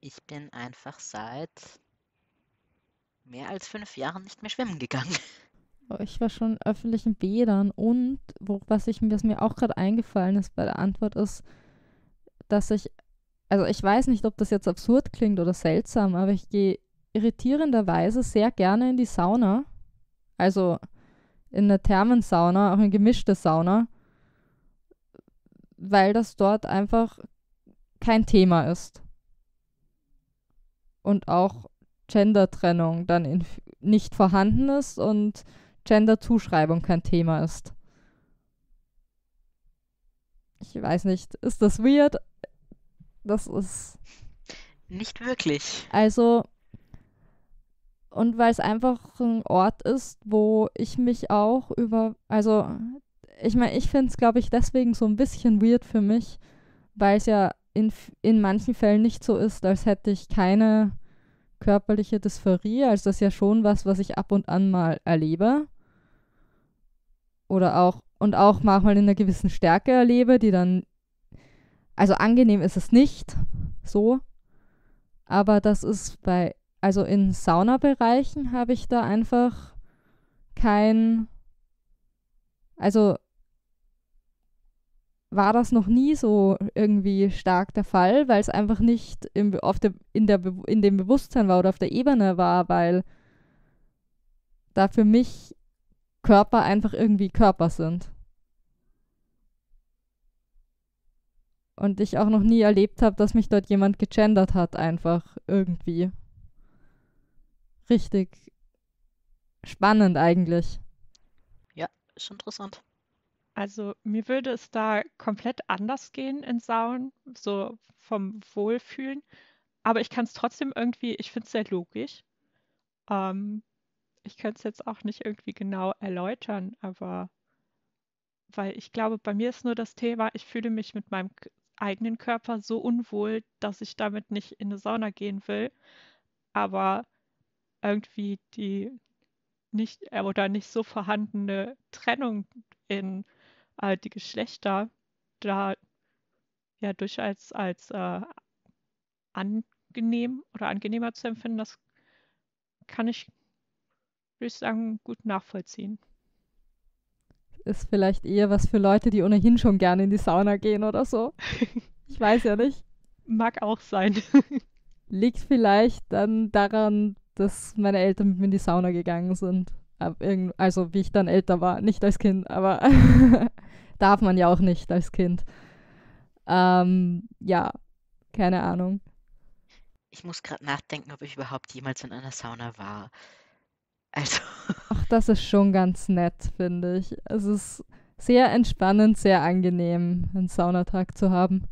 Ich bin einfach seit mehr als fünf Jahren nicht mehr schwimmen gegangen. Oh, ich war schon in öffentlichen Bädern und wo, was, ich, was mir auch gerade eingefallen ist bei der Antwort ist, dass ich, also ich weiß nicht, ob das jetzt absurd klingt oder seltsam, aber ich gehe irritierenderweise sehr gerne in die Sauna. Also in eine Thermensauna, auch in gemischte Sauna, weil das dort einfach kein Thema ist und auch Gender-Trennung dann in, nicht vorhanden ist und Gender-Zuschreibung kein Thema ist. Ich weiß nicht, ist das weird? Das ist. Nicht wirklich. Also, und weil es einfach ein Ort ist, wo ich mich auch über, also ich meine, ich finde es, glaube ich, deswegen so ein bisschen weird für mich, weil es ja in, in manchen Fällen nicht so ist, als hätte ich keine körperliche Dysphorie. Also das ist ja schon was, was ich ab und an mal erlebe. Oder auch, und auch manchmal in einer gewissen Stärke erlebe, die dann, also angenehm ist es nicht, so. Aber das ist bei, also in Saunabereichen habe ich da einfach kein, also war das noch nie so irgendwie stark der Fall, weil es einfach nicht im, auf der, in, der, in dem Bewusstsein war oder auf der Ebene war, weil da für mich Körper einfach irgendwie Körper sind. Und ich auch noch nie erlebt habe, dass mich dort jemand gegendert hat, einfach irgendwie. Richtig spannend eigentlich. Ja, ist interessant. Also mir würde es da komplett anders gehen in Saunen, so vom Wohlfühlen. Aber ich kann es trotzdem irgendwie, ich finde es sehr logisch. Ähm, ich kann es jetzt auch nicht irgendwie genau erläutern, aber weil ich glaube, bei mir ist nur das Thema, ich fühle mich mit meinem eigenen Körper so unwohl, dass ich damit nicht in eine Sauna gehen will. Aber irgendwie die nicht oder nicht so vorhandene Trennung in äh, die Geschlechter da ja durchaus als äh, angenehm oder angenehmer zu empfinden, das kann ich, würde ich sagen, gut nachvollziehen. Ist vielleicht eher was für Leute, die ohnehin schon gerne in die Sauna gehen oder so. Ich weiß ja nicht. Mag auch sein. Liegt vielleicht dann daran, dass meine Eltern mit mir in die Sauna gegangen sind. Also wie ich dann älter war, nicht als Kind, aber darf man ja auch nicht als Kind. Ähm, ja, keine Ahnung. Ich muss gerade nachdenken, ob ich überhaupt jemals in einer Sauna war. Also. Ach, das ist schon ganz nett, finde ich. Es ist sehr entspannend, sehr angenehm, einen Saunatag zu haben.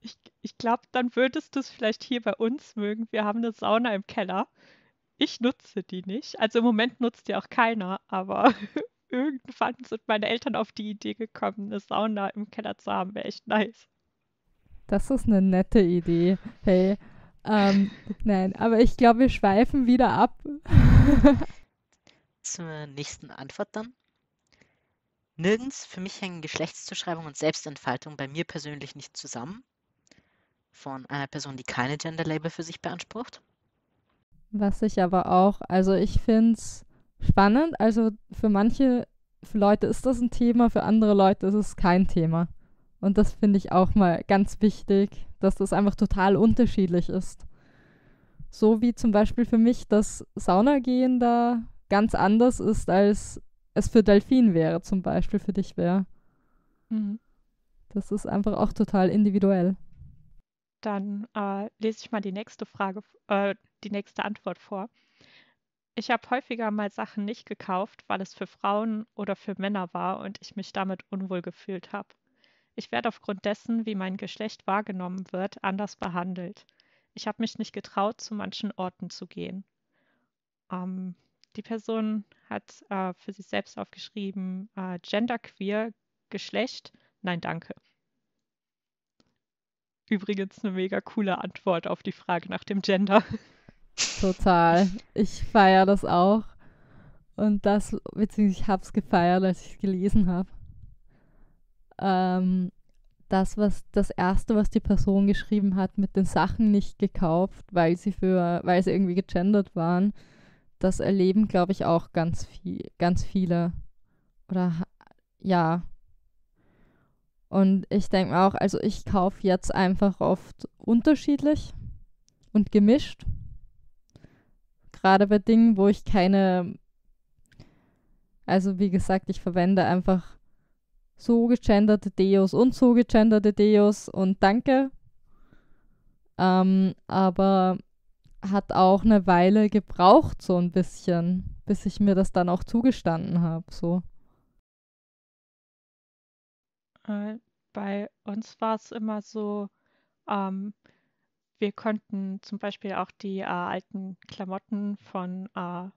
Ich, ich glaube, dann würdest du es vielleicht hier bei uns mögen. Wir haben eine Sauna im Keller. Ich nutze die nicht. Also im Moment nutzt die auch keiner, aber irgendwann sind meine Eltern auf die Idee gekommen, eine Sauna im Keller zu haben. Wäre echt nice. Das ist eine nette Idee. Hey, ähm, nein, aber ich glaube, wir schweifen wieder ab. Zur nächsten Antwort dann. Nirgends für mich hängen Geschlechtszuschreibung und Selbstentfaltung bei mir persönlich nicht zusammen. Von einer Person, die keine Gender-Label für sich beansprucht. Was ich aber auch, also ich finde es spannend. Also für manche für Leute ist das ein Thema, für andere Leute ist es kein Thema. Und das finde ich auch mal ganz wichtig, dass das einfach total unterschiedlich ist. So wie zum Beispiel für mich das Saunagehen da ganz anders ist, als es für Delfin wäre, zum Beispiel für dich wäre. Mhm. Das ist einfach auch total individuell. Dann äh, lese ich mal die nächste Frage, äh, die nächste Antwort vor. Ich habe häufiger mal Sachen nicht gekauft, weil es für Frauen oder für Männer war und ich mich damit unwohl gefühlt habe. Ich werde aufgrund dessen, wie mein Geschlecht wahrgenommen wird, anders behandelt. Ich habe mich nicht getraut, zu manchen Orten zu gehen. Ähm, die Person hat äh, für sich selbst aufgeschrieben, äh, genderqueer, Geschlecht, nein, danke. Übrigens eine mega coole Antwort auf die Frage nach dem Gender. Total. Ich feiere das auch. Und das, beziehungsweise ich habe es gefeiert, als ich es gelesen habe ähm, das, was das erste, was die Person geschrieben hat, mit den Sachen nicht gekauft, weil sie für, weil sie irgendwie gegendert waren, das erleben, glaube ich, auch ganz viel, ganz viele. Oder ja. Und ich denke auch, also ich kaufe jetzt einfach oft unterschiedlich und gemischt. Gerade bei Dingen, wo ich keine, also wie gesagt, ich verwende einfach so gegenderte Deos und so gegenderte Deos und danke. Ähm, aber hat auch eine Weile gebraucht, so ein bisschen, bis ich mir das dann auch zugestanden habe. So. Äh, bei uns war es immer so, ähm, wir konnten zum Beispiel auch die äh, alten Klamotten von äh,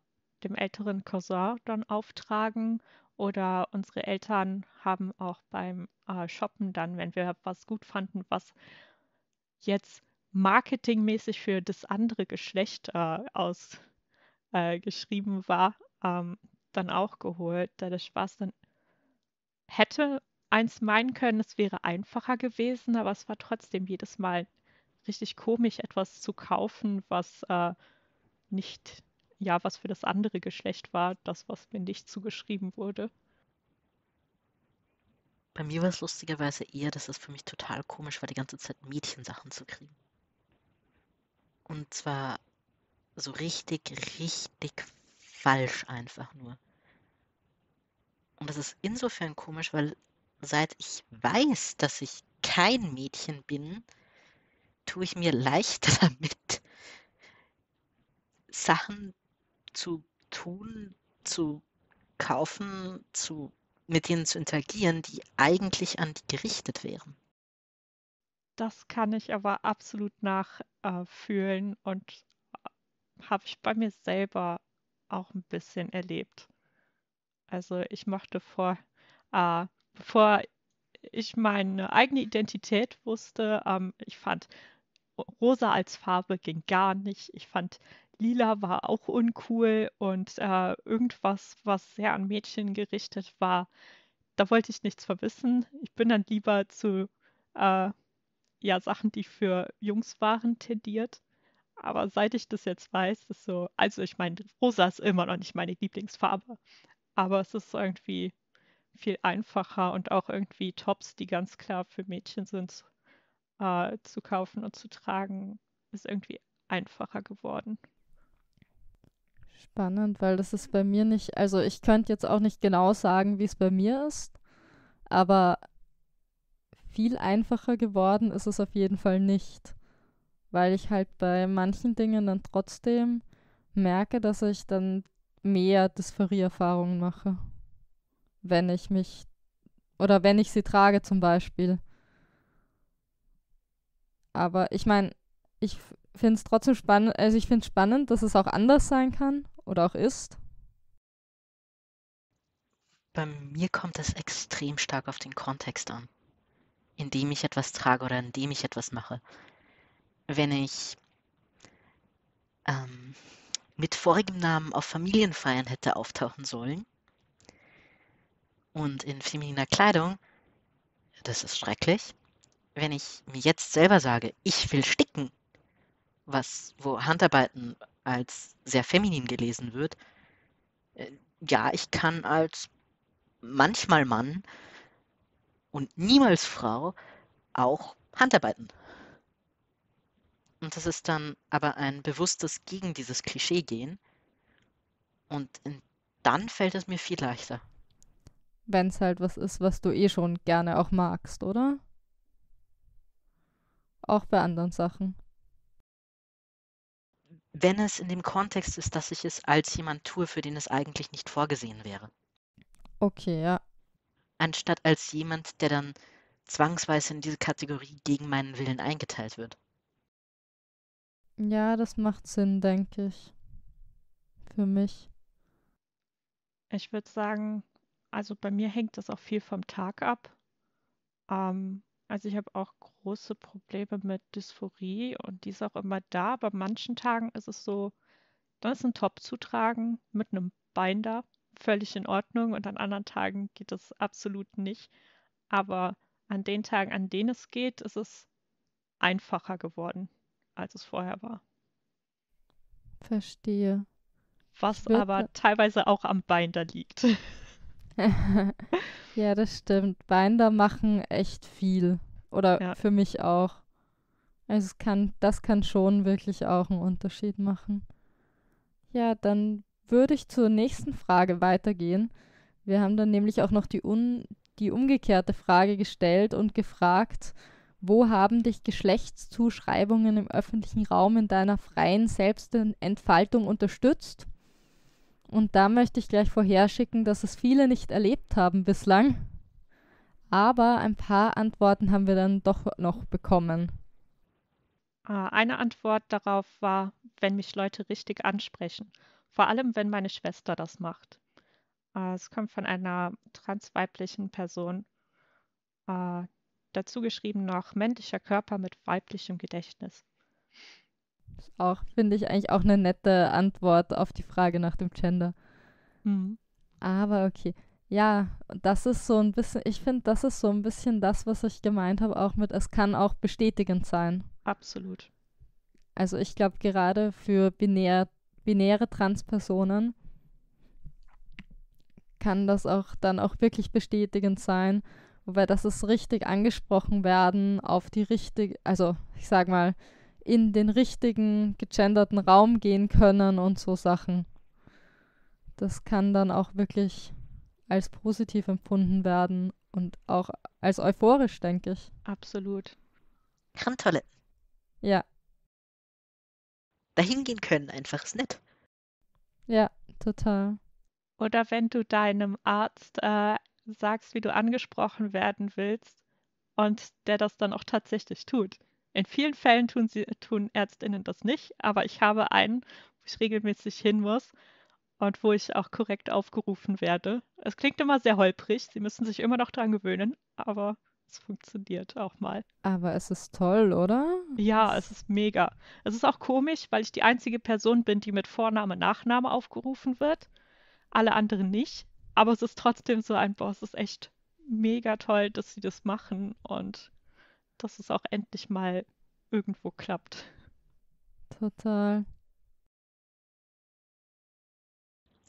dem älteren Cousin dann auftragen oder unsere Eltern haben auch beim äh, Shoppen dann, wenn wir was gut fanden, was jetzt marketingmäßig für das andere Geschlecht äh, ausgeschrieben äh, war, ähm, dann auch geholt. Da der Spaß dann hätte eins meinen können, es wäre einfacher gewesen, aber es war trotzdem jedes Mal richtig komisch, etwas zu kaufen, was äh, nicht ja, was für das andere Geschlecht war, das, was mir nicht zugeschrieben wurde. Bei mir war es lustigerweise eher, dass es für mich total komisch war, die ganze Zeit Mädchensachen zu kriegen. Und zwar so richtig, richtig falsch einfach nur. Und das ist insofern komisch, weil seit ich weiß, dass ich kein Mädchen bin, tue ich mir leichter damit, Sachen zu tun, zu kaufen, zu, mit denen zu interagieren, die eigentlich an die gerichtet wären. Das kann ich aber absolut nachfühlen und äh, habe ich bei mir selber auch ein bisschen erlebt. Also ich mochte vor, äh, bevor ich meine eigene Identität wusste, ähm, ich fand rosa als Farbe ging gar nicht. Ich fand Lila war auch uncool und äh, irgendwas, was sehr an Mädchen gerichtet war, da wollte ich nichts verwissen. Ich bin dann lieber zu äh, ja, Sachen, die für Jungs waren, tendiert. Aber seit ich das jetzt weiß, ist so, also ich meine, rosa ist immer noch nicht meine Lieblingsfarbe. Aber es ist irgendwie viel einfacher und auch irgendwie Tops, die ganz klar für Mädchen sind, äh, zu kaufen und zu tragen, ist irgendwie einfacher geworden spannend, weil das ist bei mir nicht, also ich könnte jetzt auch nicht genau sagen, wie es bei mir ist, aber viel einfacher geworden ist es auf jeden Fall nicht. weil ich halt bei manchen Dingen dann trotzdem merke, dass ich dann mehr Dysphorie-Erfahrungen mache, wenn ich mich oder wenn ich sie trage zum Beispiel. Aber ich meine, ich finde es trotzdem spannend, also ich finde es spannend, dass es auch anders sein kann oder auch ist. Bei mir kommt es extrem stark auf den Kontext an, in dem ich etwas trage oder in dem ich etwas mache. Wenn ich ähm, mit vorigem Namen auf Familienfeiern hätte auftauchen sollen und in femininer Kleidung, das ist schrecklich. Wenn ich mir jetzt selber sage, ich will sticken, was wo Handarbeiten als sehr feminin gelesen wird, äh, ja, ich kann als manchmal Mann und niemals Frau auch Handarbeiten. Und das ist dann aber ein bewusstes gegen dieses Klischee gehen. Und dann fällt es mir viel leichter. Wenn es halt was ist, was du eh schon gerne auch magst, oder? Auch bei anderen Sachen. Wenn es in dem Kontext ist, dass ich es als jemand tue, für den es eigentlich nicht vorgesehen wäre. Okay, ja. Anstatt als jemand, der dann zwangsweise in diese Kategorie gegen meinen Willen eingeteilt wird. Ja, das macht Sinn, denke ich. Für mich. Ich würde sagen, also bei mir hängt das auch viel vom Tag ab. Ähm, also ich habe auch große Probleme mit Dysphorie und die ist auch immer da. Bei manchen Tagen ist es so, dann ist ein Top zu tragen mit einem Binder völlig in Ordnung und an anderen Tagen geht es absolut nicht. Aber an den Tagen, an denen es geht, ist es einfacher geworden, als es vorher war. Verstehe. Was aber teilweise auch am Binder liegt. ja, das stimmt. Binder machen echt viel. Oder ja. für mich auch. Also es kann, das kann schon wirklich auch einen Unterschied machen. Ja, dann würde ich zur nächsten Frage weitergehen. Wir haben dann nämlich auch noch die, un die umgekehrte Frage gestellt und gefragt, wo haben dich Geschlechtszuschreibungen im öffentlichen Raum in deiner freien Selbstentfaltung unterstützt? Und da möchte ich gleich vorherschicken, dass es viele nicht erlebt haben bislang. Aber ein paar Antworten haben wir dann doch noch bekommen. Ah, eine Antwort darauf war, wenn mich Leute richtig ansprechen. Vor allem, wenn meine Schwester das macht. Äh, es kommt von einer transweiblichen Person. Äh, dazu geschrieben noch männlicher Körper mit weiblichem Gedächtnis. Das auch, finde ich, eigentlich auch eine nette Antwort auf die Frage nach dem Gender. Mhm. Aber okay. Ja, das ist so ein bisschen, ich finde, das ist so ein bisschen das, was ich gemeint habe, auch mit, es kann auch bestätigend sein. Absolut. Also ich glaube, gerade für binär binäre Transpersonen kann das auch dann auch wirklich bestätigend sein, wobei das ist richtig angesprochen werden auf die richtige, also ich sag mal, in den richtigen gegenderten Raum gehen können und so Sachen. Das kann dann auch wirklich als positiv empfunden werden und auch als euphorisch, denke ich. Absolut. Handtoiletten. Ja, dahin gehen können, einfach ist nett. Ja, total. Oder wenn du deinem Arzt äh, sagst, wie du angesprochen werden willst und der das dann auch tatsächlich tut. In vielen Fällen tun, sie, tun Ärztinnen das nicht, aber ich habe einen, wo ich regelmäßig hin muss und wo ich auch korrekt aufgerufen werde. Es klingt immer sehr holprig, sie müssen sich immer noch daran gewöhnen, aber es funktioniert auch mal. Aber es ist toll, oder? Ja, es ist mega. Es ist auch komisch, weil ich die einzige Person bin, die mit Vorname, Nachname aufgerufen wird. Alle anderen nicht. Aber es ist trotzdem so ein Boss. Es ist echt mega toll, dass sie das machen und dass es auch endlich mal irgendwo klappt. Total.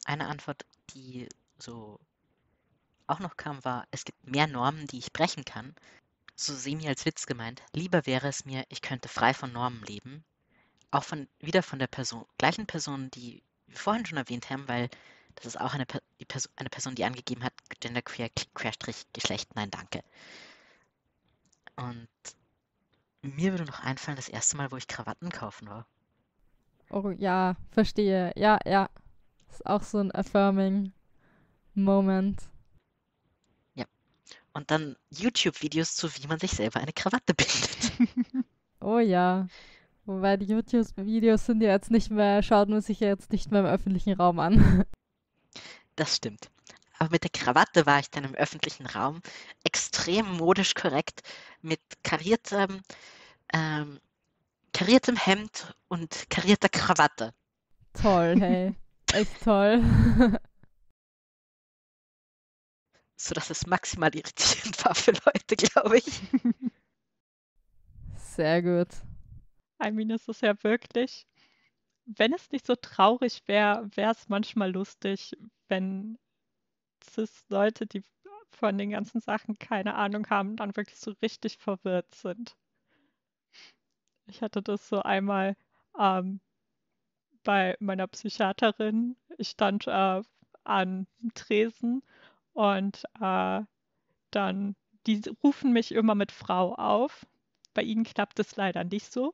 Eine Antwort, die so auch noch kam, war, es gibt mehr Normen, die ich brechen kann. So semi als Witz gemeint. Lieber wäre es mir, ich könnte frei von Normen leben. Auch von, wieder von der Person, gleichen Person, die wir vorhin schon erwähnt haben, weil das ist auch eine, die Person, eine Person, die angegeben hat, genderqueer, Querstrich, Geschlecht, nein, danke. Und Mir würde noch einfallen, das erste Mal, wo ich Krawatten kaufen war. Oh ja, verstehe. Ja, ja. Ist auch so ein affirming Moment. Und dann YouTube-Videos zu, wie man sich selber eine Krawatte bindet. Oh ja. Wobei die YouTube-Videos sind ja jetzt nicht mehr, schaut man sich ja jetzt nicht mehr im öffentlichen Raum an. Das stimmt. Aber mit der Krawatte war ich dann im öffentlichen Raum extrem modisch korrekt mit kariertem, ähm, kariertem Hemd und karierter Krawatte. Toll, hey. Echt toll. sodass es maximal irritierend war für Leute, glaube ich. Sehr gut. I mean, es ist ja wirklich, wenn es nicht so traurig wäre, wäre es manchmal lustig, wenn Cis-Leute, die von den ganzen Sachen keine Ahnung haben, dann wirklich so richtig verwirrt sind. Ich hatte das so einmal ähm, bei meiner Psychiaterin. Ich stand äh, an Tresen und äh, dann, die rufen mich immer mit Frau auf. Bei ihnen klappt es leider nicht so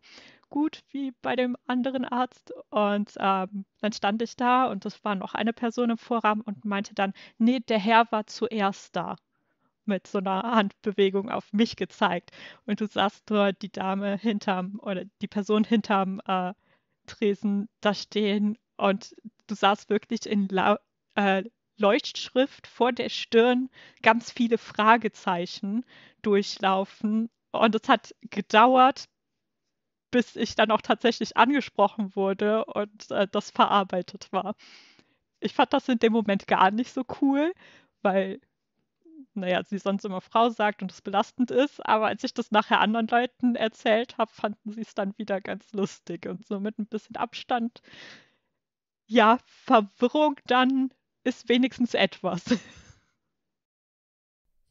gut wie bei dem anderen Arzt. Und ähm, dann stand ich da und es war noch eine Person im Vorraum und meinte dann, nee, der Herr war zuerst da. Mit so einer Handbewegung auf mich gezeigt. Und du sahst dort die Dame hinterm oder die Person hinterm äh, Tresen da stehen und du sahst wirklich in lau äh, Leuchtschrift vor der Stirn ganz viele Fragezeichen durchlaufen. Und es hat gedauert, bis ich dann auch tatsächlich angesprochen wurde und äh, das verarbeitet war. Ich fand das in dem Moment gar nicht so cool, weil, naja, sie sonst immer Frau sagt und es belastend ist, aber als ich das nachher anderen Leuten erzählt habe, fanden sie es dann wieder ganz lustig und so mit ein bisschen Abstand. Ja, Verwirrung dann ist wenigstens etwas.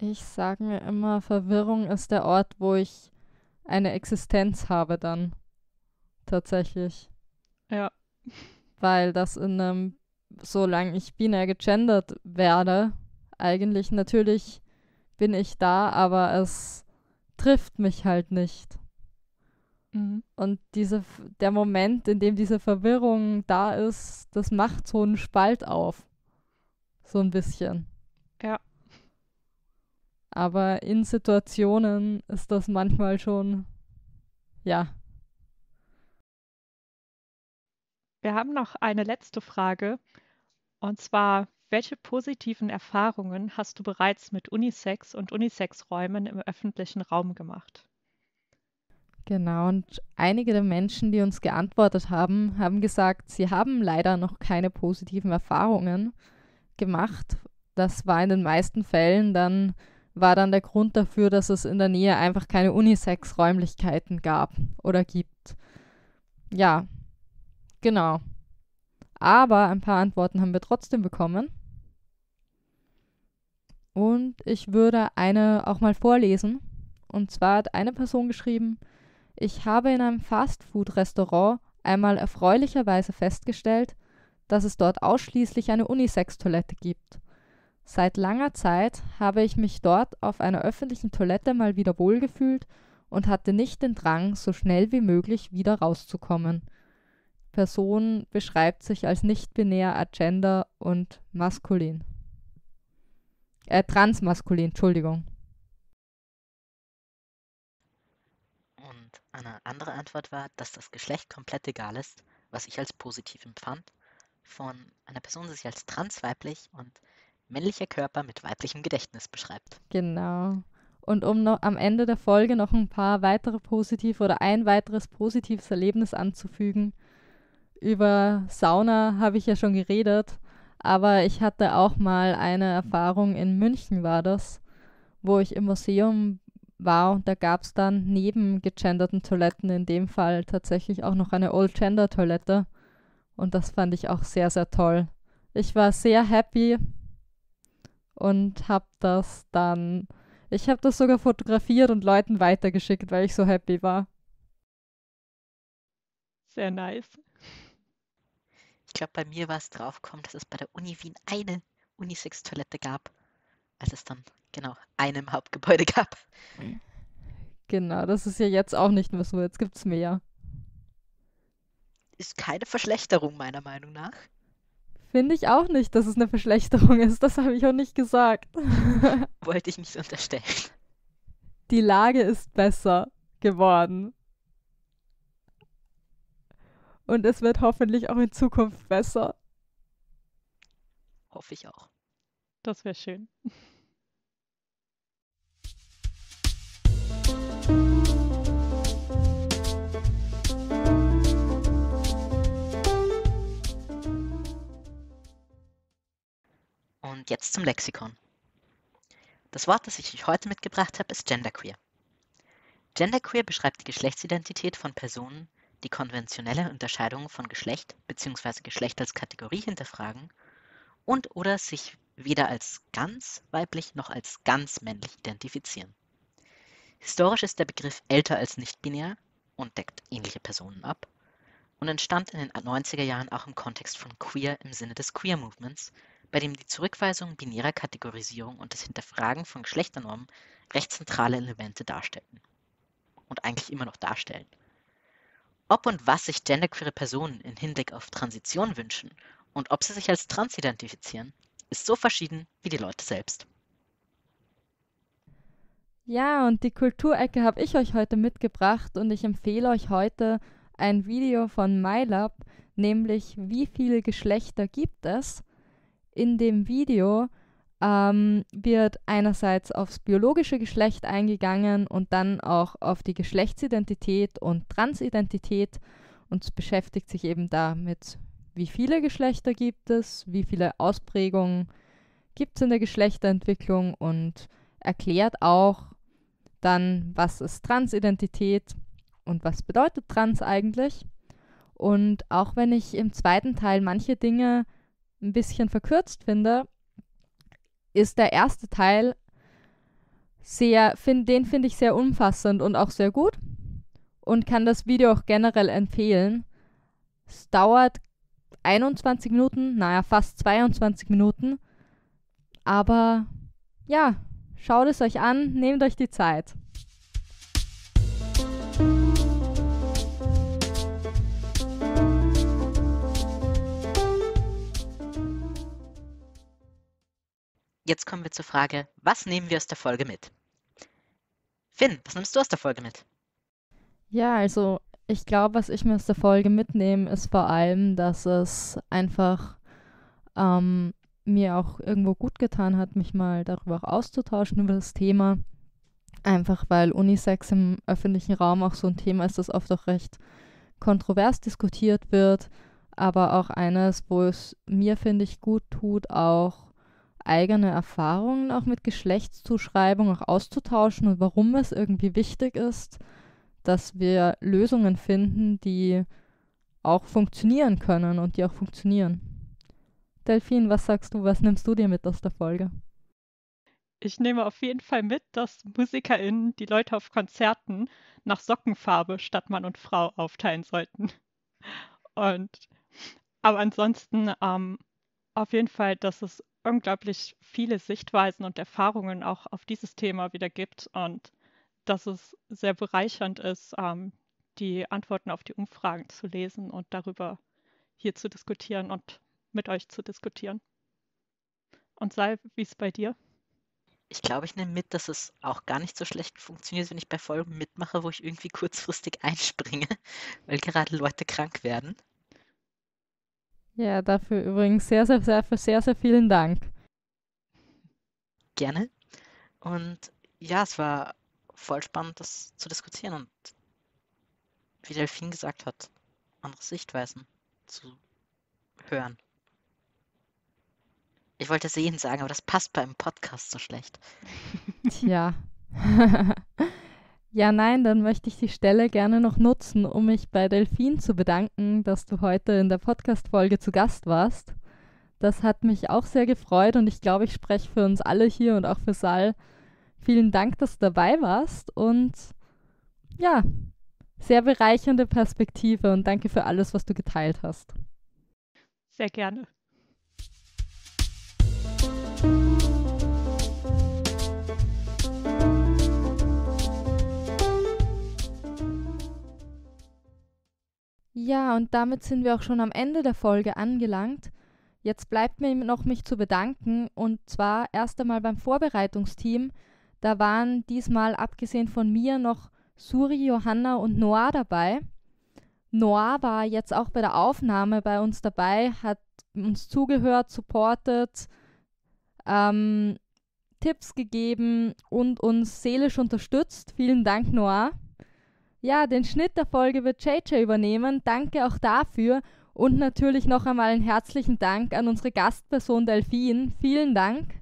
Ich sage mir immer, Verwirrung ist der Ort, wo ich eine Existenz habe dann. Tatsächlich. Ja. Weil das in einem, solange ich binär gegendert werde, eigentlich natürlich bin ich da, aber es trifft mich halt nicht. Mhm. Und diese, der Moment, in dem diese Verwirrung da ist, das macht so einen Spalt auf. So ein bisschen. Ja. Aber in Situationen ist das manchmal schon, ja. Wir haben noch eine letzte Frage. Und zwar, welche positiven Erfahrungen hast du bereits mit Unisex und Unisex-Räumen im öffentlichen Raum gemacht? Genau, und einige der Menschen, die uns geantwortet haben, haben gesagt, sie haben leider noch keine positiven Erfahrungen gemacht. Das war in den meisten Fällen dann, war dann der Grund dafür, dass es in der Nähe einfach keine Unisex-Räumlichkeiten gab oder gibt. Ja, genau. Aber ein paar Antworten haben wir trotzdem bekommen. Und ich würde eine auch mal vorlesen. Und zwar hat eine Person geschrieben, ich habe in einem Fastfood-Restaurant einmal erfreulicherweise festgestellt, dass es dort ausschließlich eine Unisex-Toilette gibt. Seit langer Zeit habe ich mich dort auf einer öffentlichen Toilette mal wieder wohlgefühlt und hatte nicht den Drang, so schnell wie möglich wieder rauszukommen. Person beschreibt sich als nicht-binär, agender und maskulin. Äh, transmaskulin, Entschuldigung. Und eine andere Antwort war, dass das Geschlecht komplett egal ist, was ich als positiv empfand von einer Person, die sich als transweiblich und männlicher Körper mit weiblichem Gedächtnis beschreibt. Genau. Und um noch am Ende der Folge noch ein paar weitere positive oder ein weiteres positives Erlebnis anzufügen. Über Sauna habe ich ja schon geredet, aber ich hatte auch mal eine Erfahrung in München war das, wo ich im Museum war und da gab es dann neben gegenderten Toiletten in dem Fall tatsächlich auch noch eine Old Gender Toilette und das fand ich auch sehr, sehr toll. Ich war sehr happy und habe das dann, ich habe das sogar fotografiert und Leuten weitergeschickt, weil ich so happy war. Sehr nice. Ich glaube, bei mir war es draufgekommen, dass es bei der Uni Wien eine Unisex-Toilette gab, als es dann genau eine im Hauptgebäude gab. Genau, das ist ja jetzt auch nicht mehr so. Jetzt gibt es mehr. Ist keine Verschlechterung meiner Meinung nach. Finde ich auch nicht, dass es eine Verschlechterung ist. Das habe ich auch nicht gesagt. Wollte ich nicht unterstellen. Die Lage ist besser geworden. Und es wird hoffentlich auch in Zukunft besser. Hoffe ich auch. Das wäre schön. Und jetzt zum Lexikon. Das Wort, das ich euch heute mitgebracht habe, ist Genderqueer. Genderqueer beschreibt die Geschlechtsidentität von Personen, die konventionelle Unterscheidungen von Geschlecht bzw. Geschlecht als Kategorie hinterfragen und oder sich weder als ganz weiblich noch als ganz männlich identifizieren. Historisch ist der Begriff älter als nicht-binär und deckt ähnliche Personen ab und entstand in den 90er Jahren auch im Kontext von Queer im Sinne des Queer Movements, bei dem die Zurückweisung binärer Kategorisierung und das Hinterfragen von Geschlechternormen recht zentrale Elemente darstellten und eigentlich immer noch darstellen. Ob und was sich genderqueere Personen in Hinblick auf Transition wünschen und ob sie sich als trans identifizieren, ist so verschieden wie die Leute selbst. Ja, und die Kulturecke habe ich euch heute mitgebracht und ich empfehle euch heute ein Video von MyLab, nämlich wie viele Geschlechter gibt es? In dem Video ähm, wird einerseits aufs biologische Geschlecht eingegangen und dann auch auf die Geschlechtsidentität und Transidentität und es beschäftigt sich eben damit, wie viele Geschlechter gibt es, wie viele Ausprägungen gibt es in der Geschlechterentwicklung und erklärt auch dann, was ist Transidentität und was bedeutet Trans eigentlich. Und auch wenn ich im zweiten Teil manche Dinge ein bisschen verkürzt finde, ist der erste Teil sehr, find, den finde ich sehr umfassend und auch sehr gut und kann das Video auch generell empfehlen. Es dauert 21 Minuten, naja, fast 22 Minuten, aber ja, schaut es euch an, nehmt euch die Zeit. Jetzt kommen wir zur Frage, was nehmen wir aus der Folge mit? Finn, was nimmst du aus der Folge mit? Ja, also ich glaube, was ich mir aus der Folge mitnehme, ist vor allem, dass es einfach ähm, mir auch irgendwo gut getan hat, mich mal darüber auch auszutauschen, über das Thema. Einfach weil Unisex im öffentlichen Raum auch so ein Thema ist, das oft auch recht kontrovers diskutiert wird, aber auch eines, wo es mir, finde ich, gut tut, auch eigene Erfahrungen auch mit Geschlechtszuschreibung auch auszutauschen und warum es irgendwie wichtig ist, dass wir Lösungen finden, die auch funktionieren können und die auch funktionieren. Delphine, was sagst du, was nimmst du dir mit aus der Folge? Ich nehme auf jeden Fall mit, dass MusikerInnen die Leute auf Konzerten nach Sockenfarbe statt Mann und Frau aufteilen sollten. Und aber ansonsten ähm, auf jeden Fall, dass es unglaublich viele Sichtweisen und Erfahrungen auch auf dieses Thema wieder gibt und dass es sehr bereichernd ist, ähm, die Antworten auf die Umfragen zu lesen und darüber hier zu diskutieren und mit euch zu diskutieren. Und Sal, wie es bei dir? Ich glaube, ich nehme mit, dass es auch gar nicht so schlecht funktioniert, wenn ich bei Folgen mitmache, wo ich irgendwie kurzfristig einspringe, weil gerade Leute krank werden. Ja, dafür übrigens sehr, sehr, sehr, sehr, sehr vielen Dank. Gerne. Und ja, es war voll spannend, das zu diskutieren und wie Delphine gesagt hat, andere Sichtweisen zu hören. Ich wollte sehen sagen, aber das passt beim Podcast so schlecht. Tja. Ja, nein, dann möchte ich die Stelle gerne noch nutzen, um mich bei Delphine zu bedanken, dass du heute in der Podcast-Folge zu Gast warst. Das hat mich auch sehr gefreut und ich glaube, ich spreche für uns alle hier und auch für Sal. Vielen Dank, dass du dabei warst und ja, sehr bereichernde Perspektive und danke für alles, was du geteilt hast. Sehr gerne. Ja, und damit sind wir auch schon am Ende der Folge angelangt. Jetzt bleibt mir noch mich zu bedanken und zwar erst einmal beim Vorbereitungsteam. Da waren diesmal abgesehen von mir noch Suri, Johanna und Noah dabei. Noah war jetzt auch bei der Aufnahme bei uns dabei, hat uns zugehört, supportet, ähm, Tipps gegeben und uns seelisch unterstützt. Vielen Dank, Noah. Ja, den Schnitt der Folge wird JJ übernehmen. Danke auch dafür. Und natürlich noch einmal einen herzlichen Dank an unsere Gastperson Delphine. Vielen Dank.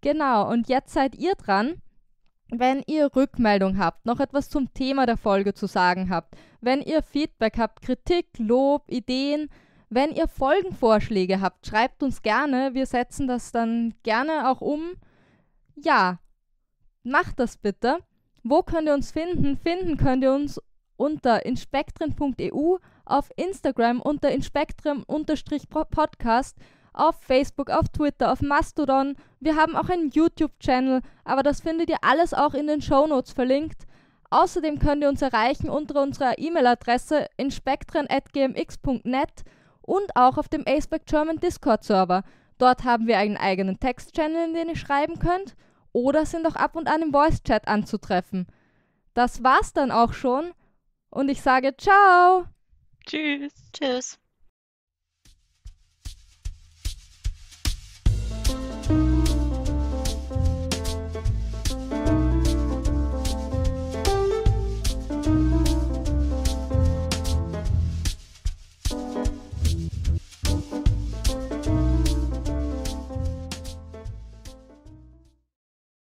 Genau, und jetzt seid ihr dran. Wenn ihr Rückmeldung habt, noch etwas zum Thema der Folge zu sagen habt, wenn ihr Feedback habt, Kritik, Lob, Ideen, wenn ihr Folgenvorschläge habt, schreibt uns gerne. Wir setzen das dann gerne auch um. Ja, macht das bitte. Wo könnt ihr uns finden? Finden könnt ihr uns unter inspektren.eu, auf Instagram unter inspektren-podcast, auf Facebook, auf Twitter, auf Mastodon. Wir haben auch einen YouTube-Channel, aber das findet ihr alles auch in den Shownotes verlinkt. Außerdem könnt ihr uns erreichen unter unserer E-Mail-Adresse inspektren.gmx.net und auch auf dem Aceback German Discord-Server. Dort haben wir einen eigenen Text-Channel, in den ihr schreiben könnt oder sind auch ab und an im Voice-Chat anzutreffen. Das war's dann auch schon und ich sage ciao. Tschüss. Tschüss.